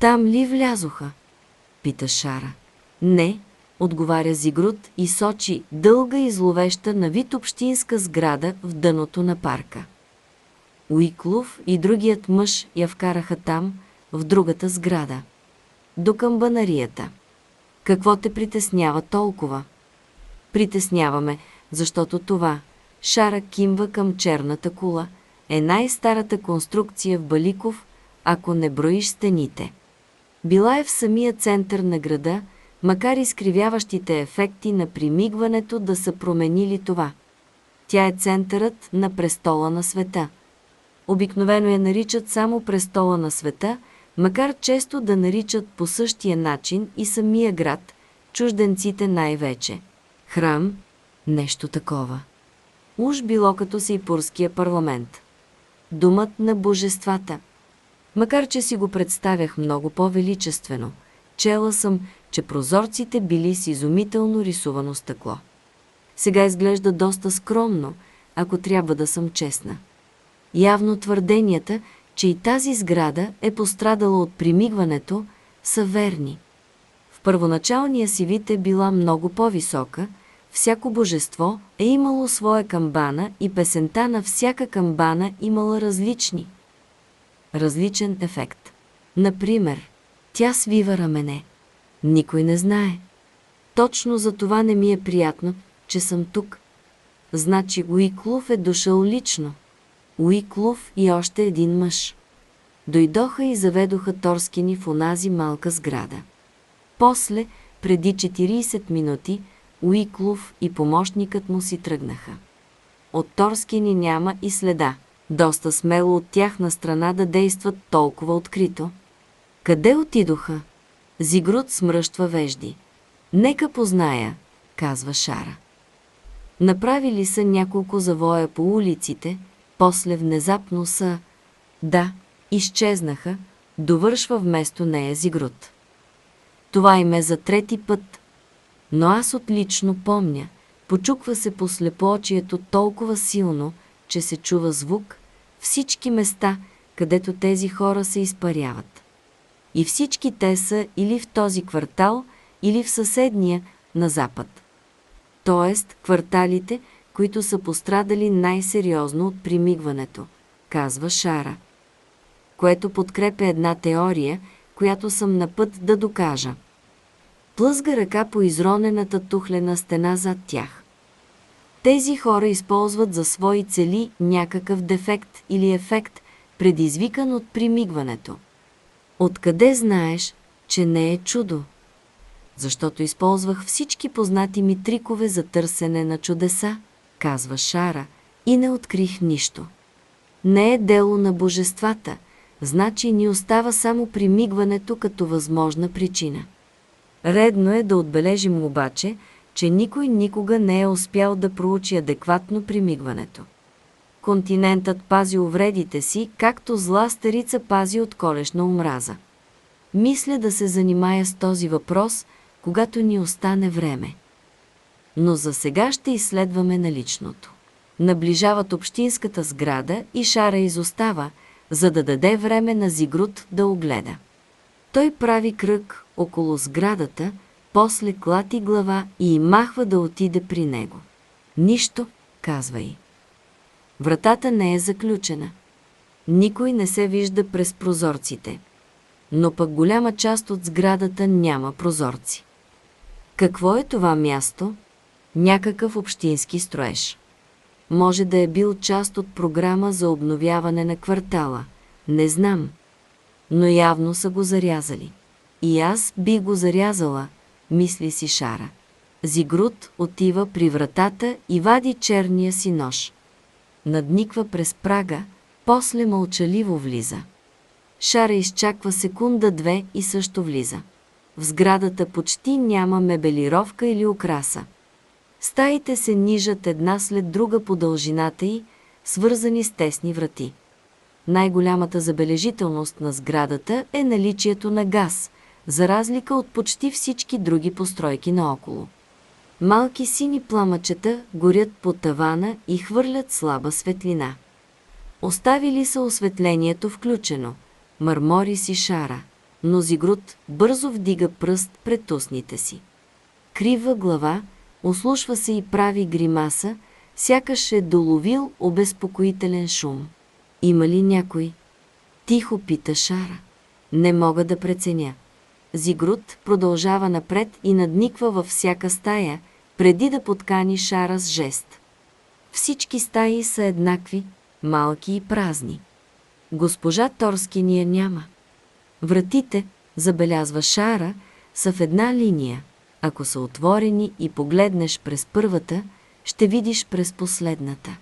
Там ли влязоха? Пита Шара. Не, отговаря Зигрут и сочи дълга и зловеща на вид общинска сграда в дъното на парка. Уиклов и другият мъж я вкараха там, в другата сграда до камбанарията. Какво те притеснява толкова? Притесняваме, защото това, шара кимва към черната кула, е най-старата конструкция в Баликов, ако не броиш стените. Била е в самия център на града, макар изкривяващите ефекти на примигването да са променили това. Тя е центърът на престола на света. Обикновено я наричат само престола на света – макар често да наричат по същия начин и самия град, чужденците най-вече. Храм – нещо такова. Уж било като Сейпурския парламент. Думът на божествата. Макар, че си го представях много по-величествено, чела съм, че прозорците били с изумително рисувано стъкло. Сега изглежда доста скромно, ако трябва да съм честна. Явно твърденията – че и тази сграда е пострадала от примигването, са верни. В първоначалния си вид е била много по-висока, всяко божество е имало своя камбана и песента на всяка камбана имала различни. Различен ефект. Например, тя свива рамене. Никой не знае. Точно за това не ми е приятно, че съм тук. Значи Уиклов е дошъл лично. Уиклов и още един мъж. Дойдоха и заведоха Торскини в онази малка сграда. После, преди 40 минути, Уиклов и помощникът му си тръгнаха. От Торскини няма и следа. Доста смело от тяхна страна да действат толкова открито. Къде отидоха? Зигрут смръщва вежди. Нека позная, казва Шара. Направили са няколко завоя по улиците, после внезапно са... Да, изчезнаха, довършва вместо нея Зигрут. Това им е за трети път, но аз отлично помня, почуква се по слепоочието толкова силно, че се чува звук, всички места, където тези хора се изпаряват. И всички те са или в този квартал, или в съседния на запад. Тоест, кварталите, които са пострадали най-сериозно от примигването, казва Шара, което подкрепя една теория, която съм на път да докажа. Плъзга ръка по изронената тухлена стена зад тях. Тези хора използват за свои цели някакъв дефект или ефект, предизвикан от примигването. Откъде знаеш, че не е чудо? Защото използвах всички познати ми трикове за търсене на чудеса казва Шара, и не открих нищо. Не е дело на божествата, значи ни остава само примигването като възможна причина. Редно е да отбележим обаче, че никой никога не е успял да проучи адекватно примигването. Континентът пази увредите си, както зла старица пази от колешна омраза. Мисля да се занимая с този въпрос, когато ни остане време но за сега ще изследваме наличното. Наближават общинската сграда и Шара изостава, за да даде време на Зигрут да огледа. Той прави кръг около сградата, после клати глава и махва да отиде при него. Нищо, казва и. Вратата не е заключена. Никой не се вижда през прозорците. Но пък голяма част от сградата няма прозорци. Какво е това място? Някакъв общински строеж. Може да е бил част от програма за обновяване на квартала. Не знам. Но явно са го зарязали. И аз би го зарязала, мисли си Шара. Зигрут отива при вратата и вади черния си нож. Надниква през прага, после мълчаливо влиза. Шара изчаква секунда-две и също влиза. В сградата почти няма мебелировка или украса. Стаите се нижат една след друга по дължината й, свързани с тесни врати. Най-голямата забележителност на сградата е наличието на газ, за разлика от почти всички други постройки наоколо. Малки сини пламъчета горят по тавана и хвърлят слаба светлина. Оставили са осветлението включено. Мърмори си шара, но Зигрут бързо вдига пръст пред устните си. Крива глава, ослушва се и прави гримаса, сякаш е доловил обезпокоителен шум. Има ли някой? Тихо пита Шара. Не мога да преценя. Зигрут продължава напред и надниква във всяка стая, преди да подкани Шара с жест. Всички стаи са еднакви, малки и празни. Госпожа Торски ние няма. Вратите, забелязва Шара, са в една линия. Ако са отворени и погледнеш през първата, ще видиш през последната.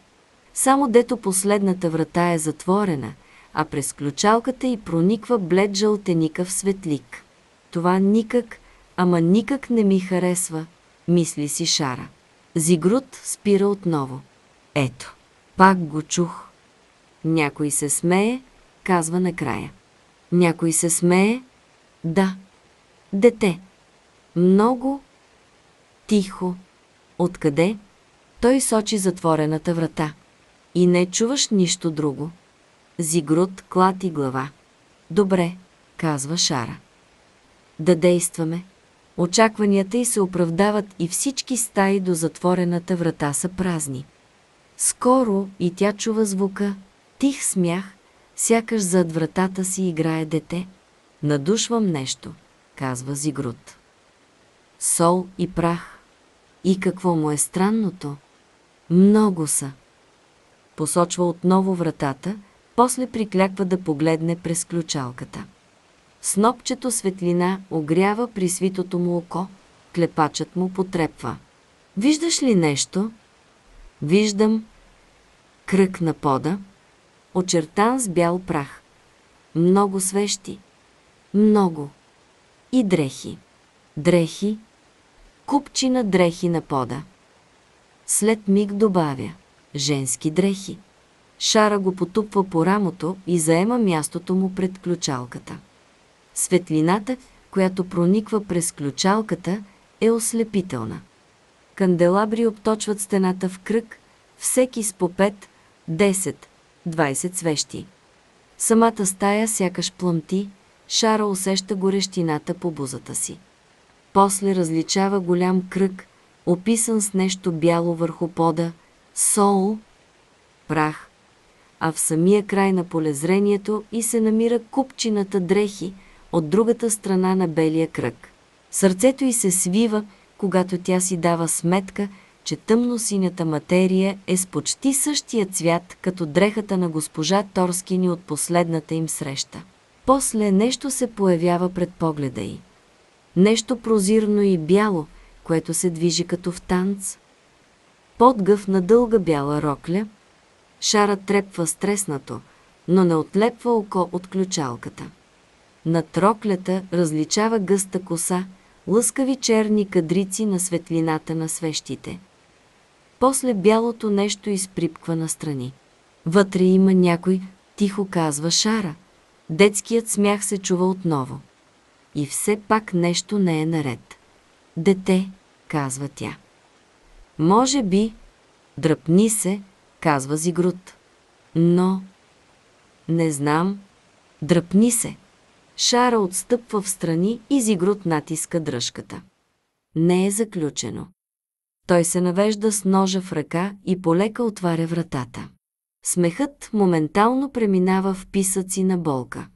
Само дето последната врата е затворена, а през ключалката й прониква блед жълтеникъв светлик. Това никак, ама никак не ми харесва, мисли си Шара. Зигрут спира отново. Ето, пак го чух. Някой се смее, казва накрая. Някой се смее? Да. Дете. Много тихо. Откъде? Той сочи затворената врата. И не чуваш нищо друго. Зигрут клати глава. Добре, казва Шара. Да действаме. Очакванията й се оправдават и всички стаи до затворената врата са празни. Скоро и тя чува звука, тих смях, сякаш зад вратата си играе дете. Надушвам нещо, казва Зигрут. Сол и прах. И какво му е странното? Много са. Посочва отново вратата, после прикляква да погледне през ключалката. Снопчето светлина огрява при свитото му око, клепачът му потрепва. Виждаш ли нещо? Виждам кръг на пода, очертан с бял прах. Много свещи. Много. И дрехи. Дрехи. Купчина дрехи на пода. След миг добавя. Женски дрехи. Шара го потупва по рамото и заема мястото му пред ключалката. Светлината, която прониква през ключалката, е ослепителна. Канделабри обточват стената в кръг, всеки с по 5, 10, 20 свещи. Самата стая сякаш плъмти, Шара усеща горещината по бузата си. После различава голям кръг, описан с нещо бяло върху пода, сол, прах, а в самия край на полезрението и се намира купчината дрехи от другата страна на белия кръг. Сърцето й се свива, когато тя си дава сметка, че тъмно-синята материя е с почти същия цвят, като дрехата на госпожа Торскини от последната им среща. После нещо се появява пред погледа й. Нещо прозирно и бяло, което се движи като в танц. Подгъв на дълга бяла рокля, шара трепва стреснато, но не отлепва око от ключалката. Над роклята различава гъста коса, лъскави черни кадрици на светлината на свещите. После бялото нещо изприпква настрани. Вътре има някой, тихо казва Шара. Детският смях се чува отново. И все пак нещо не е наред. Дете, казва тя. Може би, дръпни се, казва Зигрут. Но, не знам, дръпни се. Шара отстъпва в страни и Зигрут натиска дръжката. Не е заключено. Той се навежда с ножа в ръка и полека отваря вратата. Смехът моментално преминава в писъци на болка.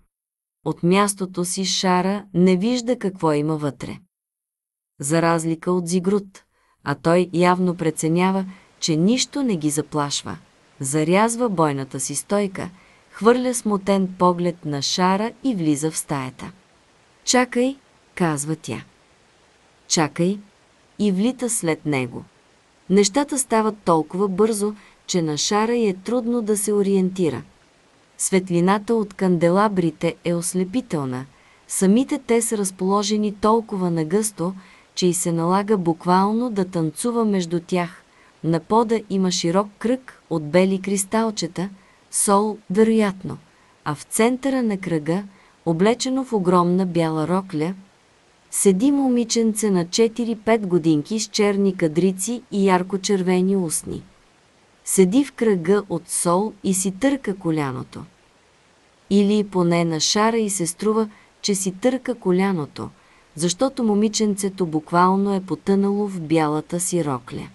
От мястото си Шара не вижда какво има вътре. За разлика от Зигрут, а той явно преценява, че нищо не ги заплашва. Зарязва бойната си стойка, хвърля смутен поглед на Шара и влиза в стаята. Чакай, казва тя. чакай, и влита след него. Нещата стават толкова бързо, че на Шара е трудно да се ориентира. Светлината от канделабрите е ослепителна. Самите те са разположени толкова нагъсто, че и се налага буквално да танцува между тях. На пода има широк кръг от бели кристалчета, сол вероятно, а в центъра на кръга, облечено в огромна бяла рокля, седи момиченце на 4-5 годинки с черни кадрици и ярко-червени устни. Седи в кръга от сол и си търка коляното. Или поне на шара и се струва, че си търка коляното, защото момиченцето буквално е потънало в бялата си рокля.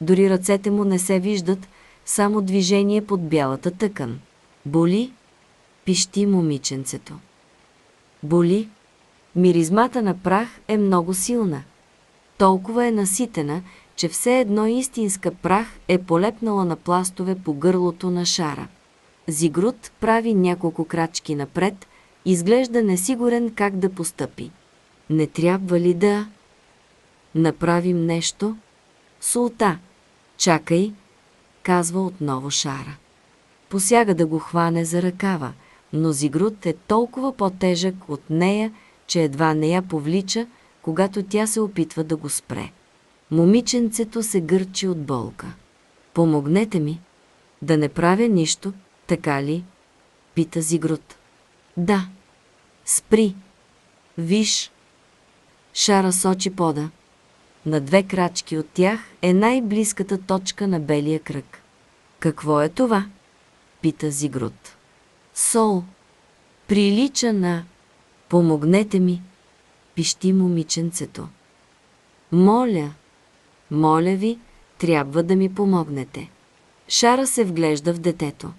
Дори ръцете му не се виждат, само движение под бялата тъкан. Боли? Пищи момиченцето. Боли? Миризмата на прах е много силна. Толкова е наситена, че все едно истинска прах е полепнала на пластове по гърлото на шара. Зигрут прави няколко крачки напред, изглежда несигурен как да постъпи. Не трябва ли да... Направим нещо? Султа, чакай, казва отново Шара. Посяга да го хване за ръкава, но Зигрут е толкова по-тежък от нея, че едва не я повлича, когато тя се опитва да го спре. Момиченцето се гърчи от болка. Помогнете ми. Да не правя нищо, така ли? Пита Зигрут. Да. Спри. Виж. Шара сочи пода. На две крачки от тях е най-близката точка на белия кръг. Какво е това? Пита Зигрут. Сол. Прилича на... Помогнете ми. Пищи момиченцето. Моля, моля ви, трябва да ми помогнете. Шара се вглежда в детето.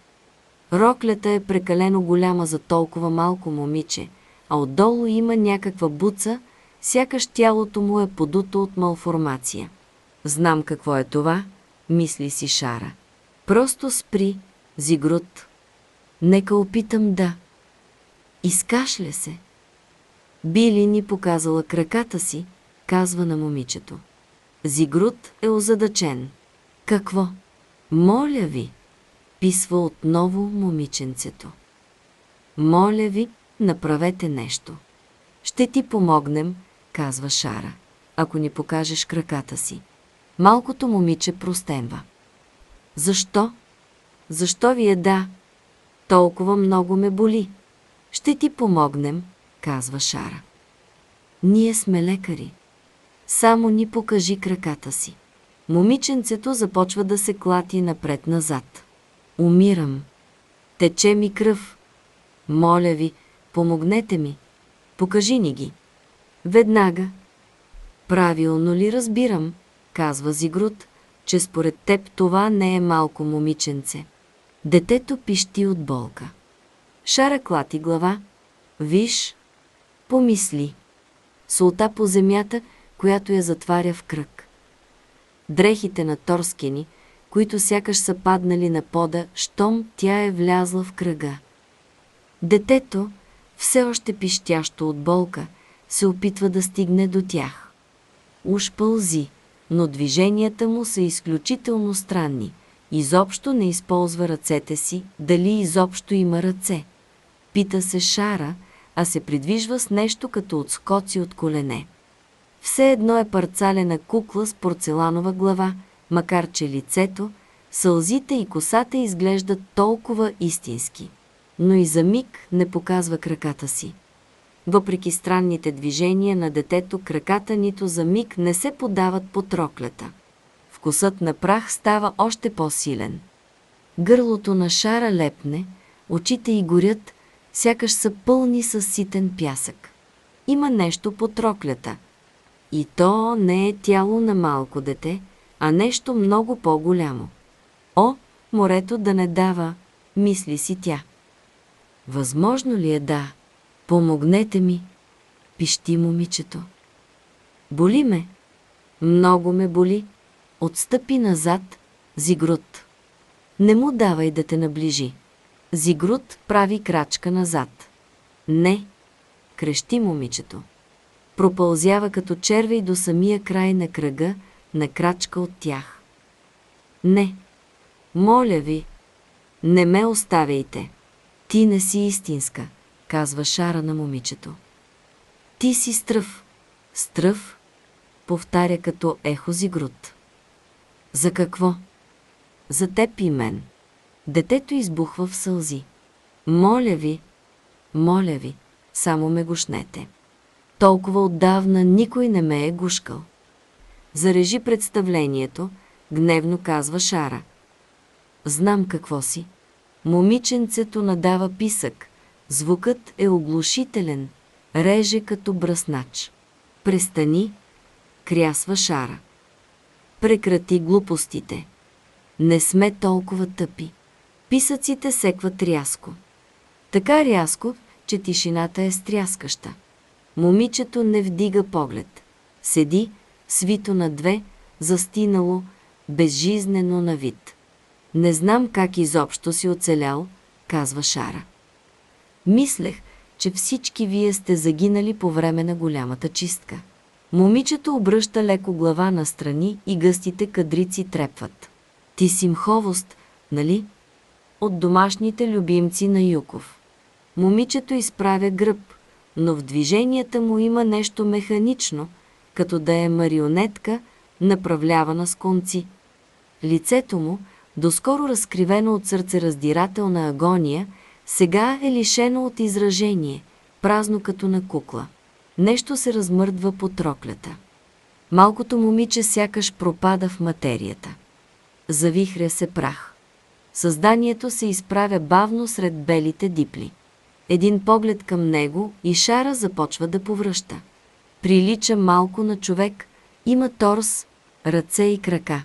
Роклята е прекалено голяма за толкова малко момиче, а отдолу има някаква буца, сякаш тялото му е подуто от малформация. Знам какво е това, мисли си Шара. Просто спри, Зигрут. Нека опитам да. Изкашля се. Били ни показала краката си, казва на момичето. Зигрут е озадачен. Какво? Моля ви, писва отново момиченцето. Моля ви, направете нещо. Ще ти помогнем, казва Шара, ако ни покажеш краката си. Малкото момиче простенва. Защо? Защо ви е да? Толкова много ме боли. Ще ти помогнем, казва Шара. Ние сме лекари. Само ни покажи краката си. Момиченцето започва да се клати напред-назад. Умирам. Тече ми кръв. Моля ви, помогнете ми. Покажи ни ги. Веднага. Правилно ли разбирам, казва Зигрут, че според теб това не е малко момиченце. Детето пищи от болка. Шара клати глава. Виж, помисли. Солта по земята, която я затваря в кръг. Дрехите на Торскини, които сякаш са паднали на пода, щом тя е влязла в кръга. Детето, все още пищящо от болка, се опитва да стигне до тях. Уж пълзи, но движенията му са изключително странни. Изобщо не използва ръцете си, дали изобщо има ръце. Пита се Шара, а се придвижва с нещо като отскоци от колене. Все едно е парцалена кукла с порцеланова глава, макар че лицето, сълзите и косата изглеждат толкова истински. Но и за миг не показва краката си. Въпреки странните движения на детето, краката нито за миг не се подават под роклята. Вкусът на прах става още по-силен. Гърлото на шара лепне, очите й горят, сякаш са пълни с ситен пясък. Има нещо под роклята. И то не е тяло на малко дете, а нещо много по-голямо. О, морето да не дава, мисли си тя. Възможно ли е да? Помогнете ми, пищи момичето. Боли ме. Много ме боли. Отстъпи назад, Зигрут. Не му давай да те наближи. Зигрут прави крачка назад. Не, крещи момичето. Пропълзява като червей до самия край на кръга, на крачка от тях. Не, моля ви, не ме оставяйте. Ти не си истинска, казва Шара на момичето. Ти си стръв. Стръв, повтаря като ехо зигрут. За какво? За теб и мен. Детето избухва в сълзи. Моля ви, моля ви, само ме гушнете. Толкова отдавна никой не ме е гушкал. Зарежи представлението, гневно казва Шара. Знам какво си. Момиченцето надава писък. Звукът е оглушителен, реже като бръснач. Престани, крясва Шара. Прекрати глупостите. Не сме толкова тъпи. Писъците секват рязко. Така рязко, че тишината е стряскаща. Момичето не вдига поглед. Седи, свито на две, застинало, безжизнено на вид. Не знам как изобщо си оцелял, казва Шара. Мислех, че всички вие сте загинали по време на голямата чистка. Момичето обръща леко глава настрани и гъстите кадрици трепват. Ти си мховост, нали? От домашните любимци на Юков. Момичето изправя гръб, но в движенията му има нещо механично, като да е марионетка, направлявана с конци. Лицето му, доскоро разкривено от сърцераздирателна агония, сега е лишено от изражение, празно като на кукла. Нещо се размърдва по троклята. Малкото момиче сякаш пропада в материята. Завихря се прах. Създанието се изправя бавно сред белите дипли. Един поглед към него и шара започва да повръща. Прилича малко на човек, има торс, ръце и крака.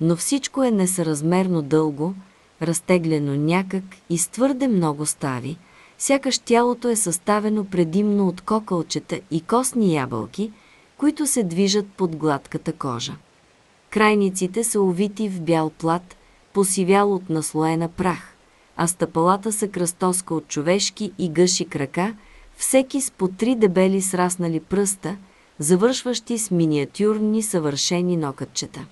Но всичко е несъразмерно дълго, разтеглено някак и с твърде много стави, сякаш тялото е съставено предимно от кокълчета и костни ябълки, които се движат под гладката кожа. Крайниците са увити в бял плат, посивял от наслоена прах, а стъпалата са кръстоска от човешки и гъши крака, всеки с по три дебели сраснали пръста, завършващи с миниатюрни съвършени нокътчета.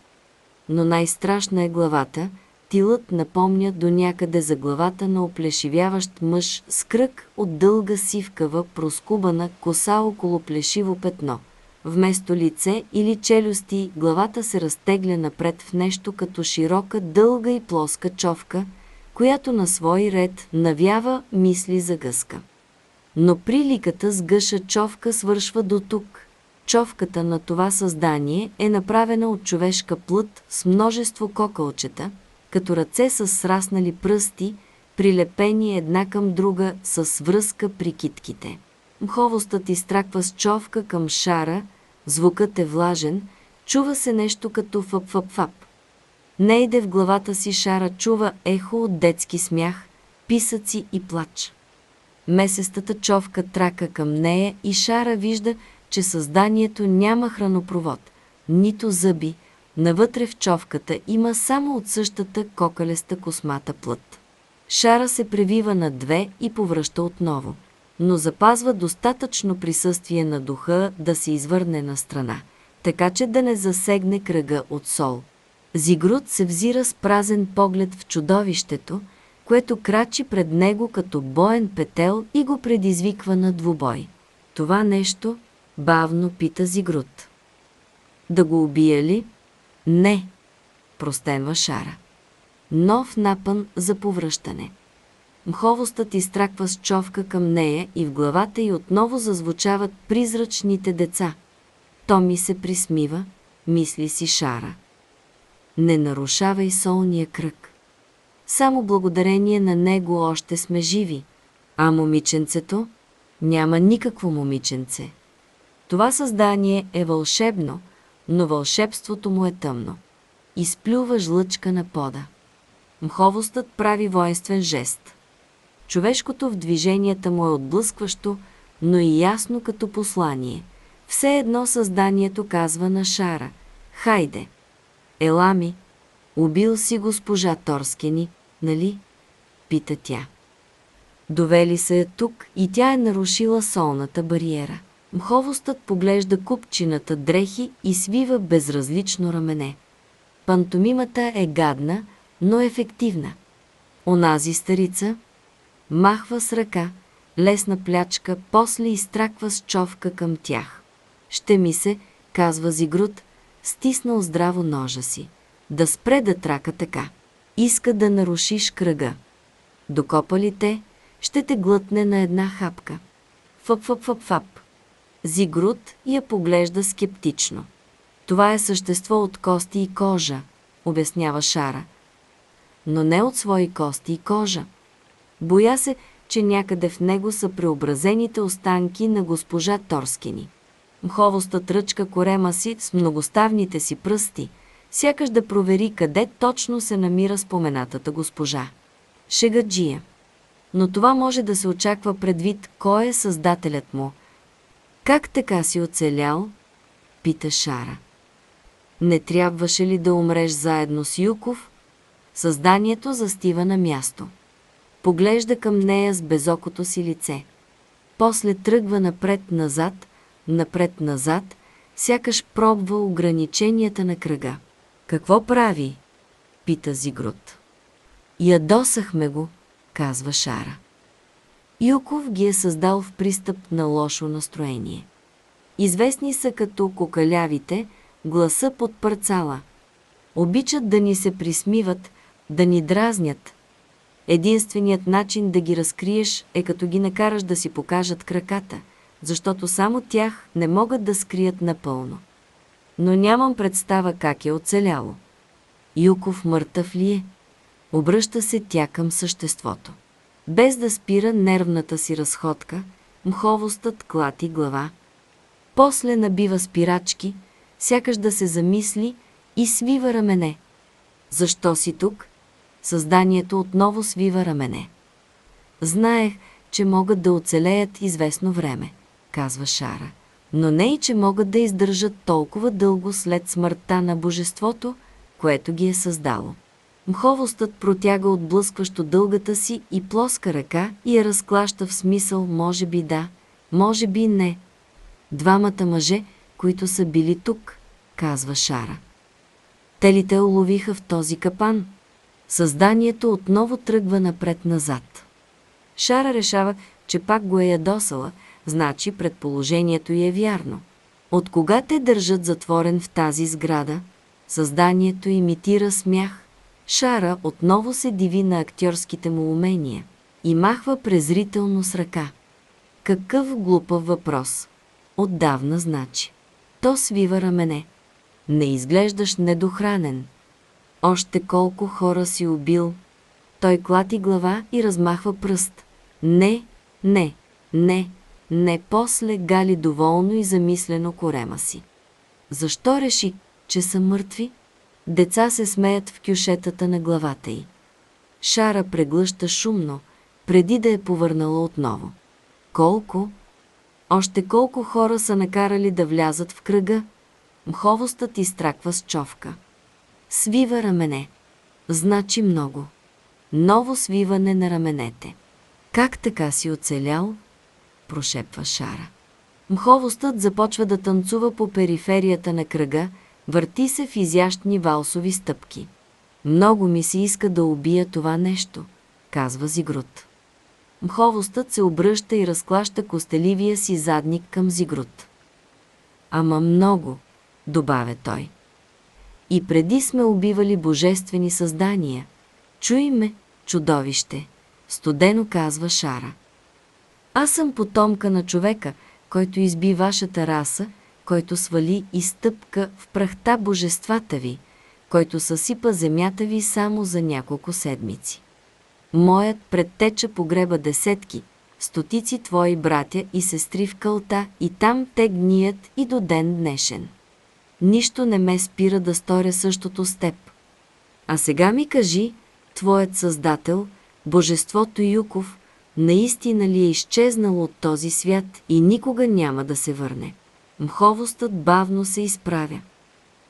Но най-страшна е главата, тилът напомня до някъде за главата на оплешивяващ мъж с кръг от дълга сивкава, проскубана коса около плешиво петно. Вместо лице или челюсти, главата се разтегля напред в нещо като широка, дълга и плоска човка, която на свой ред навява мисли за гъска. Но приликата с гъша човка свършва до тук. Човката на това създание е направена от човешка плът с множество кокълчета, като ръце с сраснали пръсти, прилепени една към друга с връзка при китките. Мховостът изтраква с човка към шара, звукът е влажен, чува се нещо като фъп-фъп-фап. Не иде в главата си шара чува ехо от детски смях, писъци и плач. Месестата човка трака към нея и шара вижда, че създанието няма хранопровод, нито зъби, навътре в човката има само от същата кокалеста космата плът. Шара се превива на две и повръща отново, но запазва достатъчно присъствие на духа да се извърне на страна, така че да не засегне кръга от сол. Зигрут се взира с празен поглед в чудовището, което крачи пред него като боен петел и го предизвиква на двубой. Това нещо бавно пита Зигрут. Да го убия ли? Не, простенва Шара. Нов напън за повръщане. Мховостът изтраква с човка към нея и в главата й отново зазвучават призрачните деца. То ми се присмива, мисли си Шара. Не нарушавай солния кръг. Само благодарение на него още сме живи. А момиченцето? Няма никакво момиченце. Това създание е вълшебно, но вълшебството му е тъмно. Изплюва жлъчка на пода. Мховостът прави воинствен жест. Човешкото в движенията му е отблъскващо, но и ясно като послание. Все едно създанието казва на Шара. Хайде! Ела ми! Убил си госпожа Торскени, нали? Пита тя. Довели се е тук и тя е нарушила солната бариера. Мховостът поглежда купчината дрехи и свива безразлично рамене. Пантомимата е гадна, но ефективна. Онази старица махва с ръка, лесна плячка, после изтраква с човка към тях. Ще ми се, казва Зигрут, стиснал здраво ножа си. Да спре да трака така. Иска да нарушиш кръга. Докопа ли те, ще те глътне на една хапка. Фъп-фъп-фъп-фъп. Зигрут я поглежда скептично. Това е същество от кости и кожа, обяснява Шара. Но не от свои кости и кожа. Боя се, че някъде в него са преобразените останки на госпожа Торскини. Мховоста тръчка корема си с многоставните си пръсти, сякаш да провери къде точно се намира споменатата госпожа. Шегаджия. Но това може да се очаква предвид кой е създателят му. Как така си оцелял? Пита Шара. Не трябваше ли да умреш заедно с Юков? Създанието застива на място. Поглежда към нея с безокото си лице. После тръгва напред-назад, напред-назад, сякаш пробва ограниченията на кръга. Какво прави? Пита Зигрут. Ядосахме го, казва Шара. Юков ги е създал в пристъп на лошо настроение. Известни са като кокалявите, гласа под парцала. Обичат да ни се присмиват, да ни дразнят. Единственият начин да ги разкриеш е като ги накараш да си покажат краката, защото само тях не могат да скрият напълно. Но нямам представа как е оцеляло. Юков мъртъв ли е? Обръща се тя към съществото. Без да спира нервната си разходка, мховостът клати глава. После набива спирачки, сякаш да се замисли и свива рамене. Защо си тук? Създанието отново свива рамене. Знаех, че могат да оцелеят известно време, казва Шара, но не и че могат да издържат толкова дълго след смъртта на божеството, което ги е създало. Мховостът протяга отблъскващо дългата си и плоска ръка и я разклаща в смисъл може би да, може би не. Двамата мъже, които са били тук, казва Шара. Те ли те уловиха в този капан? Създанието отново тръгва напред-назад. Шара решава, че пак го е ядосала, значи предположението й е вярно. От кога те държат затворен в тази сграда? Създанието имитира смях. Шара отново се диви на актьорските му умения и махва презрително с ръка. Какъв глупав въпрос. Отдавна значи. То свива рамене. Не изглеждаш недохранен. Още колко хора си убил. Той клати глава и размахва пръст. Не, не, не, не, после гали доволно и замислено корема си. Защо реши, че са мъртви? Деца се смеят в кюшетата на главата й. Шара преглъща шумно, преди да е повърнала отново. Колко? Още колко хора са накарали да влязат в кръга? Мховостът изтраква с човка. Свива рамене. Значи много. Ново свиване на раменете. Как така си оцелял? Прошепва Шара. Мховостът започва да танцува по периферията на кръга, върти се в изящни валсови стъпки. Много ми се иска да убия това нещо, казва Зигрут. Мховостът се обръща и разклаща костеливия си задник към Зигрут. Ама много, добавя той. И преди сме убивали божествени създания. Чуй ме, чудовище, студено казва Шара. Аз съм потомка на човека, който изби вашата раса, който свали и стъпка в прахта божествата ви, който съсипа земята ви само за няколко седмици. Моят предтеча погреба десетки, стотици твои братя и сестри в кълта и там те гният и до ден днешен. Нищо не ме спира да сторя същото с теб. А сега ми кажи, твоят създател, божеството Юков, наистина ли е изчезнал от този свят и никога няма да се върне. Мховостът бавно се изправя.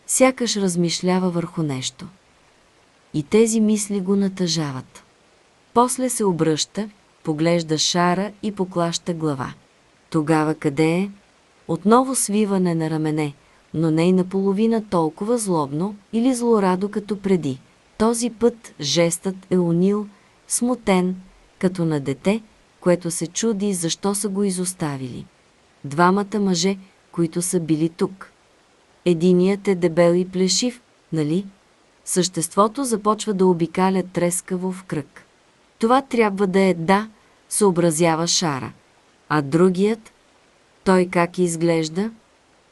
Сякаш размишлява върху нещо. И тези мисли го натъжават. После се обръща, поглежда шара и поклаща глава. Тогава къде е? Отново свиване на рамене, но не и наполовина толкова злобно или злорадо като преди. Този път жестът е унил, смутен, като на дете, което се чуди защо са го изоставили. Двамата мъже, които са били тук. Единият е дебел и плешив, нали? Съществото започва да обикаля трескаво в кръг. Това трябва да е да, съобразява Шара. А другият, той как изглежда?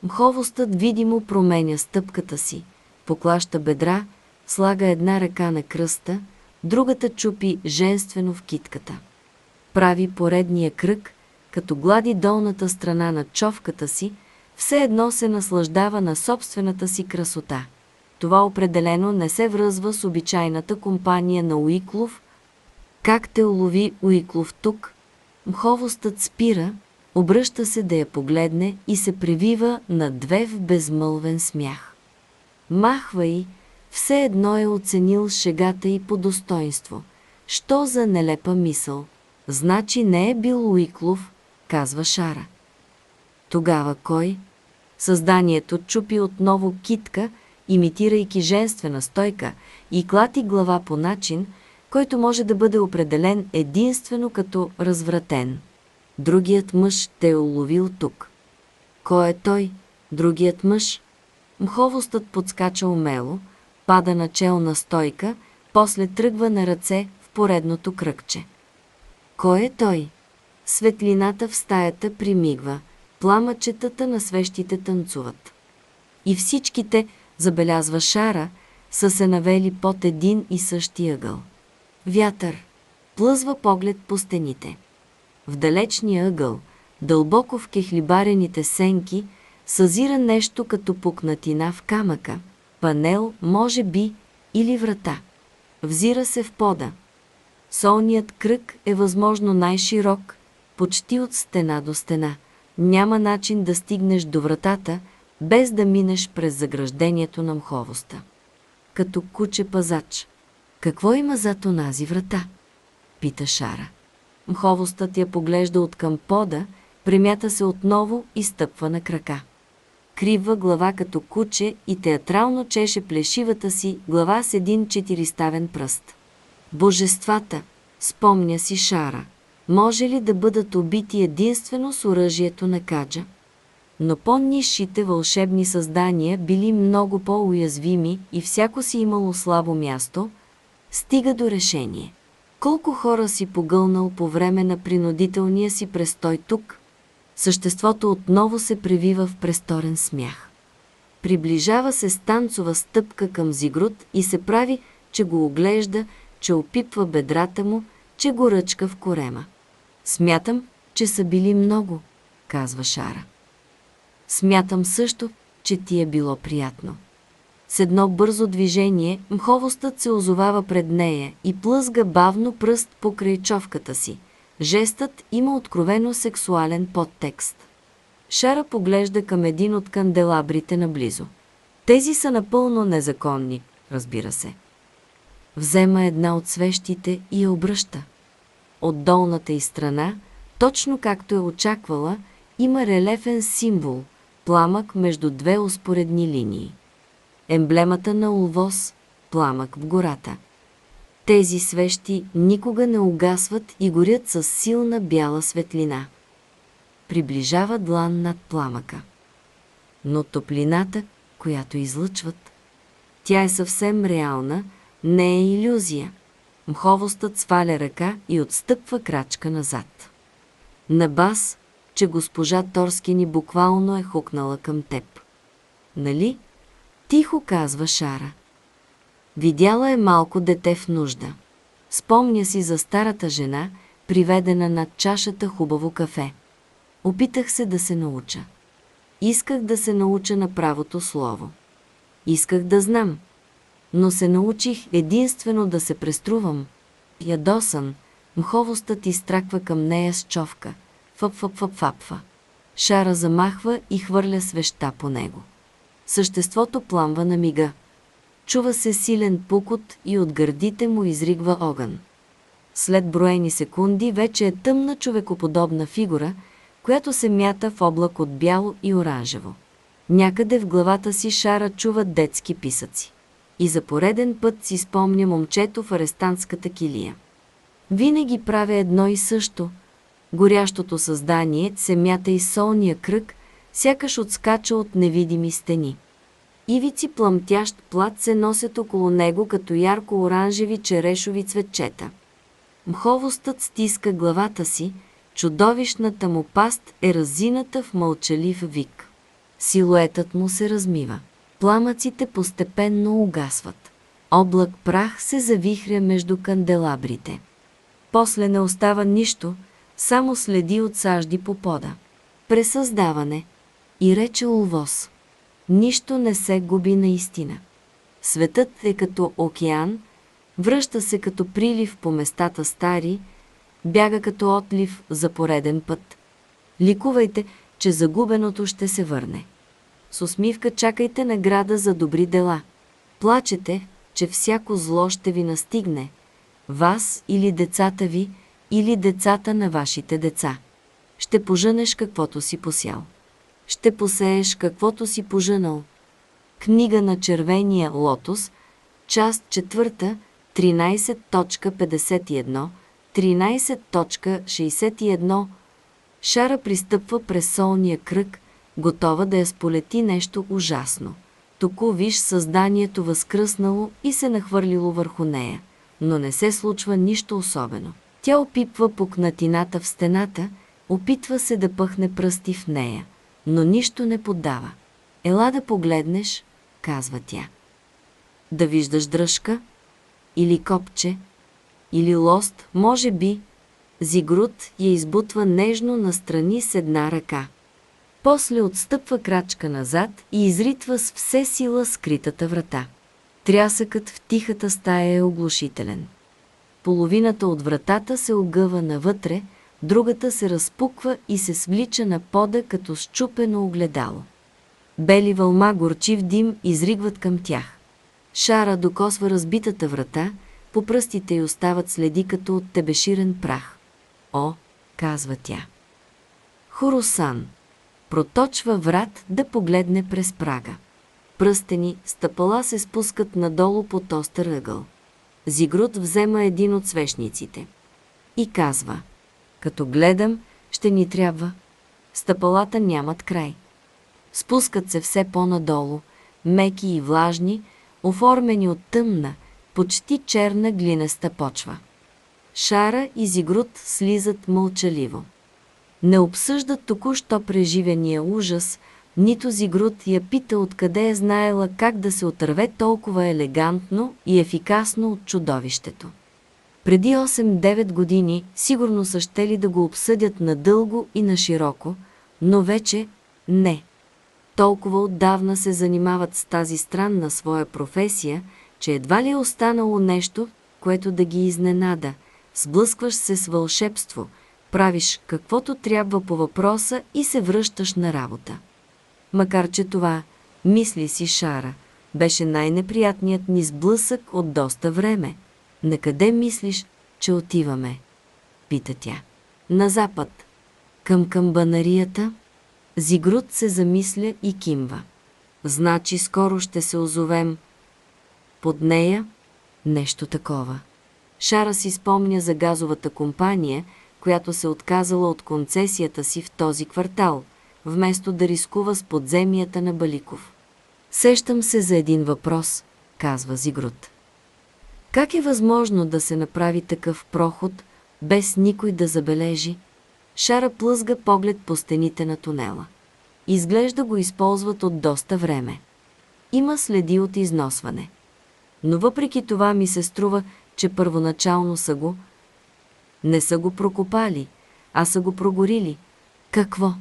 Мховостът видимо променя стъпката си, поклаща бедра, слага една ръка на кръста, другата чупи женствено в китката. Прави поредния кръг, като глади долната страна на човката си, все едно се наслаждава на собствената си красота. Това определено не се връзва с обичайната компания на Уиклов. Как те улови Уиклов тук? Мховостът спира, обръща се да я погледне и се превива на две в безмълвен смях. Махва и, все едно е оценил шегата и по достоинство. Що за нелепа мисъл? Значи не е бил Уиклов, казва Шара. Тогава кой? Създанието чупи отново китка, имитирайки женствена стойка и клати глава по начин, който може да бъде определен единствено като развратен. Другият мъж те е уловил тук. Кой е той? Другият мъж? Мховостът подскача умело, пада на челна стойка, после тръгва на ръце в поредното кръгче. Кой е той? Светлината в стаята примигва, пламъчетата на свещите танцуват. И всичките, забелязва Шара, са се навели под един и същи ъгъл. Вятър. Плъзва поглед по стените. В далечния ъгъл, дълбоко в кехлибарените сенки, съзира нещо като пукнатина в камъка, панел, може би, или врата. Взира се в пода. Солният кръг е възможно най-широк, почти от стена до стена. Няма начин да стигнеш до вратата, без да минеш през заграждението на мховоста. Като куче пазач. Какво има зад онази врата? Пита Шара. Мховостът я поглежда от към пода, премята се отново и стъпва на крака. Кривва глава като куче и театрално чеше плешивата си глава с един четириставен пръст. Божествата, спомня си Шара, може ли да бъдат убити единствено с оръжието на Каджа? Но по-низшите вълшебни създания били много по-уязвими и всяко си имало слабо място, стига до решение. Колко хора си погълнал по време на принудителния си престой тук? Съществото отново се превива в престорен смях. Приближава се станцова стъпка към Зигрут и се прави, че го оглежда, че опипва бедрата му, че го ръчка в корема. Смятам, че са били много, казва Шара. Смятам също, че ти е било приятно. С едно бързо движение мховостът се озовава пред нея и плъзга бавно пръст покрай човката си. Жестът има откровено сексуален подтекст. Шара поглежда към един от канделабрите наблизо. Тези са напълно незаконни, разбира се. Взема една от свещите и я обръща. От долната й страна, точно както е очаквала, има релефен символ – пламък между две успоредни линии. Емблемата на Улвос – пламък в гората. Тези свещи никога не угасват и горят с силна бяла светлина. Приближава длан над пламъка. Но топлината, която излъчват, тя е съвсем реална, не е иллюзия. Мховостът сваля ръка и отстъпва крачка назад. На бас, че госпожа Торскини буквално е хукнала към теб. Нали? Тихо казва Шара. Видяла е малко дете в нужда. Спомня си за старата жена, приведена над чашата хубаво кафе. Опитах се да се науча. Исках да се науча на правото слово. Исках да знам. Но се научих единствено да се преструвам. Ядосан, мховостът изтраква към нея с човка. Фъп-фъп-фъп-фъпва. Шара замахва и хвърля свеща по него. Съществото пламва на мига. Чува се силен пукот и от гърдите му изригва огън. След броени секунди вече е тъмна човекоподобна фигура, която се мята в облак от бяло и оранжево. Някъде в главата си Шара чува детски писъци. И за пореден път си спомня момчето в арестантската килия. Винаги правя едно и също. Горящото създание се мята и солния кръг, сякаш отскача от невидими стени. Ивици плъмтящ плат се носят около него като ярко-оранжеви черешови цветчета. Мховостът стиска главата си, чудовищната му паст е разината в мълчалив вик. Силуетът му се размива. Пламъците постепенно угасват. Облак прах се завихря между канделабрите. После не остава нищо, само следи от сажди по пода. Пресъздаване. И рече Улвос. Нищо не се губи наистина. Светът е като океан, връща се като прилив по местата стари, бяга като отлив за пореден път. Ликувайте, че загубеното ще се върне. С усмивка чакайте награда за добри дела. Плачете, че всяко зло ще ви настигне, вас или децата ви, или децата на вашите деца. Ще пожънеш каквото си посял. Ще посееш каквото си пожънал. Книга на червения лотос, част четвърта, 13.51, 13.61 Шара пристъпва през солния кръг, готова да я сполети нещо ужасно. Току виж създанието възкръснало и се нахвърлило върху нея, но не се случва нищо особено. Тя опипва пукнатината в стената, опитва се да пъхне пръсти в нея, но нищо не поддава. Ела да погледнеш, казва тя. Да виждаш дръжка, или копче, или лост, може би, Зигрут я избутва нежно настрани с една ръка. После отстъпва крачка назад и изритва с все сила скритата врата. Трясъкът в тихата стая е оглушителен. Половината от вратата се огъва навътре, другата се разпуква и се свлича на пода като щупено огледало. Бели вълма горчив дим изригват към тях. Шара докосва разбитата врата, по пръстите й остават следи като от тебеширен прах. О, казва тя. Хурусан. Проточва врат да погледне през прага. Пръстени стъпала се спускат надолу по остър ъгъл. Зигрут взема един от свещниците и казва Като гледам, ще ни трябва. Стъпалата нямат край. Спускат се все по-надолу, меки и влажни, оформени от тъмна, почти черна глинеста почва. Шара и Зигрут слизат мълчаливо. Не обсъждат току-що преживения ужас, нито Зигрут я пита откъде е знаела как да се отърве толкова елегантно и ефикасно от чудовището. Преди 8-9 години сигурно са щели да го обсъдят надълго и на широко, но вече не. Толкова отдавна се занимават с тази странна своя професия, че едва ли е останало нещо, което да ги изненада. Сблъскваш се с вълшебство, правиш каквото трябва по въпроса и се връщаш на работа. Макар че това, мисли си Шара, беше най-неприятният ни сблъсък от доста време. На къде мислиш, че отиваме? Пита тя. На запад. Към камбанарията? Зигрут се замисля и кимва. Значи скоро ще се озовем. Под нея нещо такова. Шара си спомня за газовата компания, която се отказала от концесията си в този квартал, вместо да рискува с подземията на Баликов. Сещам се за един въпрос, казва Зигрут. Как е възможно да се направи такъв проход, без никой да забележи? Шара плъзга поглед по стените на тунела. Изглежда го използват от доста време. Има следи от износване. Но въпреки това ми се струва, че първоначално са го не са го прокопали, а са го прогорили. Какво?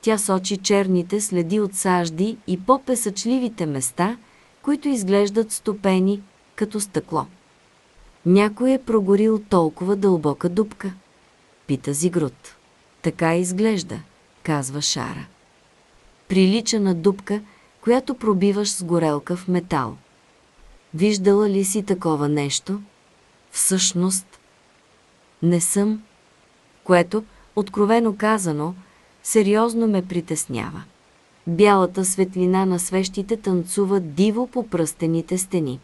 Тя сочи черните следи от сажди и по-песъчливите места, които изглеждат стопени като стъкло. Някой е прогорил толкова дълбока дупка. Пита Зигрут. Така изглежда, казва Шара. Прилича на дупка, която пробиваш с горелка в метал. Виждала ли си такова нещо? Всъщност, не съм, което, откровено казано, сериозно ме притеснява. Бялата светлина на свещите танцува диво по пръстените стени.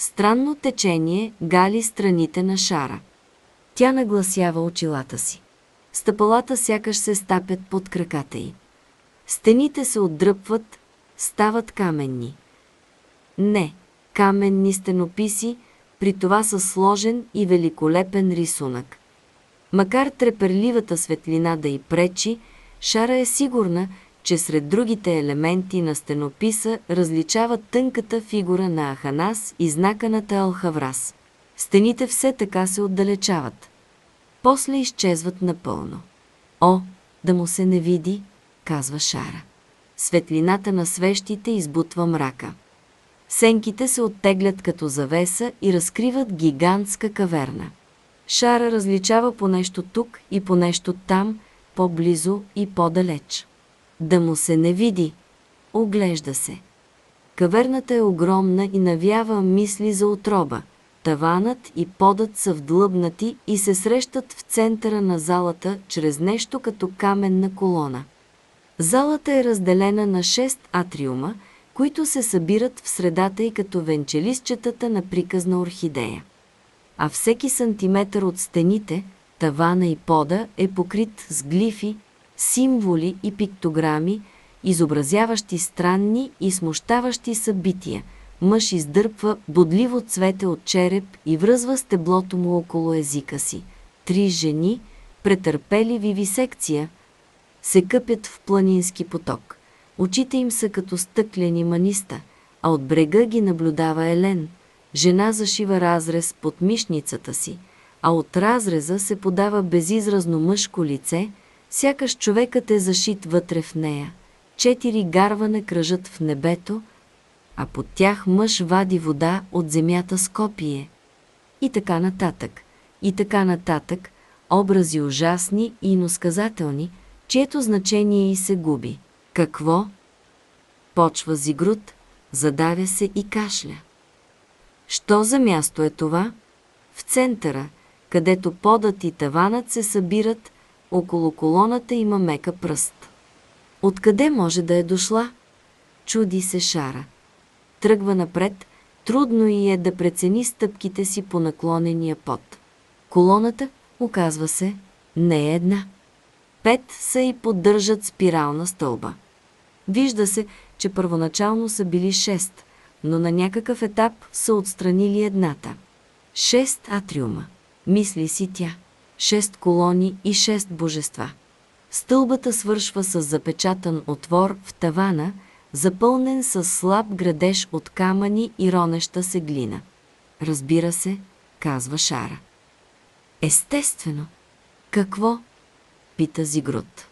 Странно течение гали страните на шара. Тя нагласява очилата си. Стъпалата сякаш се стапят под краката й. Стените се отдръпват, стават каменни. Не, каменни стенописи, при това са сложен и великолепен рисунък. Макар треперливата светлина да й пречи, Шара е сигурна, че сред другите елементи на стенописа различават тънката фигура на Аханас и знака на Талхаврас. Стените все така се отдалечават. После изчезват напълно. О, да му се не види, казва Шара. Светлината на свещите избутва мрака. Сенките се оттеглят като завеса и разкриват гигантска каверна. Шара различава по нещо тук и по нещо там, по-близо и по-далеч. Да му се не види. Оглежда се. Каверната е огромна и навява мисли за отроба. Таванът и подът са вдлъбнати и се срещат в центъра на залата чрез нещо като каменна колона. Залата е разделена на шест атриума, които се събират в средата и като венчелистчетата на приказна орхидея. А всеки сантиметър от стените, тавана и пода е покрит с глифи, символи и пиктограми, изобразяващи странни и смущаващи събития. Мъж издърпва бодливо цвете от череп и връзва стеблото му около езика си. Три жени, претърпели вивисекция, се къпят в планински поток. Очите им са като стъклени маниста, а от брега ги наблюдава Елен. Жена зашива разрез под мишницата си, а от разреза се подава безизразно мъжко лице, сякаш човекът е зашит вътре в нея. Четири гарване кръжат в небето, а под тях мъж вади вода от земята с копие. И така нататък, и така нататък, образи ужасни и иносказателни, чието значение и се губи. Какво? Почва Зигрут, задавя се и кашля. Що за място е това? В центъра, където подът и таванът се събират, около колоната има мека пръст. Откъде може да е дошла? Чуди се Шара. Тръгва напред, трудно и е да прецени стъпките си по наклонения пот. Колоната, оказва се, не е една. Пет са и поддържат спирална стълба. Вижда се, че първоначално са били шест, но на някакъв етап са отстранили едната. Шест атриума, мисли си тя. Шест колони и шест божества. Стълбата свършва с запечатан отвор в тавана, запълнен с слаб градеж от камъни и ронеща се глина. Разбира се, казва Шара. Естествено. Какво? Пита Зигрут.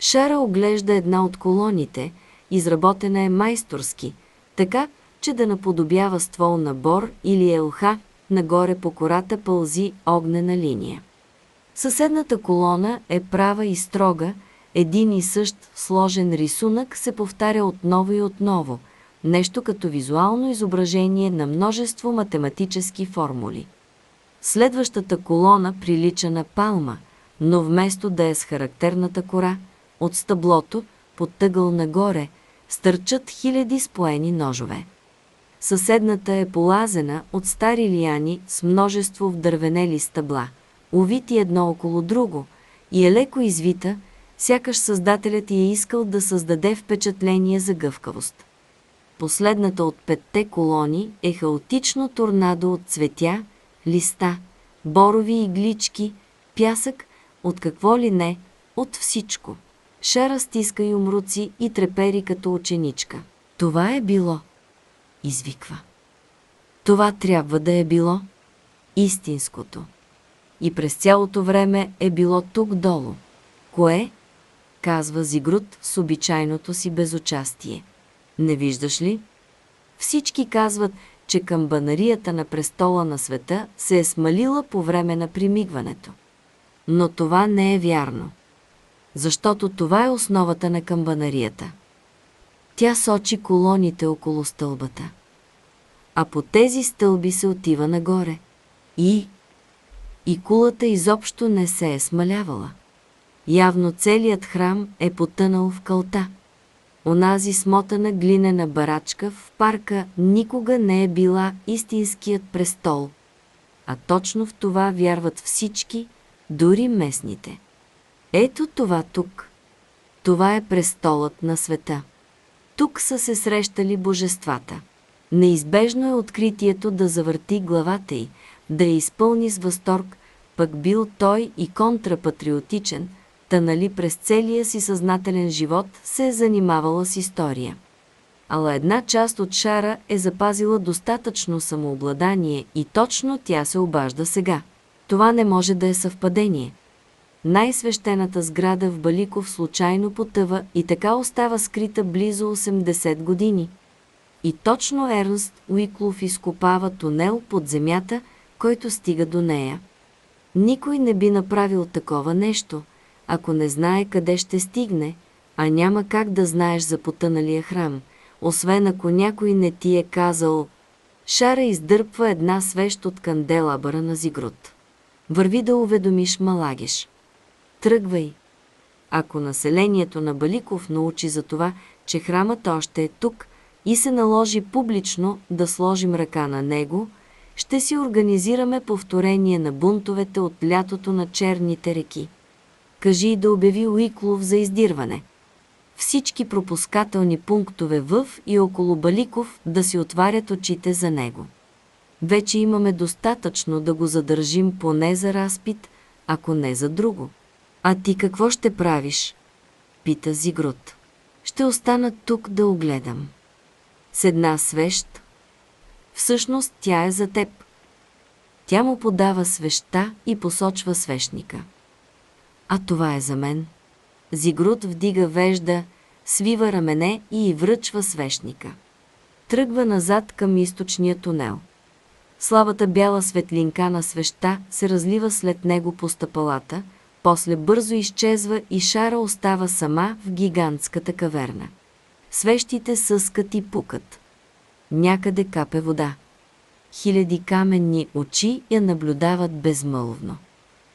Шара оглежда една от колоните, изработена е майсторски, така, че да наподобява ствол на бор или елха, нагоре по кората пълзи огнена линия. Съседната колона е права и строга, един и същ сложен рисунък се повтаря отново и отново, нещо като визуално изображение на множество математически формули. Следващата колона прилича на палма, но вместо да е с характерната кора, от стъблото, под тъгъл нагоре, стърчат хиляди споени ножове. Съседната е полазена от стари лияни с множество вдървенели стъбла, увити едно около друго, и е леко извита, сякаш създателят й е искал да създаде впечатление за гъвкавост. Последната от петте колони е хаотично торнадо от цветя, листа, борови иглички, пясък, от какво ли не, от всичко. Шара стиска и умруци и трепери като ученичка. Това е било, извиква. Това трябва да е било истинското. И през цялото време е било тук долу. Кое? казва Зигрут с обичайното си безучастие. Не виждаш ли? Всички казват, че камбанарията на престола на света се е смалила по време на примигването. Но това не е вярно защото това е основата на камбанарията. Тя сочи колоните около стълбата. А по тези стълби се отива нагоре. И... И кулата изобщо не се е смалявала. Явно целият храм е потънал в кълта. Онази смотана глинена барачка в парка никога не е била истинският престол. А точно в това вярват всички, дори местните. Ето това тук. Това е престолът на света. Тук са се срещали божествата. Неизбежно е откритието да завърти главата й, да я изпълни с възторг, пък бил той и контрапатриотичен, та нали през целия си съзнателен живот се е занимавала с история. Ала една част от шара е запазила достатъчно самообладание и точно тя се обажда сега. Това не може да е съвпадение. Най-свещената сграда в Баликов случайно потъва и така остава скрита близо 80 години. И точно Ернст Уиклов изкопава тунел под земята, който стига до нея. Никой не би направил такова нещо, ако не знае къде ще стигне, а няма как да знаеш за потъналия храм, освен ако някой не ти е казал Шара издърпва една свещ от канделабъра на Зигрут. Върви да уведомиш Малагиш. Тръгвай. Ако населението на Баликов научи за това, че храмът още е тук и се наложи публично да сложим ръка на него, ще си организираме повторение на бунтовете от лятото на черните реки. Кажи да обяви Уиклов за издирване. Всички пропускателни пунктове в и около Баликов да си отварят очите за него. Вече имаме достатъчно да го задържим поне за разпит, ако не за друго. А ти какво ще правиш? Пита Зигрут. Ще остана тук да огледам. С една свещ. Всъщност тя е за теб. Тя му подава свеща и посочва свещника. А това е за мен. Зигрут вдига вежда, свива рамене и връчва свещника. Тръгва назад към източния тунел. Слабата бяла светлинка на свеща се разлива след него по стъпалата, после бързо изчезва и Шара остава сама в гигантската каверна. Свещите съскат и пукат. Някъде капе вода. Хиляди каменни очи я наблюдават безмълвно.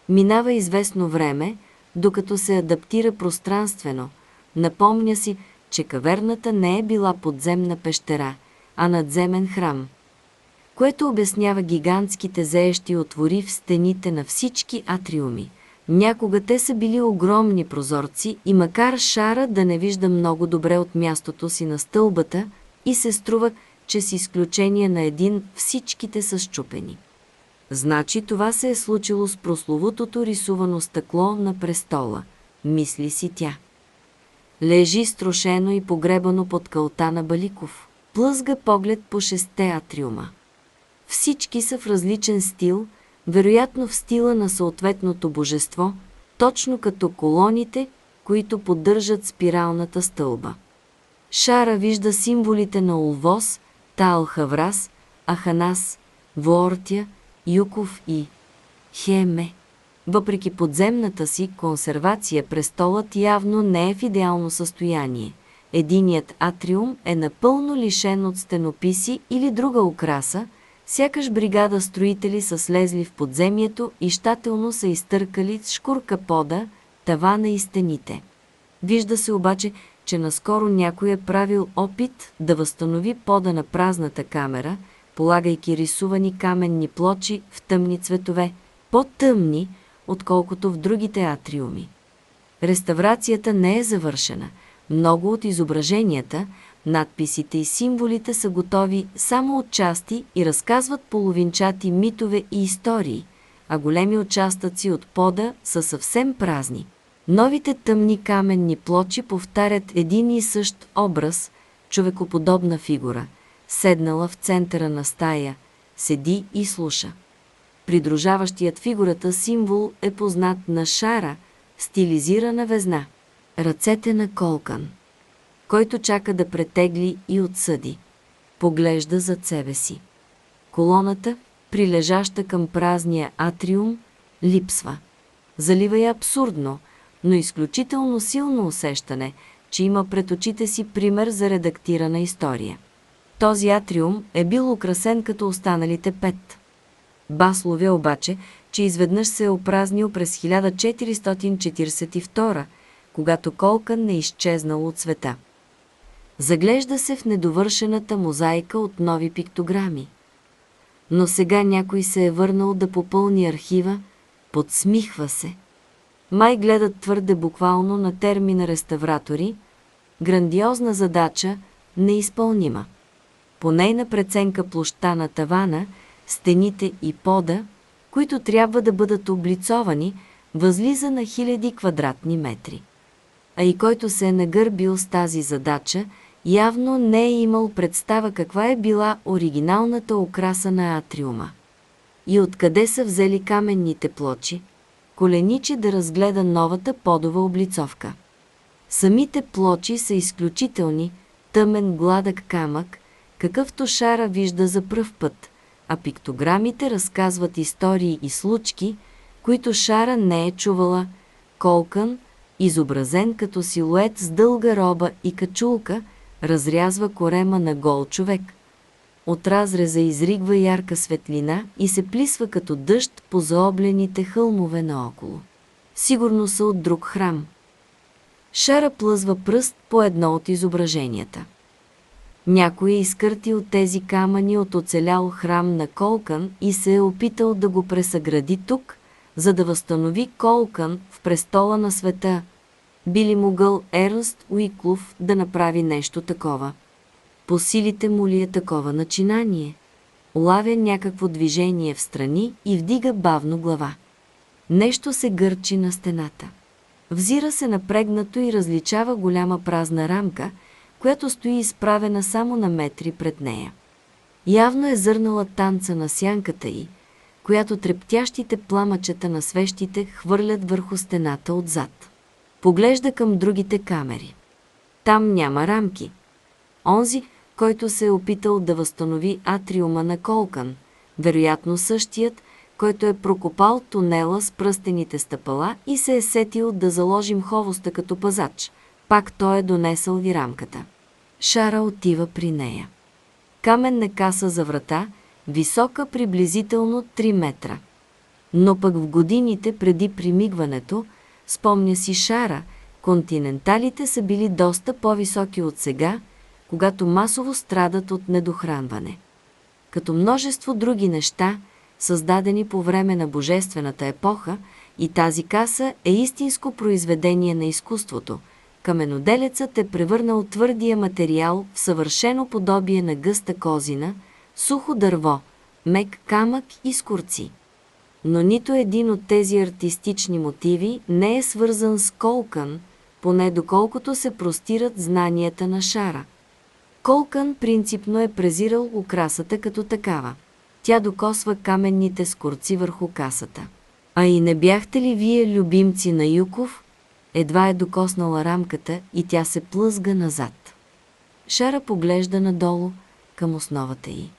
Минава известно време, докато се адаптира пространствено. Напомня си, че каверната не е била подземна пещера, а надземен храм, което обяснява гигантските зеещи отвори в стените на всички атриуми. Някога те са били огромни прозорци и макар шара да не вижда много добре от мястото си на стълбата и се струва, че с изключение на един всичките са щупени. Значи това се е случило с прословутото рисувано стъкло на престола, мисли си тя. Лежи строшено и погребано под кълта на Баликов. Плъзга поглед по шесте атриума. Всички са в различен стил, вероятно в стила на съответното божество, точно като колоните, които поддържат спиралната стълба. Шара вижда символите на Олвос, Таал Хаврас, Аханас, Воортия, Юков и Хеме. Въпреки подземната си консервация, престолът явно не е в идеално състояние. Единият атриум е напълно лишен от стенописи или друга украса, сякаш бригада строители са слезли в подземието и щателно са изтъркали с шкурка пода, тавана и стените. Вижда се обаче, че наскоро някой е правил опит да възстанови пода на празната камера – полагайки рисувани каменни плочи в тъмни цветове, по-тъмни, отколкото в другите атриуми. Реставрацията не е завършена. Много от изображенията, надписите и символите са готови само от части и разказват половинчати митове и истории, а големи участъци от пода са съвсем празни. Новите тъмни каменни плочи повтарят един и същ образ, човекоподобна фигура – седнала в центъра на стая, седи и слуша. Придружаващият фигурата символ е познат на шара, стилизирана везна, ръцете на колкан, който чака да претегли и отсъди. Поглежда зад себе си. Колоната, прилежаща към празния атриум, липсва. Залива я абсурдно, но изключително силно усещане, че има пред очите си пример за редактирана история. Този атриум е бил украсен като останалите пет. Бас ловя обаче, че изведнъж се е опразнил през 1442, когато Колкан не изчезнал от света. Заглежда се в недовършената мозайка от нови пиктограми. Но сега някой се е върнал да попълни архива, подсмихва се. Май гледат твърде буквално на термина реставратори, грандиозна задача, неизпълнима. По нейна преценка площа на тавана, стените и пода, които трябва да бъдат облицовани, възлиза на хиляди квадратни метри. А и който се е нагърбил с тази задача, явно не е имал представа каква е била оригиналната окраса на атриума. И откъде са взели каменните плочи, коленичи да разгледа новата подова облицовка. Самите плочи са изключителни, тъмен гладък камък, какъвто Шара вижда за пръв път, а пиктограмите разказват истории и случки, които Шара не е чувала, колкън, изобразен като силует с дълга роба и качулка, разрязва корема на гол човек. От разреза изригва ярка светлина и се плисва като дъжд по заоблените хълмове наоколо. Сигурно са от друг храм. Шара плъзва пръст по едно от изображенията. Някой е изкъртил тези камъни от оцелял храм на Колкан и се е опитал да го пресъгради тук, за да възстанови Колкан в престола на света. Би ли могъл Ернст Уиклов да направи нещо такова? По силите му ли е такова начинание? Лавя някакво движение в страни и вдига бавно глава. Нещо се гърчи на стената. Взира се напрегнато и различава голяма празна рамка – която стои изправена само на метри пред нея. Явно е зърнала танца на сянката й, която трептящите пламъчета на свещите хвърлят върху стената отзад. Поглежда към другите камери. Там няма рамки. Онзи, който се е опитал да възстанови атриума на Колкан, вероятно същият, който е прокопал тунела с пръстените стъпала и се е сетил да заложим ховоста като пазач – пак той е донесъл ви рамката. Шара отива при нея. Каменна каса за врата, висока приблизително 3 метра. Но пък в годините преди примигването, спомня си Шара, континенталите са били доста по-високи от сега, когато масово страдат от недохранване. Като множество други неща, създадени по време на божествената епоха, и тази каса е истинско произведение на изкуството – каменоделецът е превърнал твърдия материал в съвършено подобие на гъста козина, сухо дърво, мек камък и скорци. Но нито един от тези артистични мотиви не е свързан с Колкън, поне доколкото се простират знанията на Шара. Колкън принципно е презирал украсата като такава. Тя докосва каменните скорци върху касата. А и не бяхте ли вие любимци на Юков, едва е докоснала рамката и тя се плъзга назад. Шара поглежда надолу към основата й.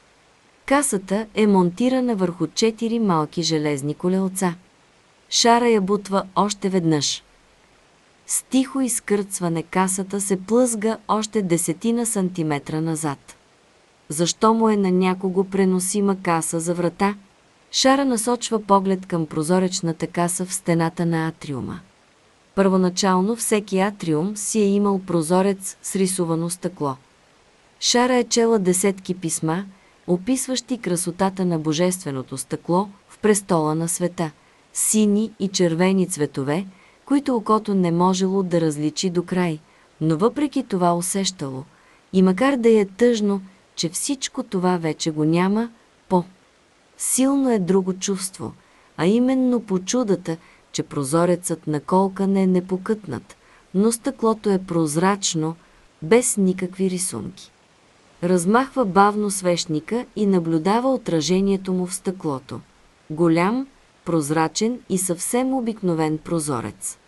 Касата е монтирана върху четири малки железни колелца. Шара я бутва още веднъж. С тихо изкърцване касата се плъзга още десетина сантиметра назад. Защо му е на някого преносима каса за врата? Шара насочва поглед към прозоречната каса в стената на атриума. Първоначално всеки атриум си е имал прозорец с рисувано стъкло. Шара е чела десетки писма, описващи красотата на божественото стъкло в престола на света, сини и червени цветове, които окото не можело да различи до край, но въпреки това усещало. И макар да е тъжно, че всичко това вече го няма, по. Силно е друго чувство, а именно по чудата, че прозорецът на колкане е непокътнат, но стъклото е прозрачно, без никакви рисунки. Размахва бавно свещника и наблюдава отражението му в стъклото. Голям, прозрачен и съвсем обикновен прозорец.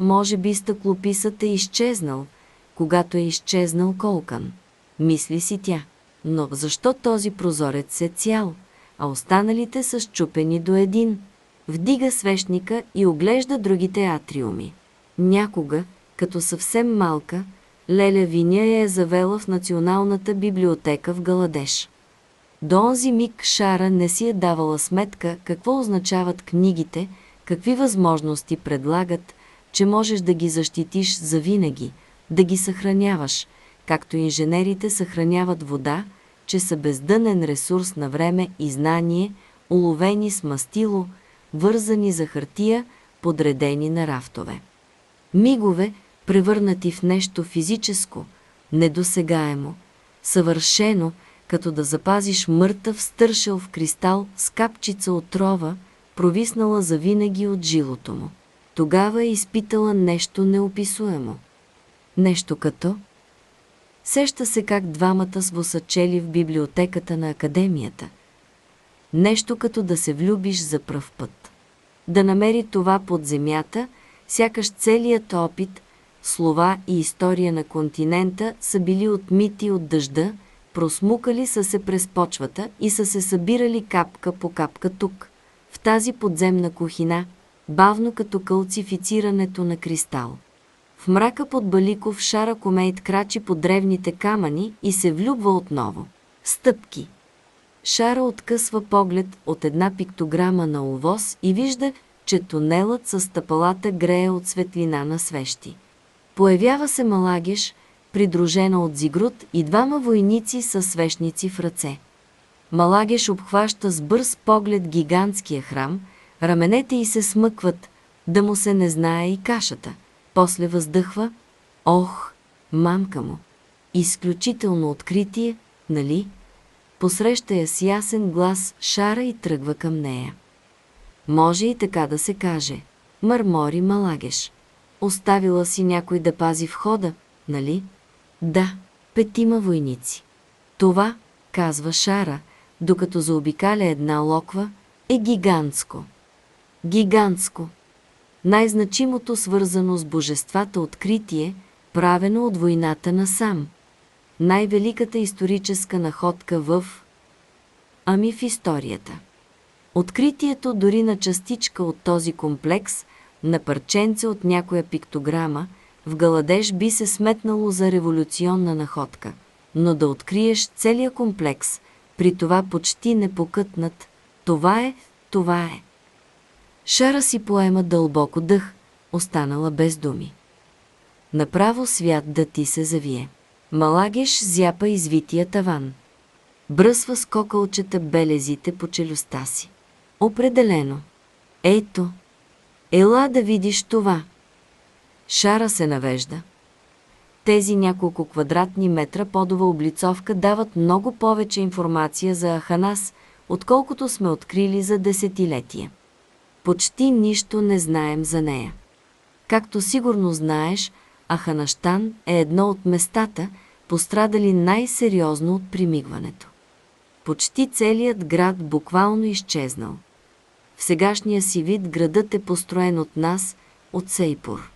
Може би стъклописът е изчезнал, когато е изчезнал колкан. Мисли си тя. Но защо този прозорец е цял, а останалите са щупени до един – Вдига свещника и оглежда другите атриуми. Някога, като съвсем малка, Леля Виня я е завела в Националната библиотека в Галадеш. До онзи миг Шара не си е давала сметка какво означават книгите, какви възможности предлагат, че можеш да ги защитиш завинаги, да ги съхраняваш, както инженерите съхраняват вода, че са бездънен ресурс на време и знание, уловени с мастило, вързани за хартия, подредени на рафтове. Мигове, превърнати в нещо физическо, недосегаемо, съвършено, като да запазиш мъртъв стършел в кристал с капчица отрова, провиснала завинаги от жилото му. Тогава е изпитала нещо неописуемо. Нещо като... Сеща се как двамата свосачели в библиотеката на академията. Нещо като да се влюбиш за пръв път. Да намери това под земята, сякаш целият опит, слова и история на континента са били отмити от дъжда, просмукали са се през почвата и са се събирали капка по капка тук, в тази подземна кухина, бавно като калцифицирането на кристал. В мрака под Баликов Шара Комейт крачи по древните камъни и се влюбва отново. Стъпки. Шара откъсва поглед от една пиктограма на овоз и вижда, че тунелът с стъпалата грее от светлина на свещи. Появява се Малагеш, придружена от Зигрут и двама войници с свещници в ръце. Малагеш обхваща с бърз поглед гигантския храм, раменете й се смъкват, да му се не знае и кашата. После въздъхва, ох, мамка му. Изключително откритие, нали? Посреща я с ясен глас Шара и тръгва към нея. Може и така да се каже. Мърмори Малагеш. Оставила си някой да пази входа, нали? Да, петима войници. Това, казва Шара, докато заобикаля една локва, е гигантско. Гигантско. Най-значимото свързано с божествата откритие, правено от войната на сам. Най-великата историческа находка в... Ами в историята. Откритието дори на частичка от този комплекс, на парченце от някоя пиктограма, в Галадеж би се сметнало за революционна находка. Но да откриеш целия комплекс, при това почти непокътнат, това е, това е. Шара си поема дълбоко дъх, останала без думи. Направо свят да ти се завие. Малагеш зяпа извития таван. Бръсва с кокълчета белезите по челюстта си. Определено. Ето. Ела да видиш това. Шара се навежда. Тези няколко квадратни метра подова облицовка дават много повече информация за Аханас, отколкото сме открили за десетилетия. Почти нищо не знаем за нея. Както сигурно знаеш, Аханащан е едно от местата, пострадали най-сериозно от примигването. Почти целият град буквално изчезнал. В сегашния си вид градът е построен от нас, от Сейпур.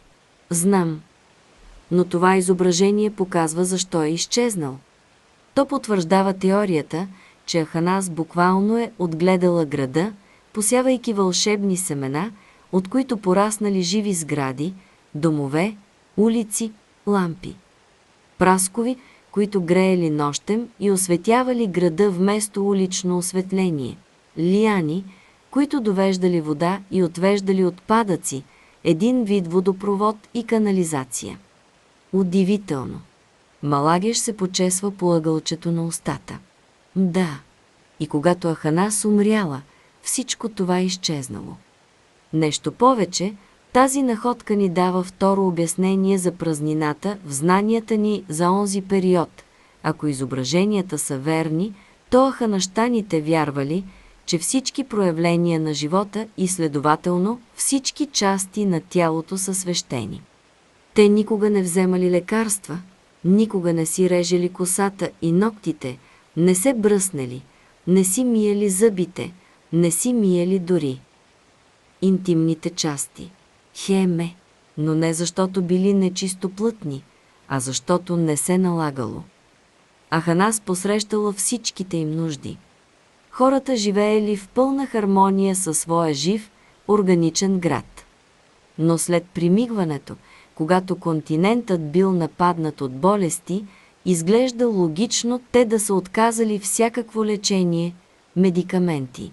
Знам. Но това изображение показва защо е изчезнал. То потвърждава теорията, че Аханас буквално е отгледала града, посявайки вълшебни семена, от които пораснали живи сгради, домове, улици, лампи. Праскови, които греели нощем и осветявали града вместо улично осветление. Лияни, които довеждали вода и отвеждали отпадъци, един вид водопровод и канализация. Удивително! Малагеш се почесва по ъгълчето на устата. Да, и когато Аханас умряла, всичко това е изчезнало. Нещо повече, тази находка ни дава второ обяснение за празнината в знанията ни за онзи период. Ако изображенията са верни, то аханащаните вярвали, че всички проявления на живота и следователно всички части на тялото са свещени. Те никога не вземали лекарства, никога не си режели косата и ногтите, не се бръснели, не си миели зъбите, не си миели дори. Интимните части. Хеме, но не защото били нечистоплътни, а защото не се налагало. Аханас посрещала всичките им нужди – хората живеели в пълна хармония със своя жив, органичен град. Но след примигването, когато континентът бил нападнат от болести Изглежда логично те да са отказали всякакво лечение, медикаменти.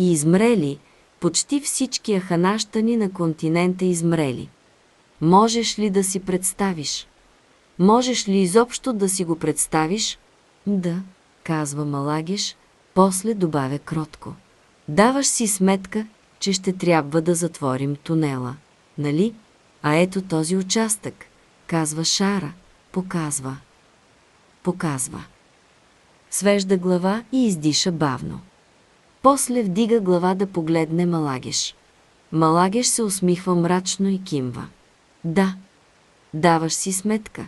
И измрели, почти всички аханащани на континента измрели. Можеш ли да си представиш? Можеш ли изобщо да си го представиш? Да, казва Малагеш, после добавя кротко. Даваш си сметка, че ще трябва да затворим тунела, нали? А ето този участък, казва Шара, показва. Показва. Свежда глава и издиша бавно. После вдига глава да погледне Малагеш. Малагеш се усмихва мрачно и кимва. Да, даваш си сметка.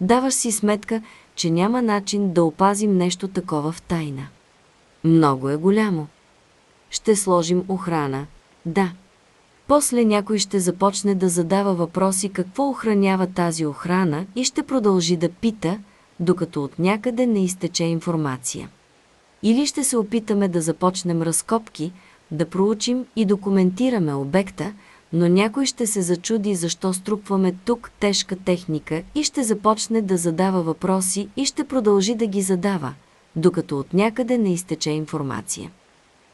Даваш си сметка, че няма начин да опазим нещо такова в тайна. Много е голямо. Ще сложим охрана. Да. После някой ще започне да задава въпроси какво охранява тази охрана и ще продължи да пита, докато от някъде не изтече информация. Или ще се опитаме да започнем разкопки, да проучим и документираме обекта, но някой ще се зачуди защо струпваме тук тежка техника и ще започне да задава въпроси и ще продължи да ги задава, докато от някъде не изтече информация.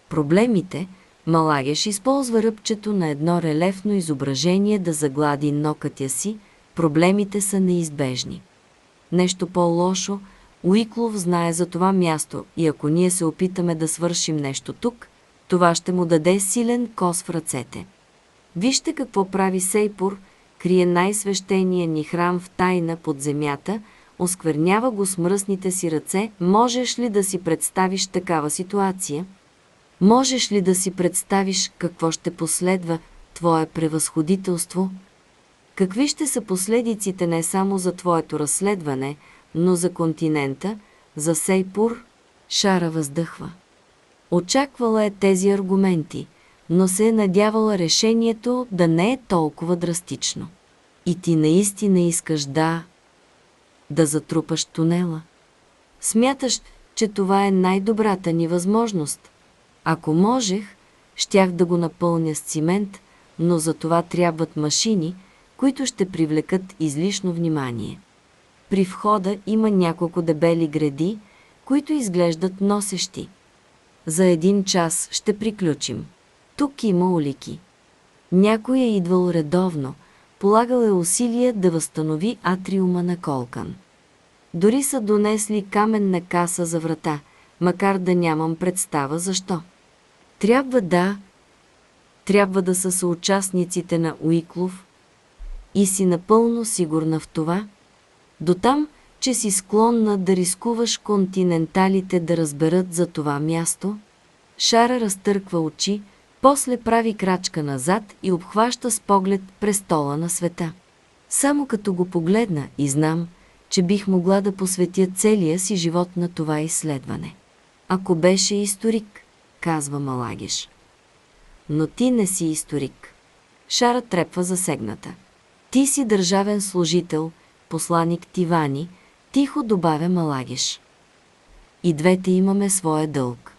Проблемите Малагеш използва ръбчето на едно релефно изображение да заглади нокътя си, проблемите са неизбежни. Нещо по-лошо, Уиклов знае за това място и ако ние се опитаме да свършим нещо тук, това ще му даде силен кос в ръцете. Вижте какво прави Сейпур, крие най-свещения ни храм в тайна под земята, осквернява го с мръсните си ръце. Можеш ли да си представиш такава ситуация? Можеш ли да си представиш какво ще последва Твое превъзходителство? Какви ще са последиците не само за Твоето разследване, но за континента, за Сейпур? Шара въздъхва. Очаквала е тези аргументи – но се е надявала решението да не е толкова драстично. И ти наистина искаш да... да затрупаш тунела. Смяташ, че това е най-добрата ни възможност. Ако можех, щях да го напълня с цимент, но за това трябват машини, които ще привлекат излишно внимание. При входа има няколко дебели гради, които изглеждат носещи. За един час ще приключим. Тук има улики. Някой е идвал редовно, полагал е усилия да възстанови атриума на Колкан. Дори са донесли каменна каса за врата, макар да нямам представа защо. Трябва да... Трябва да са съучастниците на Уиклов и си напълно сигурна в това, до там, че си склонна да рискуваш континенталите да разберат за това място, Шара разтърква очи, после прави крачка назад и обхваща с поглед престола на света. Само като го погледна и знам, че бих могла да посветя целия си живот на това изследване. Ако беше историк, казва Малагиш. Но ти не си историк. Шара трепва засегната. Ти си държавен служител, посланик Тивани, тихо добавя Малагиш. И двете имаме своя дълг.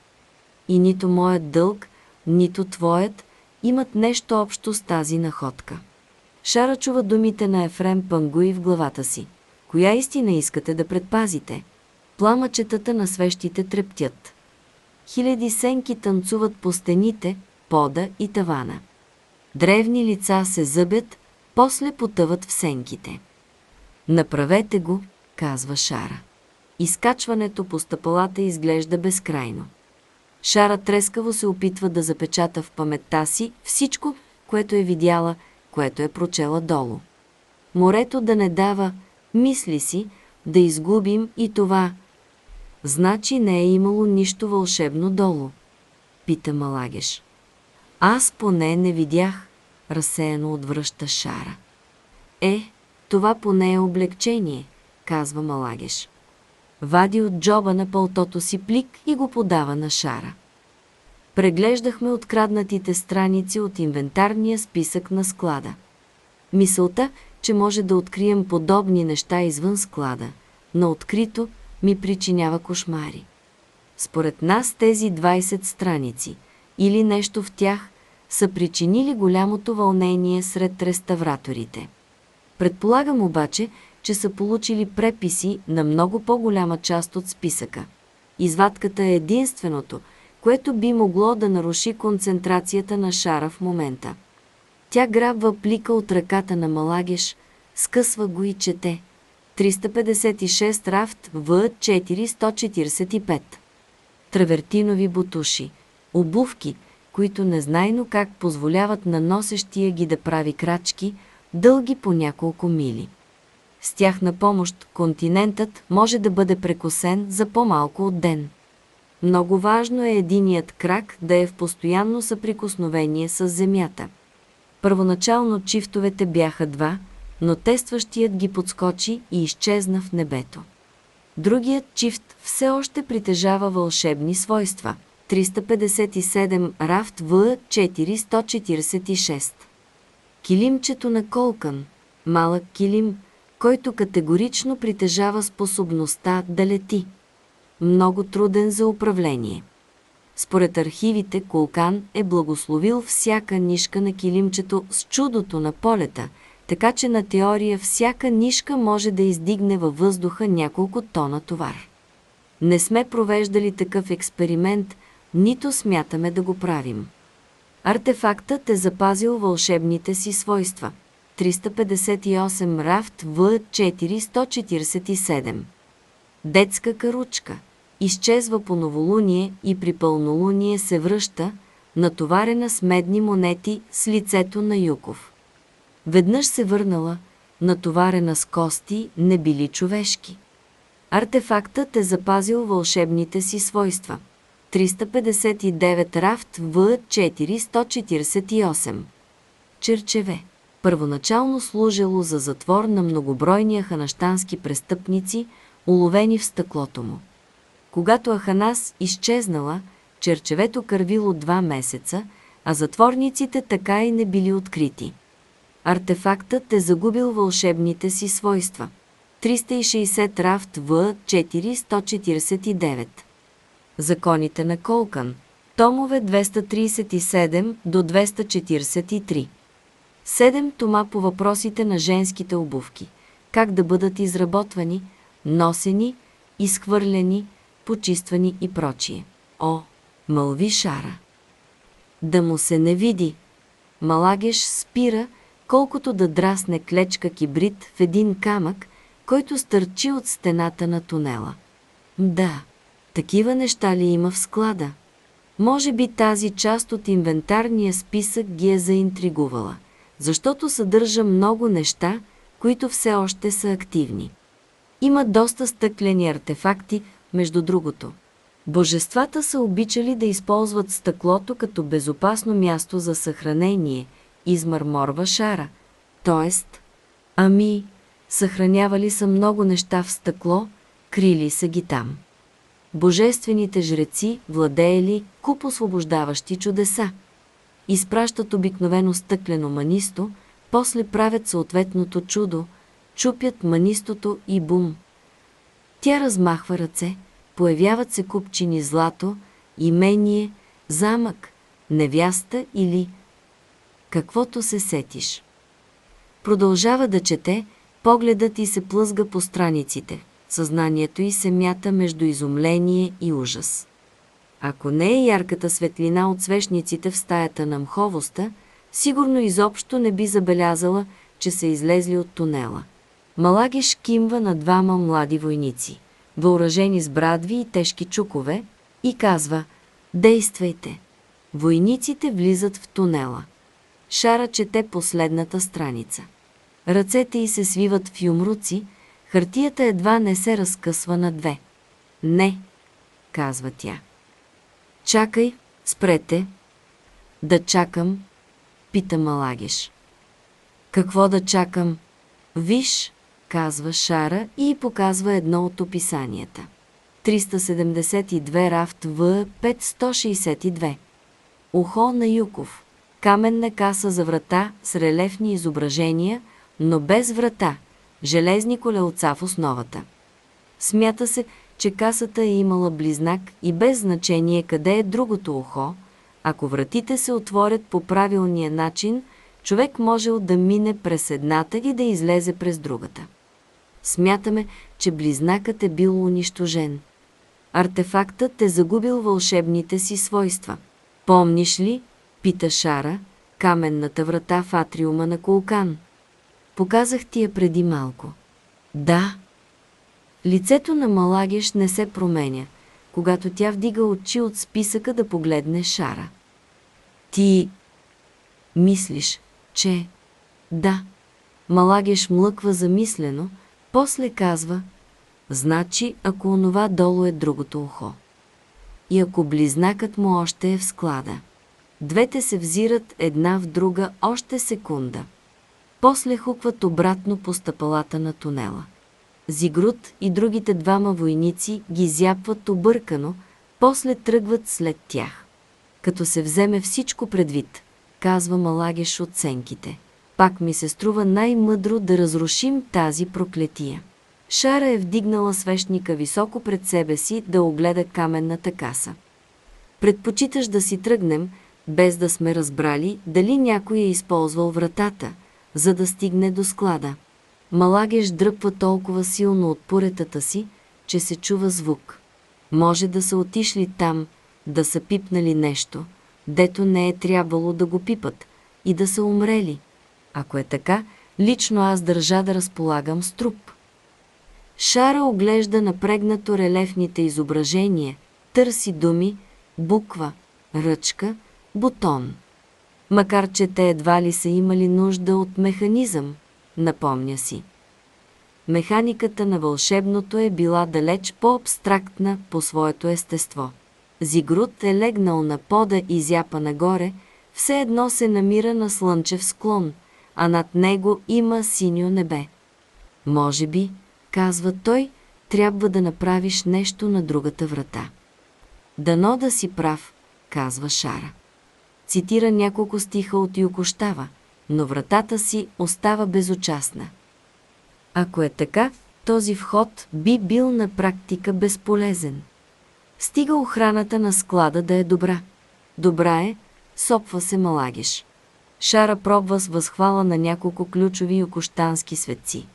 И нито моят дълг, нито твоят имат нещо общо с тази находка. Шара чува думите на Ефрем Пангуи в главата си. Коя истина искате да предпазите? Пламъчетата на свещите трептят. Хиляди сенки танцуват по стените, пода и тавана. Древни лица се зъбят, после потъват в сенките. Направете го, казва Шара. Изкачването по стъпалата изглежда безкрайно. Шара трескаво се опитва да запечата в паметта си всичко, което е видяла, което е прочела долу. Морето да не дава, мисли си, да изгубим и това. Значи не е имало нищо вълшебно долу, пита Малагеш. Аз поне не видях, разсеяно отвръща Шара. Е, това поне е облегчение, казва Малагеш вади от джоба на пълтото си плик и го подава на Шара. Преглеждахме откраднатите страници от инвентарния списък на склада. Мисълта, че може да открием подобни неща извън склада, на открито ми причинява кошмари. Според нас тези 20 страници или нещо в тях са причинили голямото вълнение сред реставраторите. Предполагам обаче, че са получили преписи на много по-голяма част от списъка. Извадката е единственото, което би могло да наруши концентрацията на шара в момента. Тя грабва плика от ръката на Малагеш, скъсва го и чете. 356 рафт В 445 Травертинови бутуши, обувки, които незнайно как позволяват на носещия ги да прави крачки, дълги по няколко мили. С тях на помощ континентът може да бъде прекосен за по-малко от ден. Много важно е единият крак да е в постоянно съприкосновение с земята. Първоначално чифтовете бяха два, но тестващият ги подскочи и изчезна в небето. Другият чифт все още притежава вълшебни свойства. 357 рафт В 446 Килимчето на Колкан Малък килим, който категорично притежава способността да лети. Много труден за управление. Според архивите, Кулкан е благословил всяка нишка на килимчето с чудото на полета, така че на теория всяка нишка може да издигне във въздуха няколко тона товар. Не сме провеждали такъв експеримент, нито смятаме да го правим. Артефактът е запазил вълшебните си свойства. 358 рафт В 447 Детска каручка – изчезва по новолуние и при пълнолуние се връща, натоварена с медни монети с лицето на Юков. Веднъж се върнала, натоварена с кости, не били човешки. Артефактът е запазил вълшебните си свойства. 359 рафт В 448 Черчеве Първоначално служило за затвор на многобройния ханаштански престъпници, уловени в стъклото му. Когато Аханас изчезнала, черчевето кървило два месеца, а затворниците така и не били открити. Артефактът е загубил вълшебните си свойства. 360 рафт В 449 Законите на Колкан Томове 237 до 243 Седем тома по въпросите на женските обувки. Как да бъдат изработвани, носени, изхвърлени, почиствани и прочие. О, мълви Шара! Да му се не види. Малагеш спира, колкото да драсне клечка кибрид в един камък, който стърчи от стената на тунела. Да, такива неща ли има в склада? Може би тази част от инвентарния списък ги е заинтригувала, защото съдържа много неща, които все още са активни. Има доста стъклени артефакти, между другото. Божествата са обичали да използват стъклото като безопасно място за съхранение, измърморва Шара. Тоест, ами, съхранявали са много неща в стъкло, крили са ги там. Божествените жреци владеели куп освобождаващи чудеса. Изпращат обикновено стъклено манисто, после правят съответното чудо, чупят манистото и бум – тя размахва ръце, появяват се купчини злато, имение, замък, невяста или каквото се сетиш. Продължава да чете, погледът и се плъзга по страниците, съзнанието й се мята между изумление и ужас. Ако не е ярката светлина от свещниците в стаята на мховоста, сигурно изобщо не би забелязала, че са излезли от тунела. Малагиш кимва на двама млади войници, въоръжени с брадви и тежки чукове, и казва «Действайте!» Войниците влизат в тунела. Шара чете последната страница. Ръцете й се свиват в юмруци, хартията едва не се разкъсва на две. Не, казва тя. Чакай, спрете. Да чакам, пита Малагиш. Какво да чакам? Виж, казва Шара и показва едно от описанията. 372 рафт В 562 Ухо на Юков Каменна каса за врата с релефни изображения, но без врата, железни колелца в основата. Смята се, че касата е имала близнак и без значение къде е другото ухо, ако вратите се отворят по правилния начин, човек можел да мине през едната и да излезе през другата. Смятаме, че близнакът е бил унищожен. Артефактът е загубил вълшебните си свойства. Помниш ли, пита Шара, каменната врата в атриума на Кулкан? Показах ти я преди малко. Да. Лицето на Малагеш не се променя, когато тя вдига очи от списъка да погледне Шара. Ти мислиш, че... Да. Малагеш млъква замислено, после казва, значи ако онова долу е другото ухо. И ако близнакът му още е в склада. Двете се взират една в друга още секунда. После хукват обратно по стъпалата на тунела. Зигрут и другите двама войници ги зяпват объркано, после тръгват след тях. Като се вземе всичко предвид, казва Малагеш оценките. Пак ми се струва най-мъдро да разрушим тази проклетия. Шара е вдигнала свещника високо пред себе си да огледа каменната каса. Предпочиташ да си тръгнем, без да сме разбрали дали някой е използвал вратата, за да стигне до склада. Малагеш дръпва толкова силно от поретата си, че се чува звук. Може да са отишли там, да са пипнали нещо, дето не е трябвало да го пипат, и да са умрели. Ако е така, лично аз държа да разполагам с труп. Шара оглежда напрегнато релефните изображения, търси думи, буква, ръчка, бутон. Макар, че те едва ли са имали нужда от механизъм, напомня си. Механиката на вълшебното е била далеч по-абстрактна по своето естество. Зигрут е легнал на пода и зяпа нагоре, все едно се намира на слънчев склон, а над него има синьо небе. Може би, казва той, трябва да направиш нещо на другата врата. Дано да си прав, казва Шара. Цитира няколко стиха от Юкощава, но вратата си остава безучастна. Ако е така, този вход би бил на практика безполезен. Стига охраната на склада да е добра. Добра е, сопва се Малагиш. Шара пробва с възхвала на няколко ключови юкощански светци.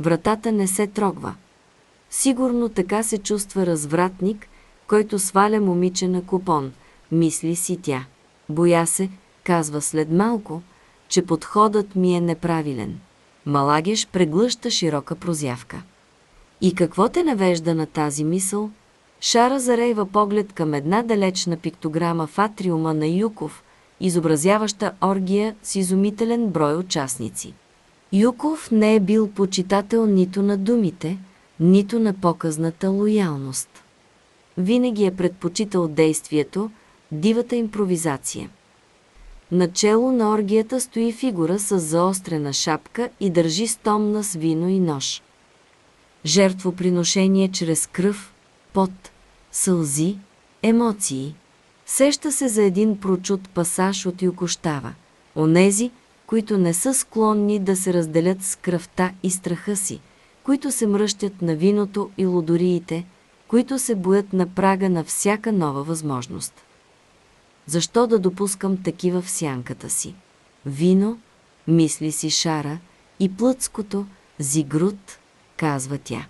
Вратата не се трогва. Сигурно така се чувства развратник, който сваля момиче на купон, мисли си тя. Боя се, казва след малко, че подходът ми е неправилен. Малагеш преглъща широка прозявка. И какво те навежда на тази мисъл? Шара зарейва поглед към една далечна пиктограма в атриума на Юков, изобразяваща оргия с изумителен брой участници. Юков не е бил почитател нито на думите, нито на показната лоялност. Винаги е предпочитал действието, дивата импровизация. Начело на оргията стои фигура с заострена шапка и държи стомна с вино и нож. Жертвоприношение чрез кръв, пот, сълзи, емоции. Сеща се за един прочут пасаж от Юкощава. Онези, които не са склонни да се разделят с кръвта и страха си, които се мръщят на виното и лодориите, които се боят на прага на всяка нова възможност. Защо да допускам такива в сянката си? Вино, мисли си Шара, и плътското, Зигрут, казва тя.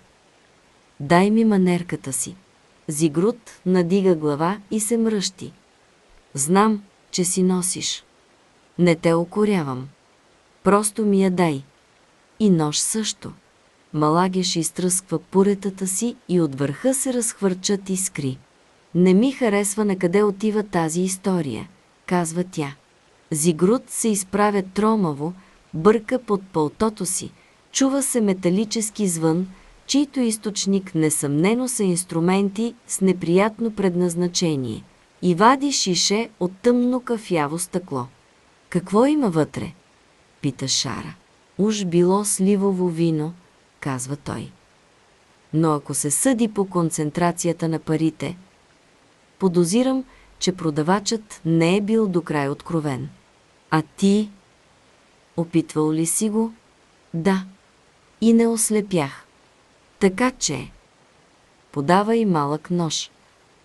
Дай ми манерката си. Зигрут надига глава и се мръщи. Знам, че си носиш. Не те окорявам. Просто ми я дай. И нож също. Малагеш изтръсква пуретата си и от върха се разхвърчат искри. Не ми харесва на къде отива тази история, казва тя. Зигрут се изправя тромаво, бърка под пълтото си, чува се металически звън, чийто източник несъмнено са инструменти с неприятно предназначение и вади шише от тъмно кафяво стъкло. Какво има вътре? Пита Шара. Уж било сливово вино, казва той. Но ако се съди по концентрацията на парите, подозирам, че продавачът не е бил до край откровен. А ти? Опитвал ли си го? Да. И не ослепях. Така че... Подава и малък нож.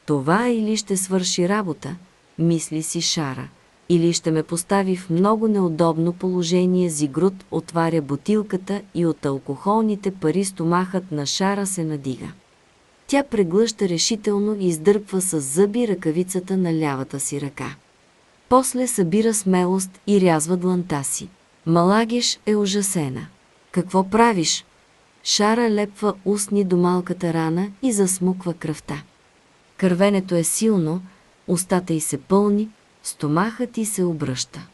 Това или ще свърши работа, мисли си Шара. или ще ме постави в много неудобно положение. Зигрут отваря бутилката и от алкохолните пари стомахът на Шара се надига. Тя преглъща решително и издърпва с зъби ръкавицата на лявата си ръка. После събира смелост и рязва дланта си. Малагиш е ужасена. Какво правиш? Шара лепва устни до малката рана и засмуква кръвта. Кървенето е силно, устата й се пълни, стомахът й се обръща.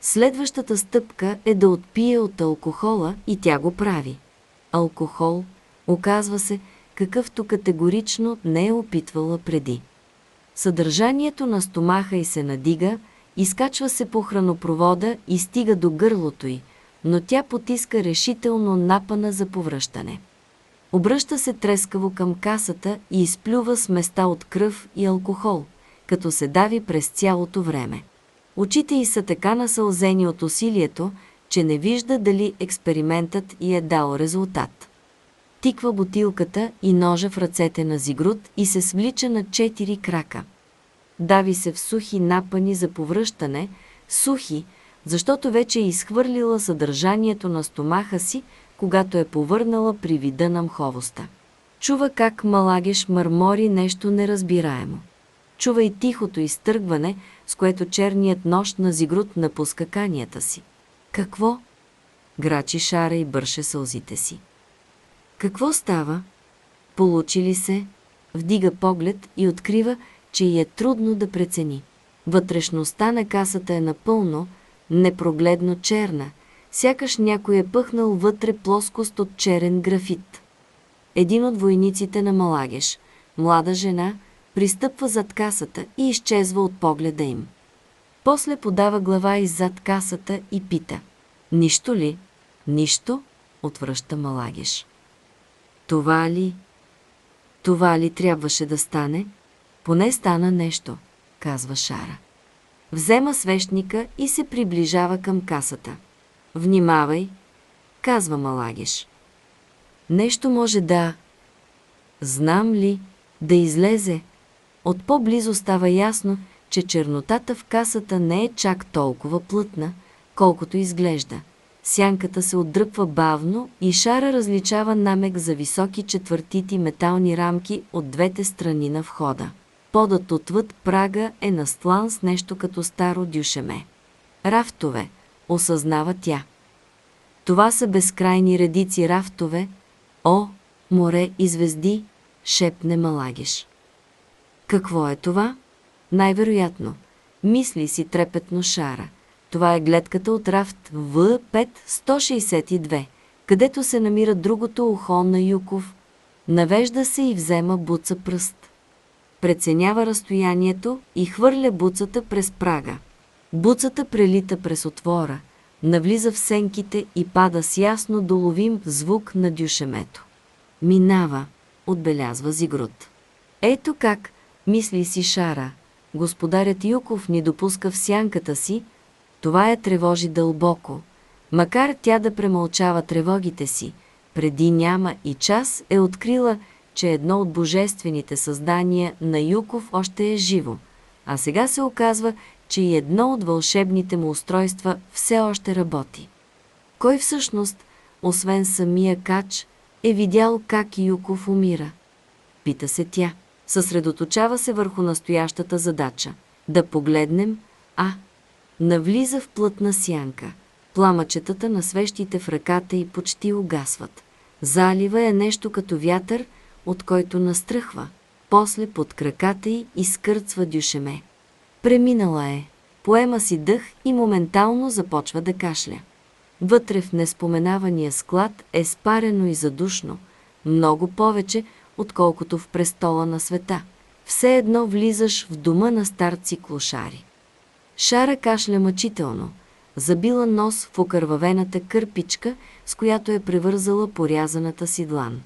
Следващата стъпка е да отпие от алкохола и тя го прави. Алкохол, оказва се, какъвто категорично не е опитвала преди. Съдържанието на стомаха й се надига, изкачва се по хранопровода и стига до гърлото й, но тя потиска решително напана за повръщане. Обръща се трескаво към касата и изплюва с места от кръв и алкохол, като се дави през цялото време. Очите й са така насълзени от усилието, че не вижда дали експериментът й е дал резултат. Тиква бутилката и ножа в ръцете на Зигрут и се свлича на четири крака. Дави се в сухи напани за повръщане, сухи, защото вече е изхвърлила съдържанието на стомаха си, когато е повърнала при вида на мховоста. Чува как Малагеш мърмори нещо неразбираемо. Чува и тихото изтъргване, с което черният нощ на Зигрут напуска канията си. Какво? Грачи шара и бърше сълзите си. Какво става? Получи ли се? Вдига поглед и открива, че й е трудно да прецени. Вътрешността на касата е напълно, непрогледно черна, сякаш някой е пъхнал вътре плоскост от черен графит. Един от войниците на Малагеш, млада жена, пристъпва зад касата и изчезва от погледа им. После подава глава иззад касата и пита. Нищо ли? Нищо? Отвръща Малагеш. Това ли? Това ли трябваше да стане? Поне стана нещо, казва Шара. Взема свещника и се приближава към касата. Внимавай, казва Малагеш. Нещо може да... Знам ли, да излезе. От по-близо става ясно, че чернотата в касата не е чак толкова плътна, колкото изглежда. Сянката се отдръпва бавно и шара различава намек за високи четвъртити метални рамки от двете страни на входа. Подът отвъд прага е настлан с нещо като старо дюшеме. Рафтове, осъзнава тя. Това са безкрайни редици рафтове. О, море и звезди, шепне Малагиш. Какво е това? Най-вероятно. Мисли си трепетно шара. Това е гледката от рафт В5-162, където се намира другото ухо на Юков. Навежда се и взема буца пръст преценява разстоянието и хвърля буцата през прага. Буцата прелита през отвора, навлиза в сенките и пада с ясно доловим звук на дюшемето. Минава, отбелязва Зигрут. Ето как, мисли си Шара, господарят Юков ни допуска в сянката си, това я тревожи дълбоко. Макар тя да премълчава тревогите си, преди няма и час е открила, че едно от божествените създания на Юков още е живо, а сега се оказва, че и едно от вълшебните му устройства все още работи. Кой всъщност, освен самия Кач, е видял как Юков умира? Пита се тя. Съсредоточава се върху настоящата задача. Да погледнем, а, навлиза в плътна сянка. Пламъчетата на свещите в ръката й почти угасват. Залива е нещо като вятър, от който настръхва, после под краката й изкърцва дюшеме. Преминала е, поема си дъх и моментално започва да кашля. Вътре в неспоменавания склад е спарено и задушно, много повече, отколкото в престола на света. Все едно влизаш в дома на старци клошари. Шара кашля мъчително, забила нос в окървавената кърпичка, с която е превързала порязаната си длан.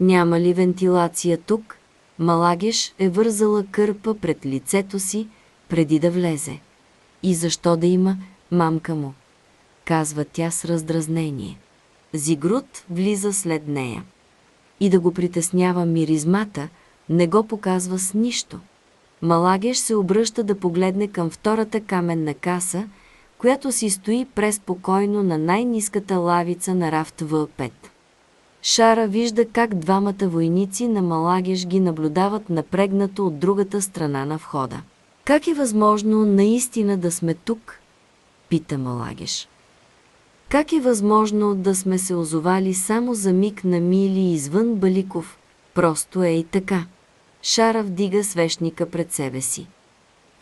Няма ли вентилация тук? Малагеш е вързала кърпа пред лицето си, преди да влезе. И защо да има мамка му? Казва тя с раздразнение. Зигрут влиза след нея. И да го притеснява миризмата, не го показва с нищо. Малагеш се обръща да погледне към втората каменна каса, която си стои преспокойно на най-низката лавица на рафт В5. Шара вижда как двамата войници на Малагеш ги наблюдават напрегнато от другата страна на входа. Как е възможно наистина да сме тук? Пита Малагеш. Как е възможно да сме се озовали само за миг на мили извън Баликов? Просто е и така. Шара вдига свещника пред себе си.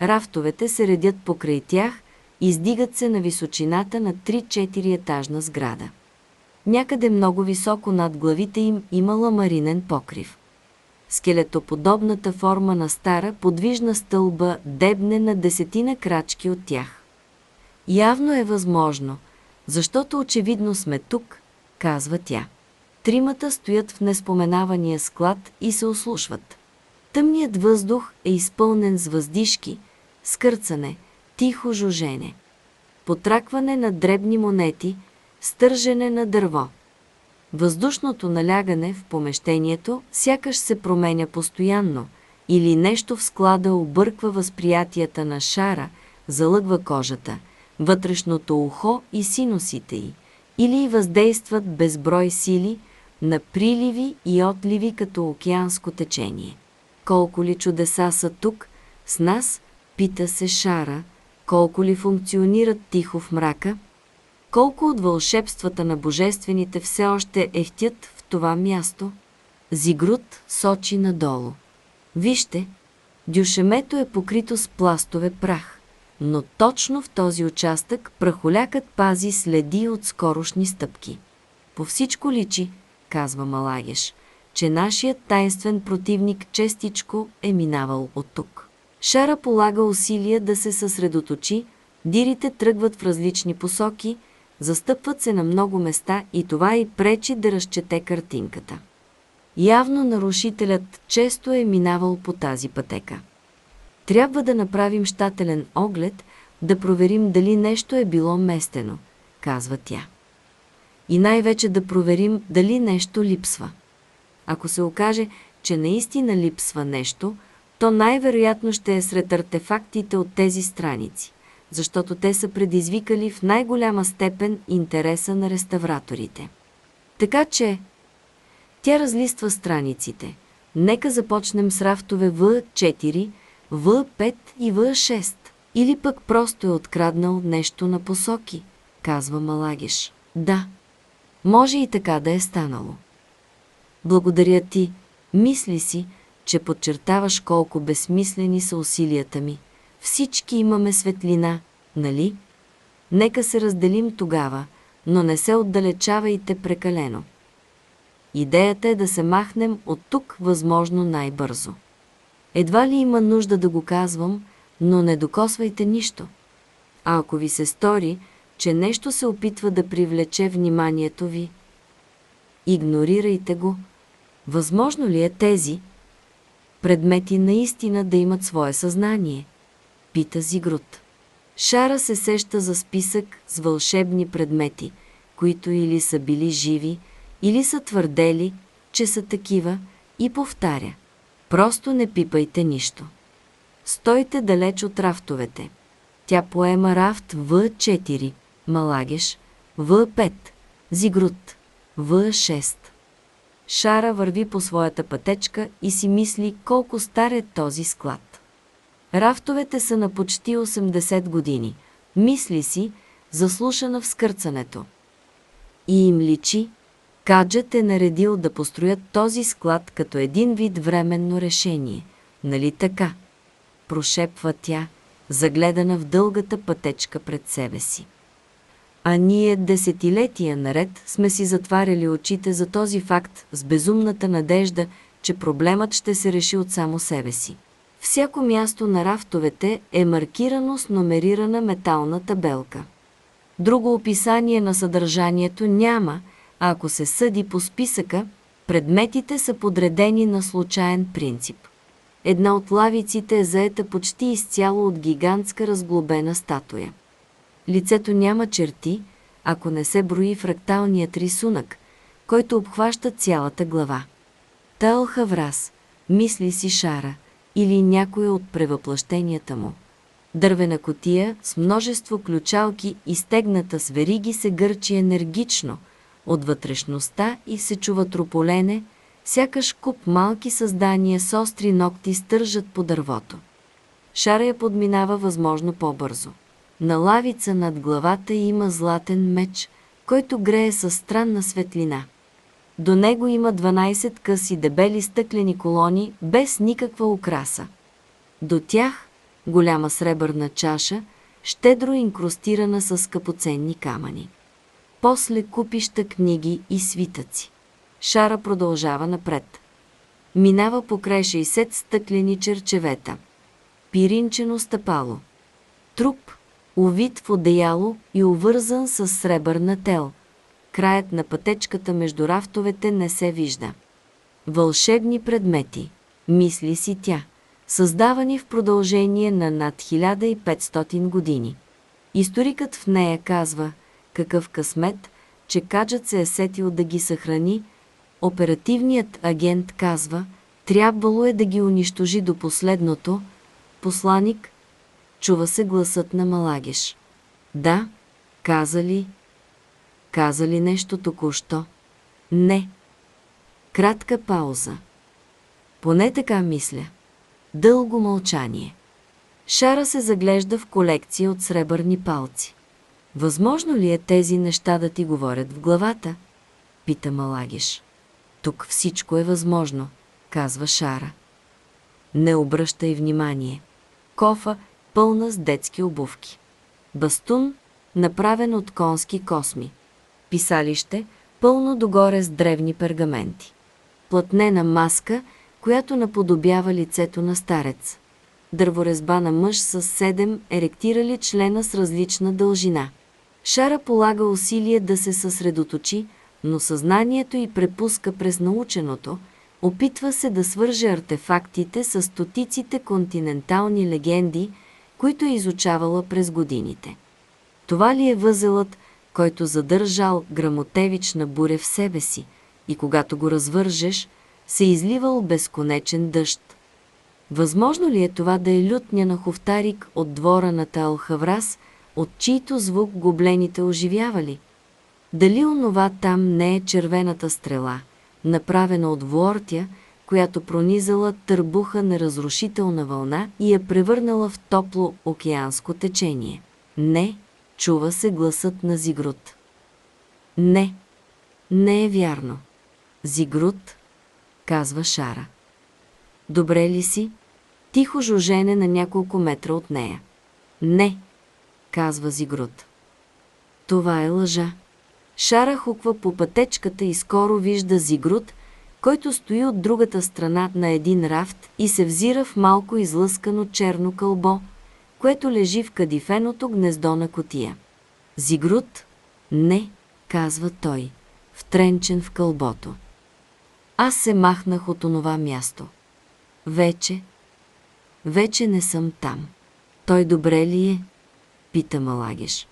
Рафтовете се редят покрай тях, издигат се на височината на 3-4 етажна сграда. Някъде много високо над главите им има ламаринен покрив. Скелетоподобната форма на стара подвижна стълба дебне на десетина крачки от тях. Явно е възможно, защото очевидно сме тук, казва тя. Тримата стоят в неспоменавания склад и се ослушват. Тъмният въздух е изпълнен с въздишки, скърцане, тихо жужене. Потракване на дребни монети, стържене на дърво. Въздушното налягане в помещението сякаш се променя постоянно или нещо в склада обърква възприятията на шара, залъгва кожата, вътрешното ухо и синусите й, или въздействат безброй сили на приливи и отливи като океанско течение. Колко ли чудеса са тук, с нас, пита се Шара, колко ли функционират тихо в мрака, колко от вълшебствата на божествените все още ехтят в това място. Зигрут сочи надолу. Вижте, дюшемето е покрито с пластове прах, но точно в този участък прахолякът пази следи от скорошни стъпки. По всичко личи, казва Малагеш, че нашият тайнствен противник честичко е минавал от тук. Шара полага усилия да се съсредоточи, дирите тръгват в различни посоки, застъпват се на много места и това и пречи да разчете картинката. Явно нарушителят често е минавал по тази пътека. Трябва да направим щателен оглед, да проверим дали нещо е било местено, казва тя. И най-вече да проверим дали нещо липсва. Ако се окаже, че наистина липсва нещо, то най-вероятно ще е сред артефактите от тези страници, защото те са предизвикали в най-голяма степен интереса на реставраторите. Така че, тя разлиства страниците. Нека започнем с рафтове В4, В5 и В6. Или пък просто е откраднал нещо на посоки, казва Малагиш. Да, може и така да е станало. Благодаря ти. Мисли си, че подчертаваш колко безсмислени са усилията ми. Всички имаме светлина, нали? Нека се разделим тогава, но не се отдалечавайте прекалено. Идеята е да се махнем от тук възможно най-бързо. Едва ли има нужда да го казвам, но не докосвайте нищо. А ако ви се стори, че нещо се опитва да привлече вниманието ви, игнорирайте го. Възможно ли е тези предмети наистина да имат свое съзнание? Пита Зигрут. Шара се сеща за списък с вълшебни предмети, които или са били живи, или са твърдели, че са такива, и повтаря. Просто не пипайте нищо. Стойте далеч от рафтовете. Тя поема рафт В4, Малагеш, В5, Зигрут, В6. Шара върви по своята пътечка и си мисли колко стар е този склад. Рафтовете са на почти 80 години. Мисли си, заслушана в скърцането. И им личи, Каджът е наредил да построят този склад като един вид временно решение. Нали така? Прошепва тя, загледана в дългата пътечка пред себе си. А ние десетилетия наред сме си затваряли очите за този факт с безумната надежда, че проблемът ще се реши от само себе си. Всяко място на рафтовете е маркирано с номерирана метална табелка. Друго описание на съдържанието няма, а ако се съди по списъка, предметите са подредени на случайен принцип. Една от лавиците е заета почти изцяло от гигантска разглобена статуя. Лицето няма черти, ако не се брои фракталният рисунък, който обхваща цялата глава. Тълха враз, мисли си Шара, или някое от превъплъщенията му. Дървена котия с множество ключалки и стегната с вериги се гърчи енергично. От вътрешността и се чува трополене, сякаш куп малки създания с остри ногти стържат по дървото. Шара я подминава възможно по-бързо. На лавица над главата има златен меч, който грее със странна светлина. До него има 12 къси дебели стъклени колони без никаква украса. До тях голяма сребърна чаша, щедро инкрустирана с скъпоценни камъни. После купища книги и свитъци. Шара продължава напред. Минава покрай 60 стъклени черчевета. Пиринчено стъпало. Труп, увит в одеяло и увързан с сребърна тел. Краят на пътечката между рафтовете не се вижда. Вълшебни предмети, мисли си тя, създавани в продължение на над 1500 години. Историкът в нея казва, какъв късмет, че каджът се е сетил да ги съхрани, оперативният агент казва, трябвало е да ги унищожи до последното, посланик, чува се гласът на Малагеш. Да, каза ли? Каза ли нещо току-що? Не. Кратка пауза. Поне така мисля. Дълго мълчание. Шара се заглежда в колекция от сребърни палци. Възможно ли е тези неща да ти говорят в главата? Пита Малагиш. Тук всичко е възможно, казва Шара. Не обръщай внимание. Кофа пълна с детски обувки. Бастун, направен от конски косми. Писалище, пълно догоре с древни пергаменти. Плътнена маска, която наподобява лицето на старец. Дърворезба на мъж с седем еректирали члена с различна дължина. Шара полага усилие да се съсредоточи, но съзнанието й препуска през наученото, опитва се да свърже артефактите с стотиците континентални легенди, които е изучавала през годините. Това ли е възелът, който задържал грамотевична буря в себе си и когато го развържеш, се изливал безконечен дъжд? Възможно ли е това да е лютня на хуфтарик от двора на Талхаврас, от чийто звук гоблените оживявали? Дали онова там не е червената стрела, направена от Вуортия, която пронизала търбуха на разрушителна вълна и я превърнала в топло океанско течение? Не, чува се гласът на Зигрут. Не, не е вярно. Зигрут, казва Шара. Добре ли си? Тихо жужене на няколко метра от нея. Не, казва Зигрут. Това е лъжа. Шара хуква по пътечката и скоро вижда Зигрут, който стои от другата страна на един рафт и се взира в малко излъскано черно кълбо, което лежи в кадифеното гнездо на котия. Зигрут? Не, казва той, втренчен в кълбото. Аз се махнах от онова място. Вече, вече не съм там. Той добре ли е? Пита Малагеш.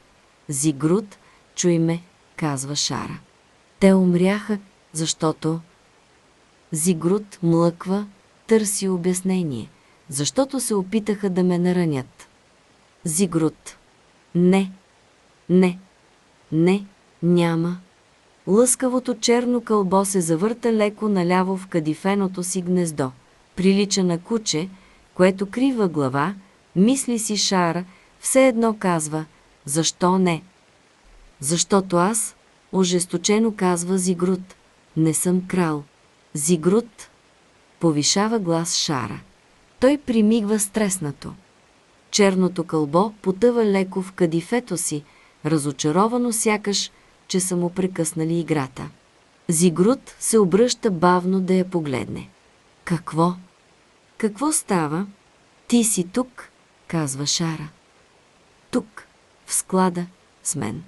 Зигрут, чуй ме, казва Шара. Те умряха, защото... Зигрут млъква, търси обяснение, защото се опитаха да ме наранят. Зигрут. Не, не, не, няма. Лъскавото черно кълбо се завърта леко наляво в кадифеното си гнездо. Прилича на куче, което крива глава, мисли си Шара, все едно казва, защо не? Защото аз, ожесточено казва Зигрут, не съм крал. Зигрут повишава глас Шара. Той примигва стреснато. Черното кълбо потъва леко в кадифето си, разочаровано сякаш, че са му прекъснали играта. Зигрут се обръща бавно да я погледне. Какво? Какво става? Ти си тук, казва Шара. Тук, в склада, с мен.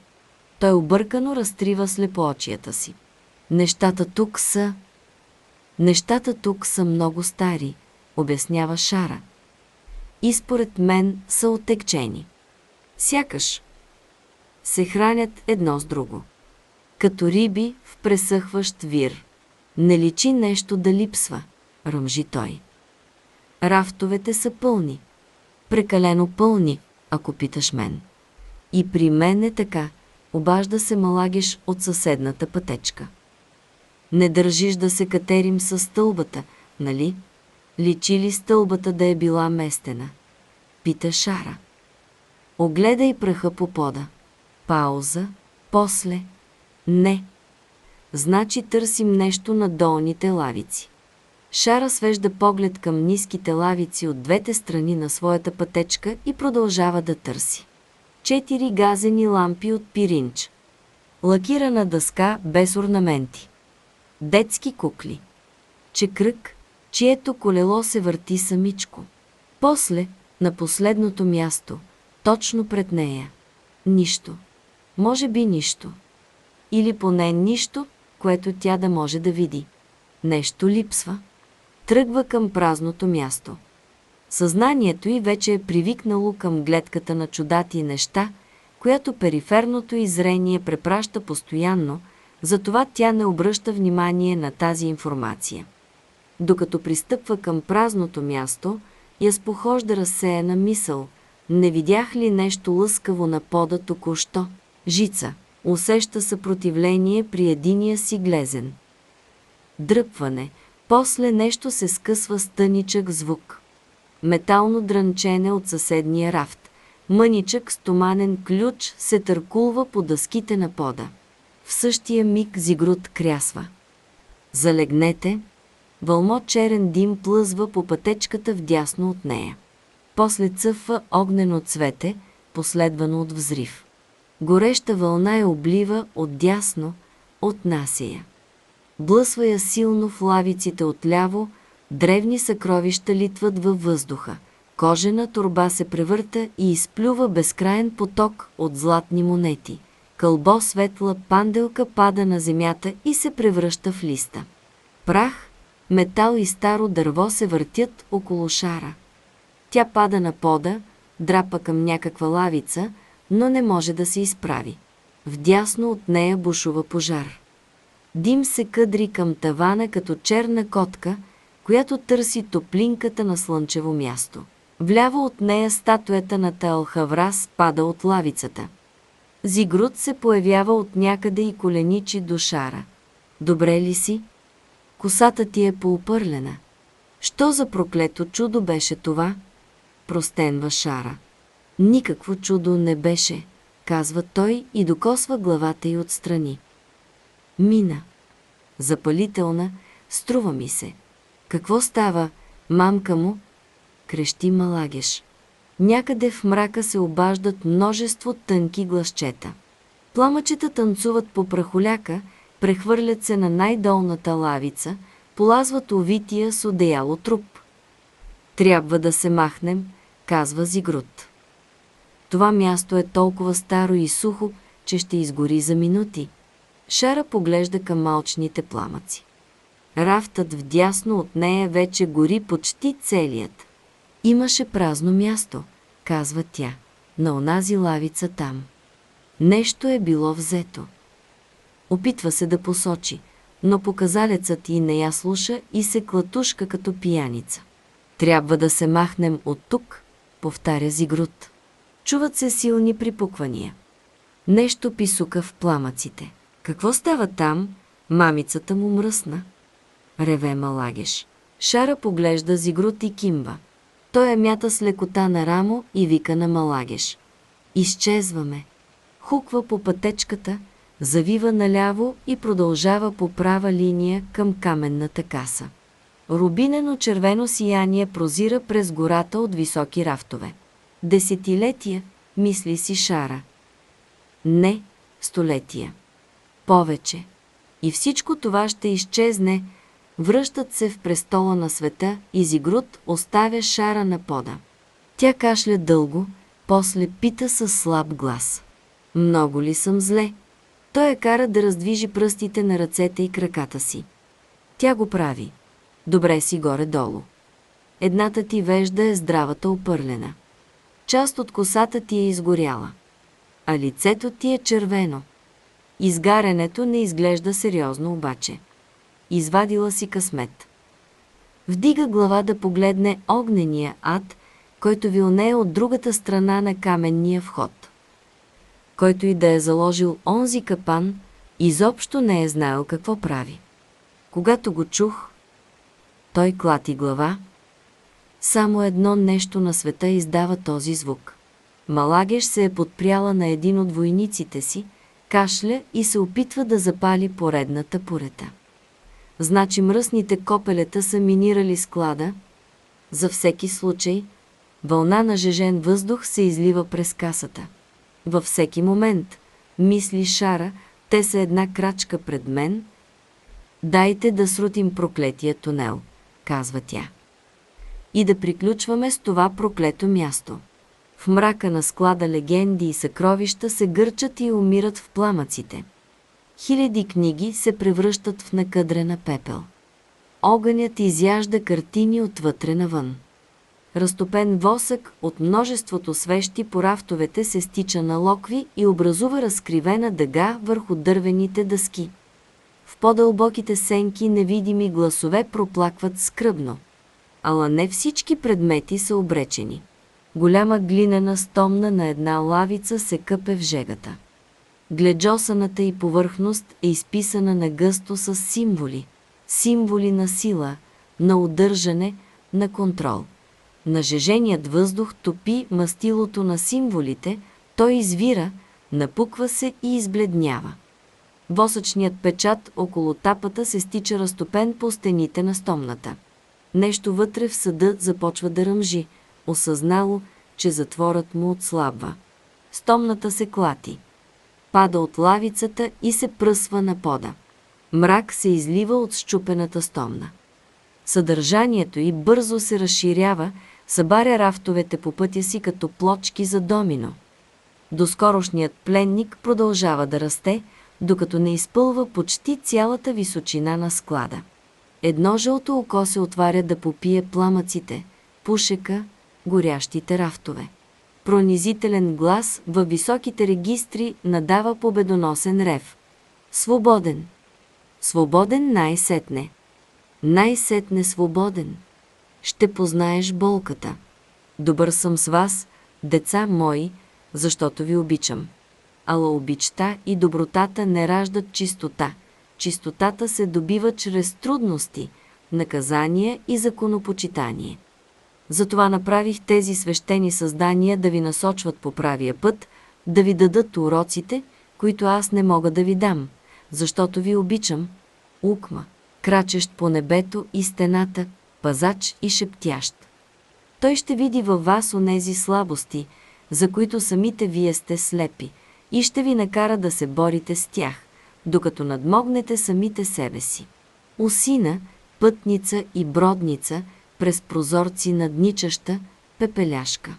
Той объркано разтрива слепоочията си. Нещата тук са... Нещата тук са много стари, обяснява Шара. И според мен са отекчени. Сякаш се хранят едно с друго. Като риби в пресъхващ вир. Не личи нещо да липсва, ръмжи той. Рафтовете са пълни. Прекалено пълни, ако питаш мен. И при мен е така, обажда се Малагеш от съседната пътечка. Не държиш да се катерим с стълбата, нали? Личи ли стълбата да е била местена? Пита Шара. Огледай пръха по пода. Пауза. После. Не. Значи търсим нещо на долните лавици. Шара свежда поглед към ниските лавици от двете страни на своята пътечка и продължава да търси. Четири газени лампи от пиринч. Лакирана дъска без орнаменти. Детски кукли. Чекрък, чието колело се върти самичко. После, на последното място, точно пред нея. Нищо. Може би нищо. Или поне нищо, което тя да може да види. Нещо липсва. Тръгва към празното място. Съзнанието й вече е привикнало към гледката на чудати неща, която периферното й зрение препраща постоянно, затова тя не обръща внимание на тази информация. Докато пристъпва към празното място, я спохожда разсеяна мисъл. Не видях ли нещо лъскаво на пода току-що? Жица. Усеща съпротивление при единия си глезен. Дръпване. После нещо се скъсва с тъничък звук. Метално дрънчене от съседния рафт. Мъничък стоманен ключ се търкулва по дъските на пода. В същия миг зигрут крясва. Залегнете. Вълмо черен дим плъзва по пътечката вдясно от нея. После цъфва огнено цвете, последвано от взрив. Гореща вълна я облива отдясно, отнася я. Блъсва я силно в лавиците отляво, древни съкровища литват във въздуха. Кожена турба се превърта и изплюва безкраен поток от златни монети. Кълбо светла панделка пада на земята и се превръща в листа. Прах, метал и старо дърво се въртят около шара. Тя пада на пода, драпа към някаква лавица, но не може да се изправи. Вдясно от нея бушува пожар. Дим се къдри към тавана като черна котка, която търси топлинката на слънчево място. Вляво от нея статуята на Таалхаврас пада от лавицата. Зигрут се появява от някъде и коленичи до шара. Добре ли си? Косата ти е поупърлена. Що за проклето чудо беше това? Простенва шара. Никакво чудо не беше, казва той и докосва главата й отстрани. Мина. Запалителна, струва ми се. Какво става, мамка му? Крещи Малагеш. Някъде в мрака се обаждат множество тънки гласчета. Пламъчета танцуват по прахоляка, прехвърлят се на най-долната лавица, полазват овития с одеяло труп. Трябва да се махнем, казва Зигрут. Това място е толкова старо и сухо, че ще изгори за минути. Шара поглежда към малчните пламъци. Рафтът вдясно от нея вече гори почти целият. Имаше празно място, казва тя, на онази лавица там. Нещо е било взето. Опитва се да посочи, но показалецът и не я слуша и се клатушка като пияница. Трябва да се махнем от тук, повтаря Зигрут. Чуват се силни припуквания. Нещо писука в пламъците. Какво става там? Мамицата му мръсна. Реве Малагеш. Шара поглежда Зигрут и Кимба. Той я мята с лекота на рамо и вика на Малагеш. Изчезваме. Хуква по пътечката, завива наляво и продължава по права линия към каменната каса. Рубинено червено сияние прозира през гората от високи рафтове. Десетилетия, мисли си Шара. Не, столетия. Повече. И всичко това ще изчезне, връщат се в престола на света и Зигрут оставя Шара на пода. Тя кашля дълго, после пита със слаб глас. Много ли съм зле? Той я кара да раздвижи пръстите на ръцете и краката си. Тя го прави. Добре си горе-долу. Едната ти вежда е здравата опърлена. Част от косата ти е изгоряла, а лицето ти е червено. Изгарянето не изглежда сериозно обаче. Извадила си късмет. Вдига глава да погледне огнения ад, който вилнее от другата страна на каменния вход. Който и да е заложил онзи капан, изобщо не е знаел какво прави. Когато го чух, той клати глава. Само едно нещо на света издава този звук. Малагеш се е подпряла на един от войниците си, кашля и се опитва да запали поредната порета. Значи мръсните копелета са минирали склада. За всеки случай, вълна на жежен въздух се излива през касата. Във всеки момент, мисли Шара, те са една крачка пред мен. Дайте да срутим проклетия тунел, казва тя. И да приключваме с това проклето място. В мрака на склада легенди и съкровища се гърчат и умират в пламъците. Хиляди книги се превръщат в накъдрена пепел. Огънят изяжда картини отвътре навън. Разтопен восък от множеството свещи по рафтовете се стича на локви и образува разкривена дъга върху дървените дъски. В по-дълбоките сенки невидими гласове проплакват скръбно. Ала не всички предмети са обречени. Голяма глинена стомна на една лавица се къпе в жегата. Гледжосаната и повърхност е изписана на гъсто с символи. Символи на сила, на удържане, на контрол. Нажеженият въздух топи мастилото на символите, той извира, напуква се и избледнява. Восъчният печат около тапата се стича разтопен по стените на стомната. Нещо вътре в съда започва да ръмжи, осъзнало, че затворът му отслабва. Стомната се клати. Пада от лавицата и се пръсва на пода. Мрак се излива от щупената стомна. Съдържанието й бързо се разширява, събаря рафтовете по пътя си като плочки за домино. Доскорошният пленник продължава да расте, докато не изпълва почти цялата височина на склада. Едно жълто око се отваря да попие пламъците, пушека, горящите рафтове. Пронизителен глас във високите регистри надава победоносен рев. Свободен! Свободен най-сетне! Най-сетне свободен! Ще познаеш болката. Добър съм с вас, деца мои, защото ви обичам. Ала обичта и добротата не раждат чистота. Чистотата се добива чрез трудности, наказания и законопочитание. Затова направих тези свещени създания да ви насочват по правия път, да ви дадат уроците, които аз не мога да ви дам, защото ви обичам. Укма, крачещ по небето и стената, пазач и шептящ. Той ще види във вас онези слабости, за които самите вие сте слепи, и ще ви накара да се борите с тях, докато надмогнете самите себе си. Осина, пътница и бродница – през прозорци надничаща пепеляшка.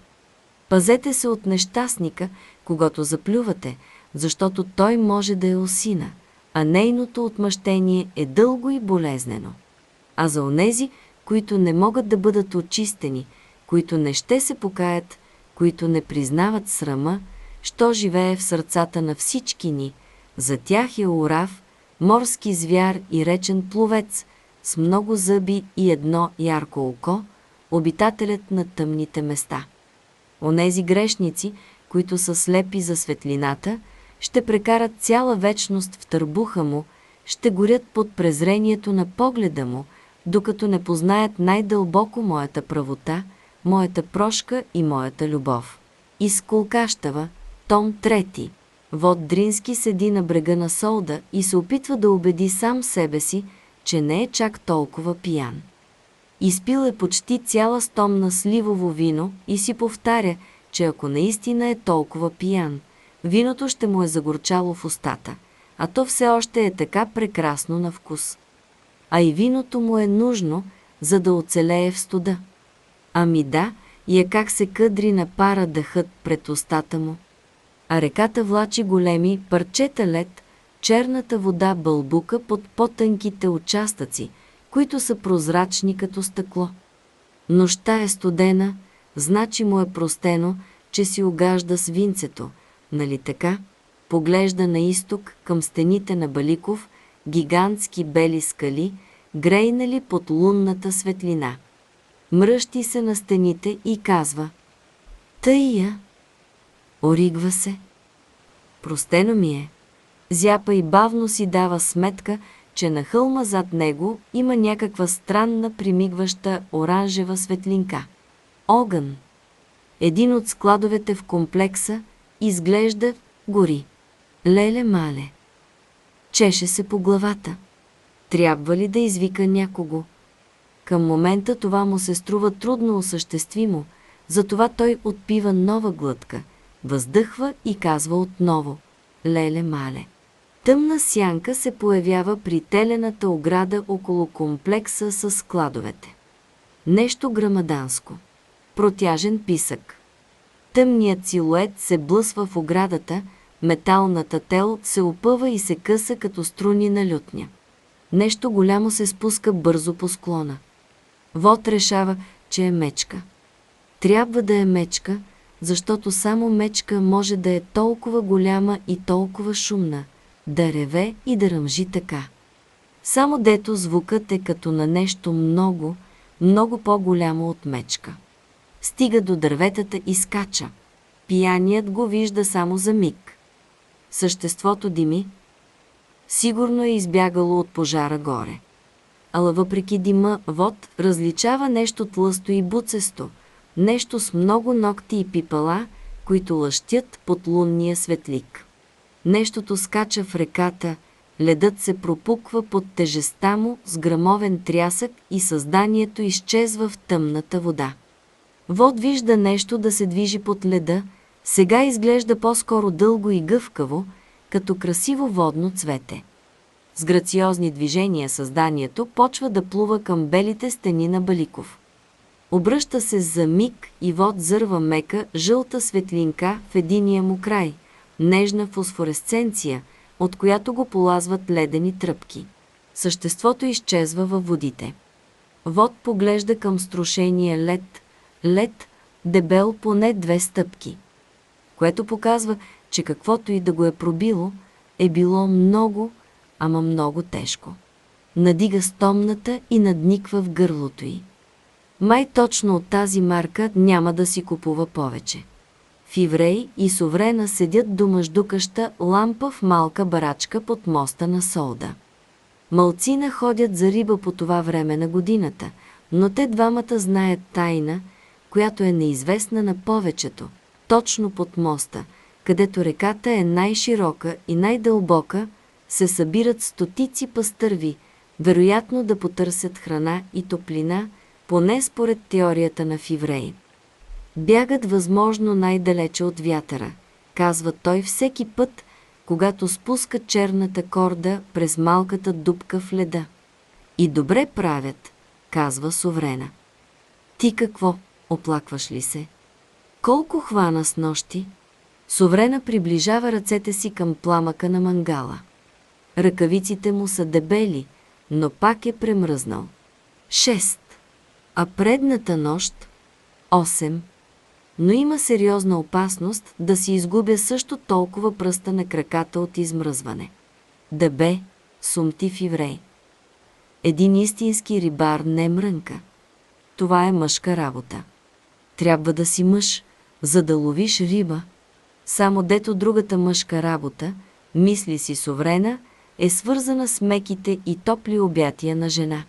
Пазете се от нещастника, когато заплювате, защото той може да е осина, а нейното отмъщение е дълго и болезнено. А за онези, които не могат да бъдат очистени, които не ще се покаят, които не признават срама, що живее в сърцата на всички ни, за тях е урав, морски звяр и речен пловец – с много зъби и едно ярко око, обитателят на тъмните места. Онези грешници, които са слепи за светлината, ще прекарат цяла вечност в търбуха му, ще горят под презрението на погледа му, докато не познаят най-дълбоко моята правота, моята прошка и моята любов. Изколкащава, том трети. Вод Дрински седи на брега на Солда и се опитва да убеди сам себе си, че не е чак толкова пиян. Изпил е почти цяла стомна сливово вино и си повтаря, че ако наистина е толкова пиян, виното ще му е загорчало в устата, а то все още е така прекрасно на вкус. А и виното му е нужно, за да оцелее в студа. Ами да, и е как се къдри на пара дъхът пред устата му. А реката влачи големи парчета лед, черната вода бълбука под по-тънките участъци, които са прозрачни като стъкло. Нощта е студена, значи му е простено, че си огажда свинцето, нали така? Поглежда на изток към стените на Баликов, гигантски бели скали, грейнали под лунната светлина. Мръщи се на стените и казва Тъйя. Оригва се. Простено ми е. Зяпа и бавно си дава сметка, че на хълма зад него има някаква странна примигваща оранжева светлинка. Огън. Един от складовете в комплекса изглежда гори. Леле-мале. Чеше се по главата. Трябва ли да извика някого? Към момента това му се струва трудно осъществимо, затова той отпива нова глътка, въздъхва и казва отново «Леле-мале». Тъмна сянка се появява при телената ограда около комплекса с складовете. Нещо грамаданско. Протяжен писък. Тъмният силует се блъсва в оградата, металната тел се опъва и се къса като струни на лютня. Нещо голямо се спуска бързо по склона. Вод решава, че е мечка. Трябва да е мечка, защото само мечка може да е толкова голяма и толкова шумна, да реве и да ръмжи така. Само дето звукът е като на нещо много, много по-голямо от мечка. Стига до дърветата и скача. Пияният го вижда само за миг. Съществото дими. Сигурно е избягало от пожара горе. Ала въпреки дима, вод различава нещо тлъсто и буцесто, нещо с много ногти и пипала, които лъщят под лунния светлик. Нещото скача в реката, ледът се пропуква под тежеста му с грамовен трясък и създанието изчезва в тъмната вода. Вод вижда нещо да се движи под леда, сега изглежда по-скоро дълго и гъвкаво, като красиво водно цвете. С грациозни движения създанието почва да плува към белите стени на Баликов. Обръща се за миг и вод зърва мека, жълта светлинка в единия му край, нежна фосфоресценция, от която го полазват ледени тръпки. Съществото изчезва във водите. Вод поглежда към струшения лед, лед, дебел поне две стъпки, което показва, че каквото и да го е пробило, е било много, ама много тежко. Надига стомната и надниква в гърлото й. Май точно от тази марка няма да си купува повече. Фиврей и Соврена седят до мъждукаща лампа в малка барачка под моста на Солда. Малцина ходят за риба по това време на годината, но те двамата знаят тайна, която е неизвестна на повечето, точно под моста, където реката е най-широка и най-дълбока, се събират стотици пастърви, вероятно да потърсят храна и топлина, поне според теорията на Фиврей. Бягат възможно най-далече от вятъра, казва той всеки път, когато спуска черната корда през малката дупка в леда. И добре правят, казва Соврена. Ти какво, оплакваш ли се? Колко хвана с нощи? Соврена приближава ръцете си към пламъка на мангала. Ръкавиците му са дебели, но пак е премръзнал. Шест. А предната нощ – осем. Но има сериозна опасност да си изгубя също толкова пръста на краката от измръзване. Дебе, сумтив еврей. Един истински рибар не мрънка. Това е мъжка работа. Трябва да си мъж, за да ловиш риба. Само дето другата мъжка работа, мисли си Соврена, е свързана с меките и топли обятия на жена.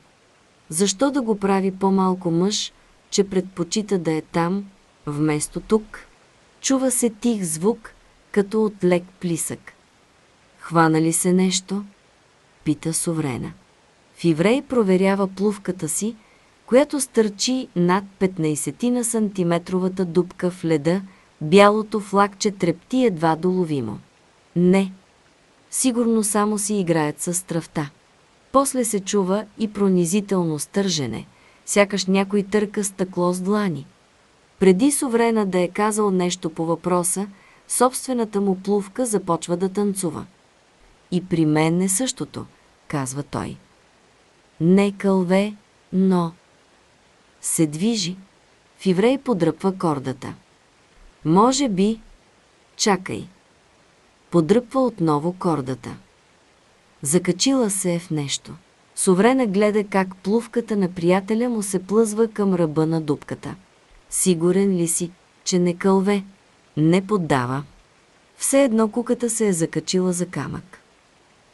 Защо да го прави по-малко мъж, че предпочита да е там, вместо тук? Чува се тих звук, като от лек плисък. Хвана ли се нещо? Пита Соврена. Фиврей проверява плувката си, която стърчи над 15 на сантиметровата дупка в леда, бялото флагче трепти едва доловимо. Не. Сигурно само си играят с тръвта. После се чува и пронизително стържене, сякаш някой търка стъкло с длани. Преди Соврена да е казал нещо по въпроса, собствената му плувка започва да танцува. И при мен е същото, казва той. Не кълве, но се движи. Фиврей подръпва кордата. Може би... Чакай. Подръпва отново кордата. Закачила се е в нещо. Соврена гледа как плувката на приятеля му се плъзва към ръба на дупката. Сигурен ли си, че не кълве? Не поддава. Все едно куката се е закачила за камък.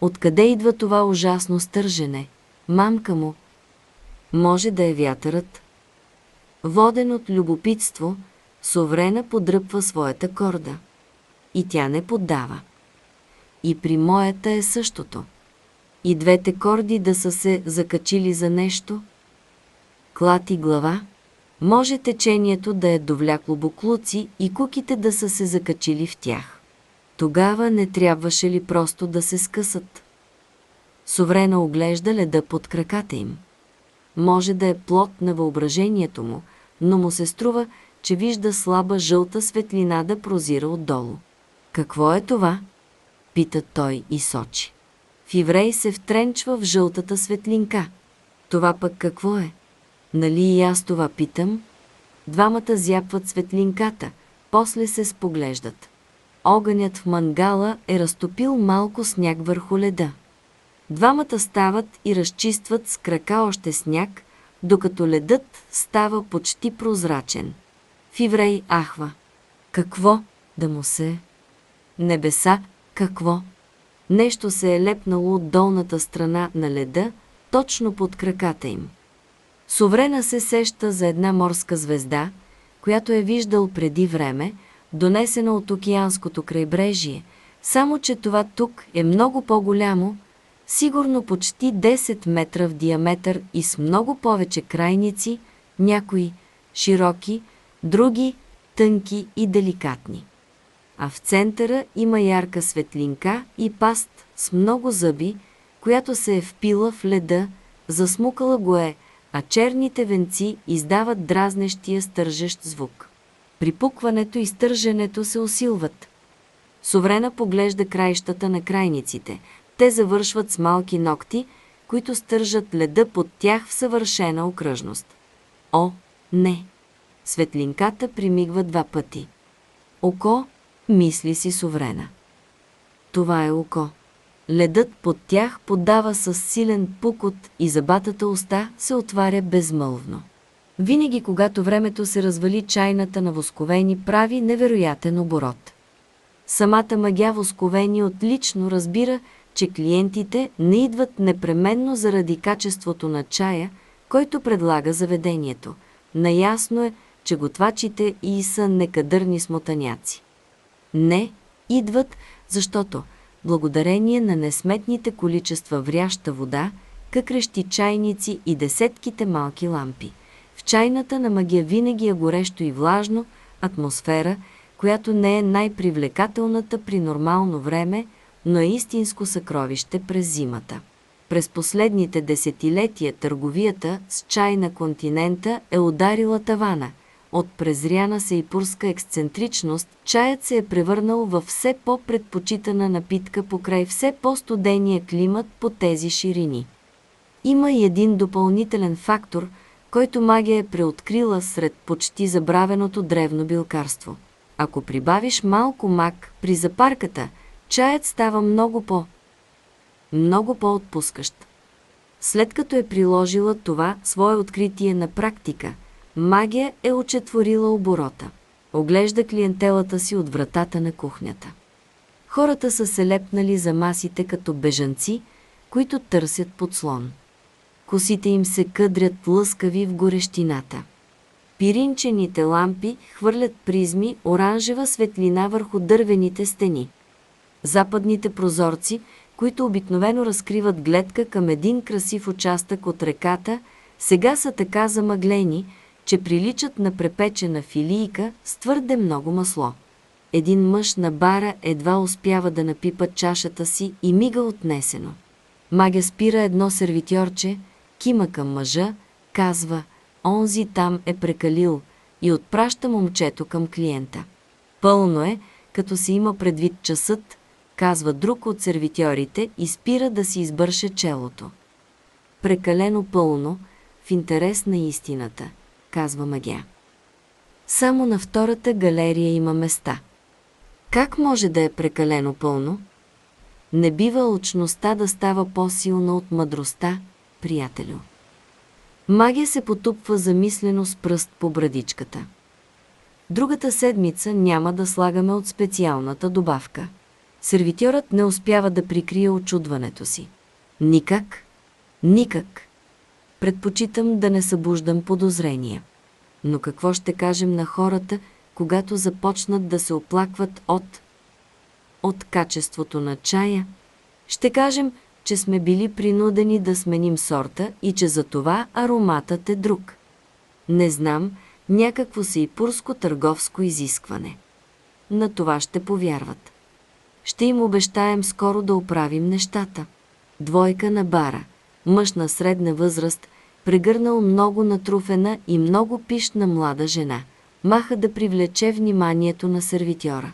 Откъде идва това ужасно стържене? Мамка му. Може да е вятърът. Воден от любопитство, Соврена подръпва своята корда. И тя не поддава. И при моята е същото. И двете корди да са се закачили за нещо. Клати глава. Може течението да е довлякло буклуци и куките да са се закачили в тях. Тогава не трябваше ли просто да се скъсат? Соврена оглежда леда под краката им. Може да е плод на въображението му, но му се струва, че вижда слаба жълта светлина да прозира отдолу. Какво е това? Пита той и сочи. Фиврей се втренчва в жълтата светлинка. Това пък какво е? Нали и аз това питам? Двамата зяпват светлинката, после се споглеждат. Огънят в мангала е разтопил малко сняг върху леда. Двамата стават и разчистват с крака още сняг, докато ледът става почти прозрачен. Фиврей ахва. Какво да му се? Небеса, какво? Нещо се е лепнало от долната страна на леда, точно под краката им. Соврена се сеща за една морска звезда, която е виждал преди време, донесена от океанското крайбрежие, само че това тук е много по-голямо, сигурно почти 10 метра в диаметър и с много повече крайници, някои широки, други тънки и деликатни. А в центъра има ярка светлинка и паст с много зъби, която се е впила в леда, засмукала го е, а черните венци издават дразнещия стържещ звук. Припукването и стърженето се усилват. Соврена поглежда краищата на крайниците. Те завършват с малки ногти, които стържат леда под тях в съвършена окръжност. О, не! Светлинката примигва два пъти. Око, мисли си Соврена. Това е око. Ледът под тях поддава с силен пукот и забатата уста се отваря безмълвно. Винаги, когато времето се развали, чайната на восковени прави невероятен оборот. Самата мъгя восковени отлично разбира, че клиентите не идват непременно заради качеството на чая, който предлага заведението. Наясно е, че готвачите и са некадърни смотаняци. Не, идват, защото благодарение на несметните количества вряща вода, къкрещи чайници и десетките малки лампи. В чайната на магия винаги е горещо и влажно, атмосфера, която не е най-привлекателната при нормално време, но е истинско съкровище през зимата. През последните десетилетия търговията с чай на континента е ударила тавана – от презряна сейпурска ексцентричност, чаят се е превърнал в все по-предпочитана напитка покрай все по-студения климат по тези ширини. Има и един допълнителен фактор, който магия е преоткрила сред почти забравеното древно билкарство. Ако прибавиш малко мак при запарката, чаят става много по... много по-отпускащ. След като е приложила това свое откритие на практика – Магия е очетворила оборота. Оглежда клиентелата си от вратата на кухнята. Хората са се лепнали за масите като бежанци, които търсят подслон. Косите им се къдрят лъскави в горещината. Пиринчените лампи хвърлят призми оранжева светлина върху дървените стени. Западните прозорци, които обикновено разкриват гледка към един красив участък от реката, сега са така замъглени, че приличат на препечена филийка с твърде много масло. Един мъж на бара едва успява да напипа чашата си и мига отнесено. Магя спира едно сервитьорче, кима към мъжа, казва «Онзи там е прекалил» и отпраща момчето към клиента. Пълно е, като се има предвид часът, казва друг от сервитьорите и спира да си избърше челото. Прекалено пълно, в интерес на истината – казва Магя. Само на втората галерия има места. Как може да е прекалено пълно? Не бива очността да става по-силна от мъдростта, приятелю. Магия се потупва замислено с пръст по брадичката. Другата седмица няма да слагаме от специалната добавка. Сервитьорът не успява да прикрие очудването си. Никак, никак. Предпочитам да не събуждам подозрения. Но какво ще кажем на хората, когато започнат да се оплакват от от качеството на чая? Ще кажем, че сме били принудени да сменим сорта и че за това ароматът е друг. Не знам, някакво сейпурско търговско изискване. На това ще повярват. Ще им обещаем скоро да оправим нещата. Двойка на бара, мъж на средна възраст, прегърнал много натруфена и много пишна млада жена. Маха да привлече вниманието на сервитьора.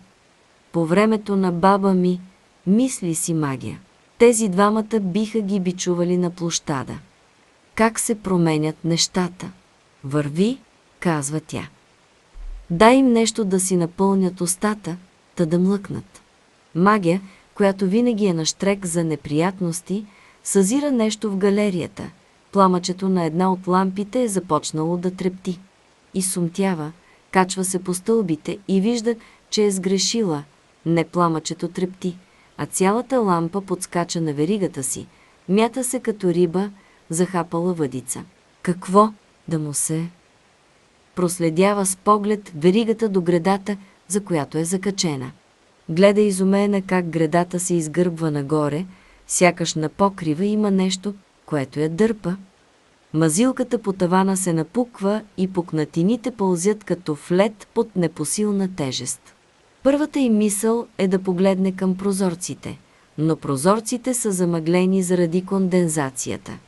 По времето на баба ми, мисли си магия. Тези двамата биха ги бичували на площада. Как се променят нещата? Върви, казва тя. Дай им нещо да си напълнят устата, та да млъкнат. Магия, която винаги е на штрек за неприятности, съзира нещо в галерията. Пламъчето на една от лампите е започнало да трепти. И сумтява, качва се по стълбите и вижда, че е сгрешила. Не пламъчето трепти, а цялата лампа подскача на веригата си. Мята се като риба, захапала въдица. Какво да му се... Проследява с поглед веригата до гредата, за която е закачена. Гледа изумена как гредата се изгърбва нагоре, сякаш на покрива има нещо, което я дърпа. Мазилката по тавана се напуква и пукнатините пълзят като флет под непосилна тежест. Първата им мисъл е да погледне към прозорците, но прозорците са замъглени заради кондензацията.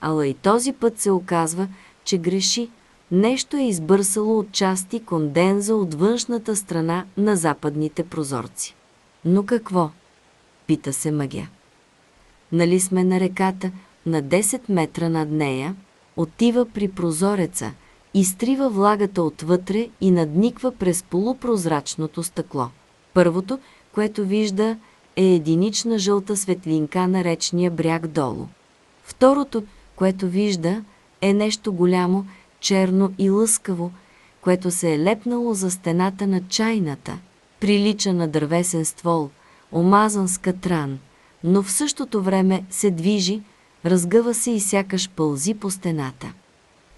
Ала и този път се оказва, че греши. Нещо е избърсало от части конденза от външната страна на западните прозорци. Но какво? Пита се мъгя. Нали сме на реката, на 10 метра над нея, отива при прозореца – изтрива влагата отвътре и надниква през полупрозрачното стъкло. Първото, което вижда, е единична жълта светлинка на речния бряг долу. Второто, което вижда, е нещо голямо, черно и лъскаво, което се е лепнало за стената на чайната. Прилича на дървесен ствол, омазан с катран, но в същото време се движи, разгъва се и сякаш пълзи по стената.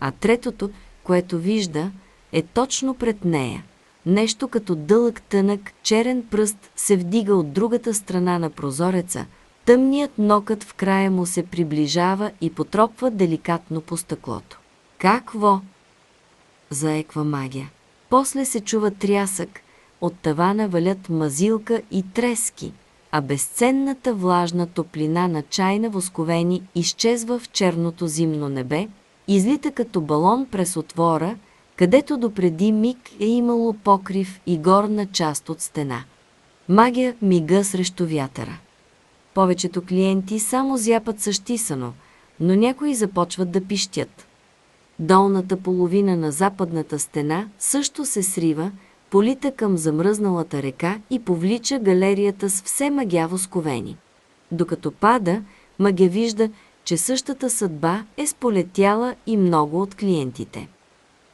А третото, което вижда, е точно пред нея. Нещо като дълъг тънък, черен пръст се вдига от другата страна на прозореца. Тъмният нокът в края му се приближава и потропва деликатно по стъклото. Какво? Заеква магия. После се чува трясък, от тавана валят мазилка и трески, а безценната влажна топлина на чайна восковени изчезва в черното зимно небе, излита като балон през отвора, където допреди миг е имало покрив и горна част от стена. Магия мига срещу вятъра. Повечето клиенти само зяпат същисано, но някои започват да пищят. Долната половина на западната стена също се срива, полита към замръзналата река и повлича галерията с все магяво сковени. Докато пада, Магя вижда, че същата съдба е сполетяла и много от клиентите.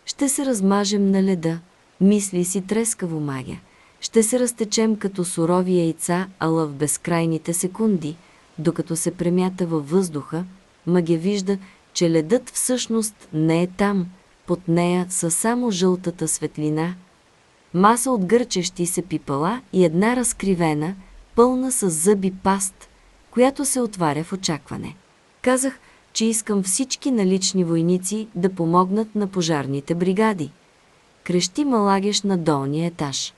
Ще се размажем на леда, мисли си трескаво магия. Ще се разтечем като сурови яйца, ала в безкрайните секунди, докато се премята във въздуха, Маге вижда, че ледът всъщност не е там, под нея са само жълтата светлина, маса от гърчещи се пипала и една разкривена, пълна с зъби паст, която се отваря в очакване. Казах, че искам всички налични войници да помогнат на пожарните бригади. Крещи малагеш на долния етаж.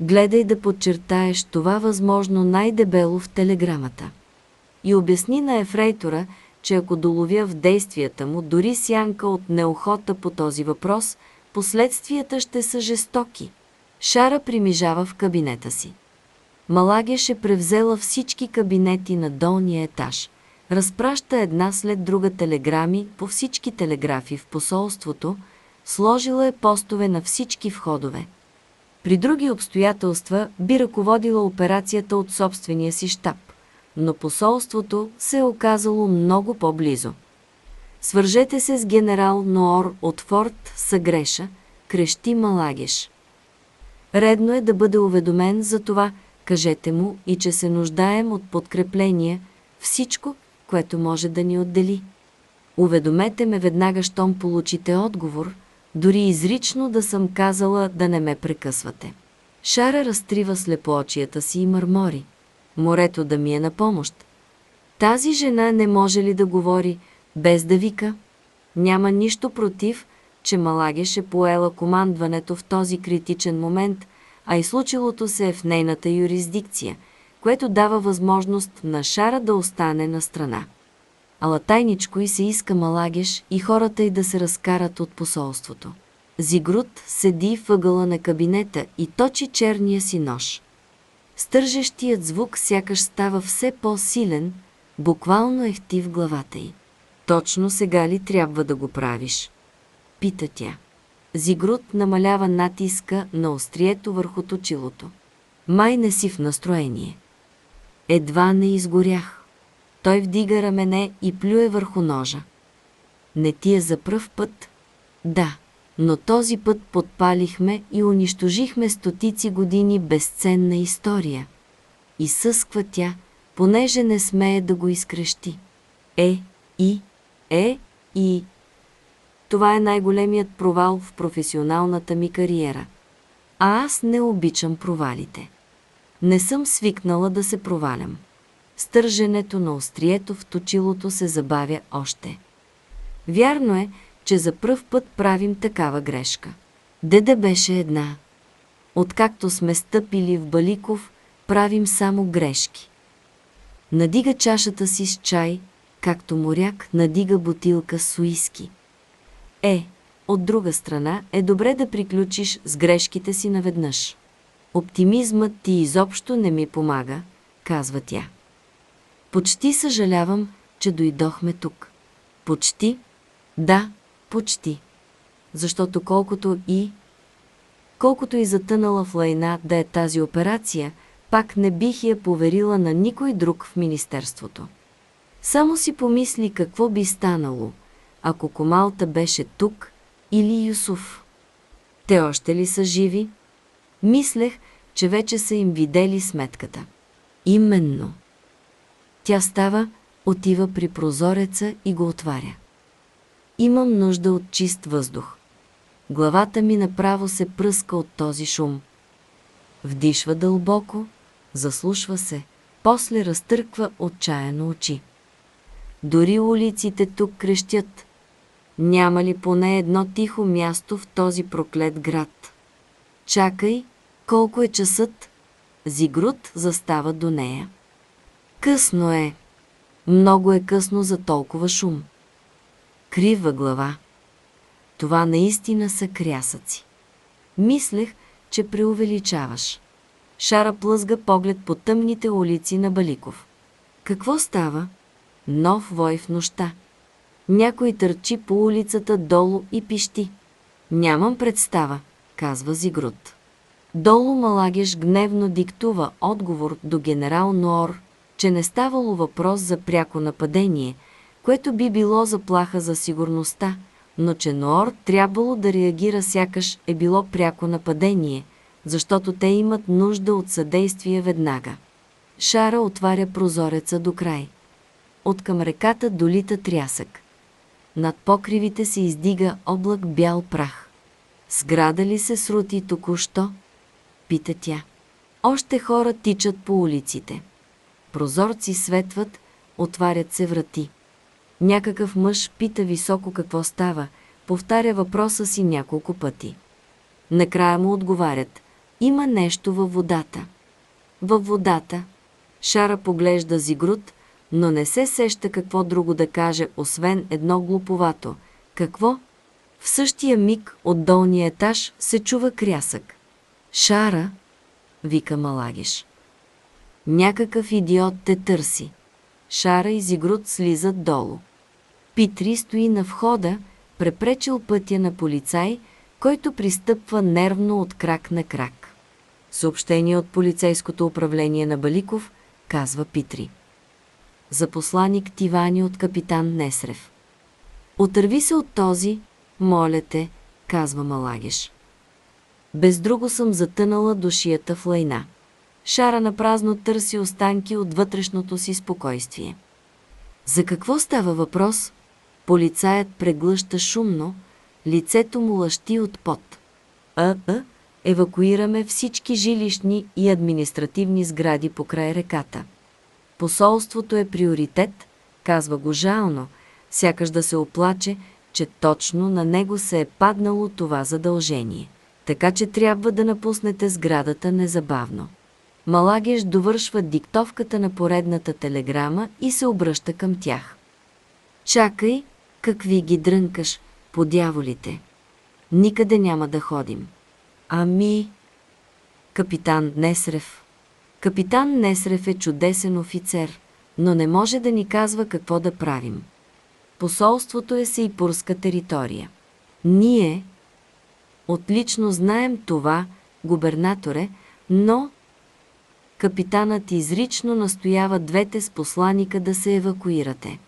Гледай да подчертаеш това възможно най-дебело в телеграмата. И обясни на ефрейтора, че ако доловя в действията му дори сянка от неохота по този въпрос, последствията ще са жестоки. Шара примижава в кабинета си. Малагеш е превзела всички кабинети на долния етаж – разпраща една след друга телеграми по всички телеграфи в посолството, сложила е постове на всички входове. При други обстоятелства би ръководила операцията от собствения си щаб, но посолството се е оказало много по-близо. Свържете се с генерал Ноор от Форт Съгреша, крещи Малагеш. Редно е да бъде уведомен за това, кажете му и че се нуждаем от подкрепление, всичко, което може да ни отдели. Уведомете ме веднага, щом получите отговор, дори изрично да съм казала да не ме прекъсвате. Шара разтрива слепоочията си и мърмори. Морето да ми е на помощ. Тази жена не може ли да говори без да вика? Няма нищо против, че Малагеш е поела командването в този критичен момент, а и случилото се е в нейната юрисдикция, което дава възможност на Шара да остане на страна. Ала тайничко и се иска Малагеш и хората й да се разкарат от посолството. Зигрут седи въгъла на кабинета и точи черния си нож. Стържещият звук сякаш става все по-силен, буквално ехти в главата й. Точно сега ли трябва да го правиш? Пита тя. Зигрут намалява натиска на острието върху точилото. Май не си в настроение. Едва не изгорях. Той вдига рамене и плюе върху ножа. Не ти е за пръв път? Да, но този път подпалихме и унищожихме стотици години безценна история. И съсква тя, понеже не смее да го изкрещи. Е, и, е, и. Това е най-големият провал в професионалната ми кариера. А аз не обичам провалите. Не съм свикнала да се провалям. Стърженето на острието в точилото се забавя още. Вярно е, че за пръв път правим такава грешка. Деде беше една. Откакто сме стъпили в Баликов, правим само грешки. Надига чашата си с чай, както моряк надига бутилка с уиски. Е, от друга страна, е добре да приключиш с грешките си наведнъж. Оптимизмът ти изобщо не ми помага, казва тя. Почти съжалявам, че дойдохме тук. Почти? Да, почти. Защото колкото и... Колкото и затънала в лайна да е тази операция, пак не бих я поверила на никой друг в Министерството. Само си помисли какво би станало, ако Комалта беше тук или Юсуф. Те още ли са живи? Мислех, че вече са им видели сметката. Именно. Тя става, отива при прозореца и го отваря. Имам нужда от чист въздух. Главата ми направо се пръска от този шум. Вдишва дълбоко, заслушва се, после разтърква отчаяно очи. Дори улиците тук крещят. Няма ли поне едно тихо място в този проклет град? Чакай, колко е часът? Зигрут застава до нея. Късно е. Много е късно за толкова шум. Крива глава. Това наистина са крясъци. Мислех, че преувеличаваш. Шара плъзга поглед по тъмните улици на Баликов. Какво става? Нов вой в нощта. Някой търчи по улицата долу и пищи. Нямам представа, казва Зигрут. Долу Малагеш гневно диктува отговор до генерал Ноор, че не ставало въпрос за пряко нападение, което би било заплаха за сигурността, но че Ноор трябвало да реагира сякаш е било пряко нападение, защото те имат нужда от съдействие веднага. Шара отваря прозореца до край. От към реката долита трясък. Над покривите се издига облак бял прах. Сграда ли се срути току-що? Пита тя. Още хора тичат по улиците. Прозорци светват, отварят се врати. Някакъв мъж пита високо какво става, повтаря въпроса си няколко пъти. Накрая му отговарят. Има нещо във водата. Във водата. Шара поглежда Зигрут, но не се сеща какво друго да каже, освен едно глуповато. Какво? В същия миг от долния етаж се чува крясък. Шара, вика Малагиш. Някакъв идиот те търси. Шара и Зигрут слизат долу. Питри стои на входа, препречил пътя на полицай, който пристъпва нервно от крак на крак. Съобщение от полицейското управление на Баликов, казва Питри. За посланик Тивани от капитан Несрев. Отърви се от този, моля те, казва Малагеш. Без друго съм затънала душията в лайна. Шара на празно търси останки от вътрешното си спокойствие. За какво става въпрос? Полицаят преглъща шумно, лицето му лъщи от пот. А, а, евакуираме всички жилищни и административни сгради по край реката. Посолството е приоритет, казва го жално, сякаш да се оплаче, че точно на него се е паднало това задължение. Така че трябва да напуснете сградата незабавно. Малагеш довършва диктовката на поредната телеграма и се обръща към тях. Чакай, какви ги дрънкаш, по дяволите. Никъде няма да ходим. Ами... Капитан Несрев. Капитан Несрев е чудесен офицер, но не може да ни казва какво да правим. Посолството е сейпурска територия. Ние отлично знаем това, губернаторе, но капитанът изрично настоява двете с посланика да се евакуирате.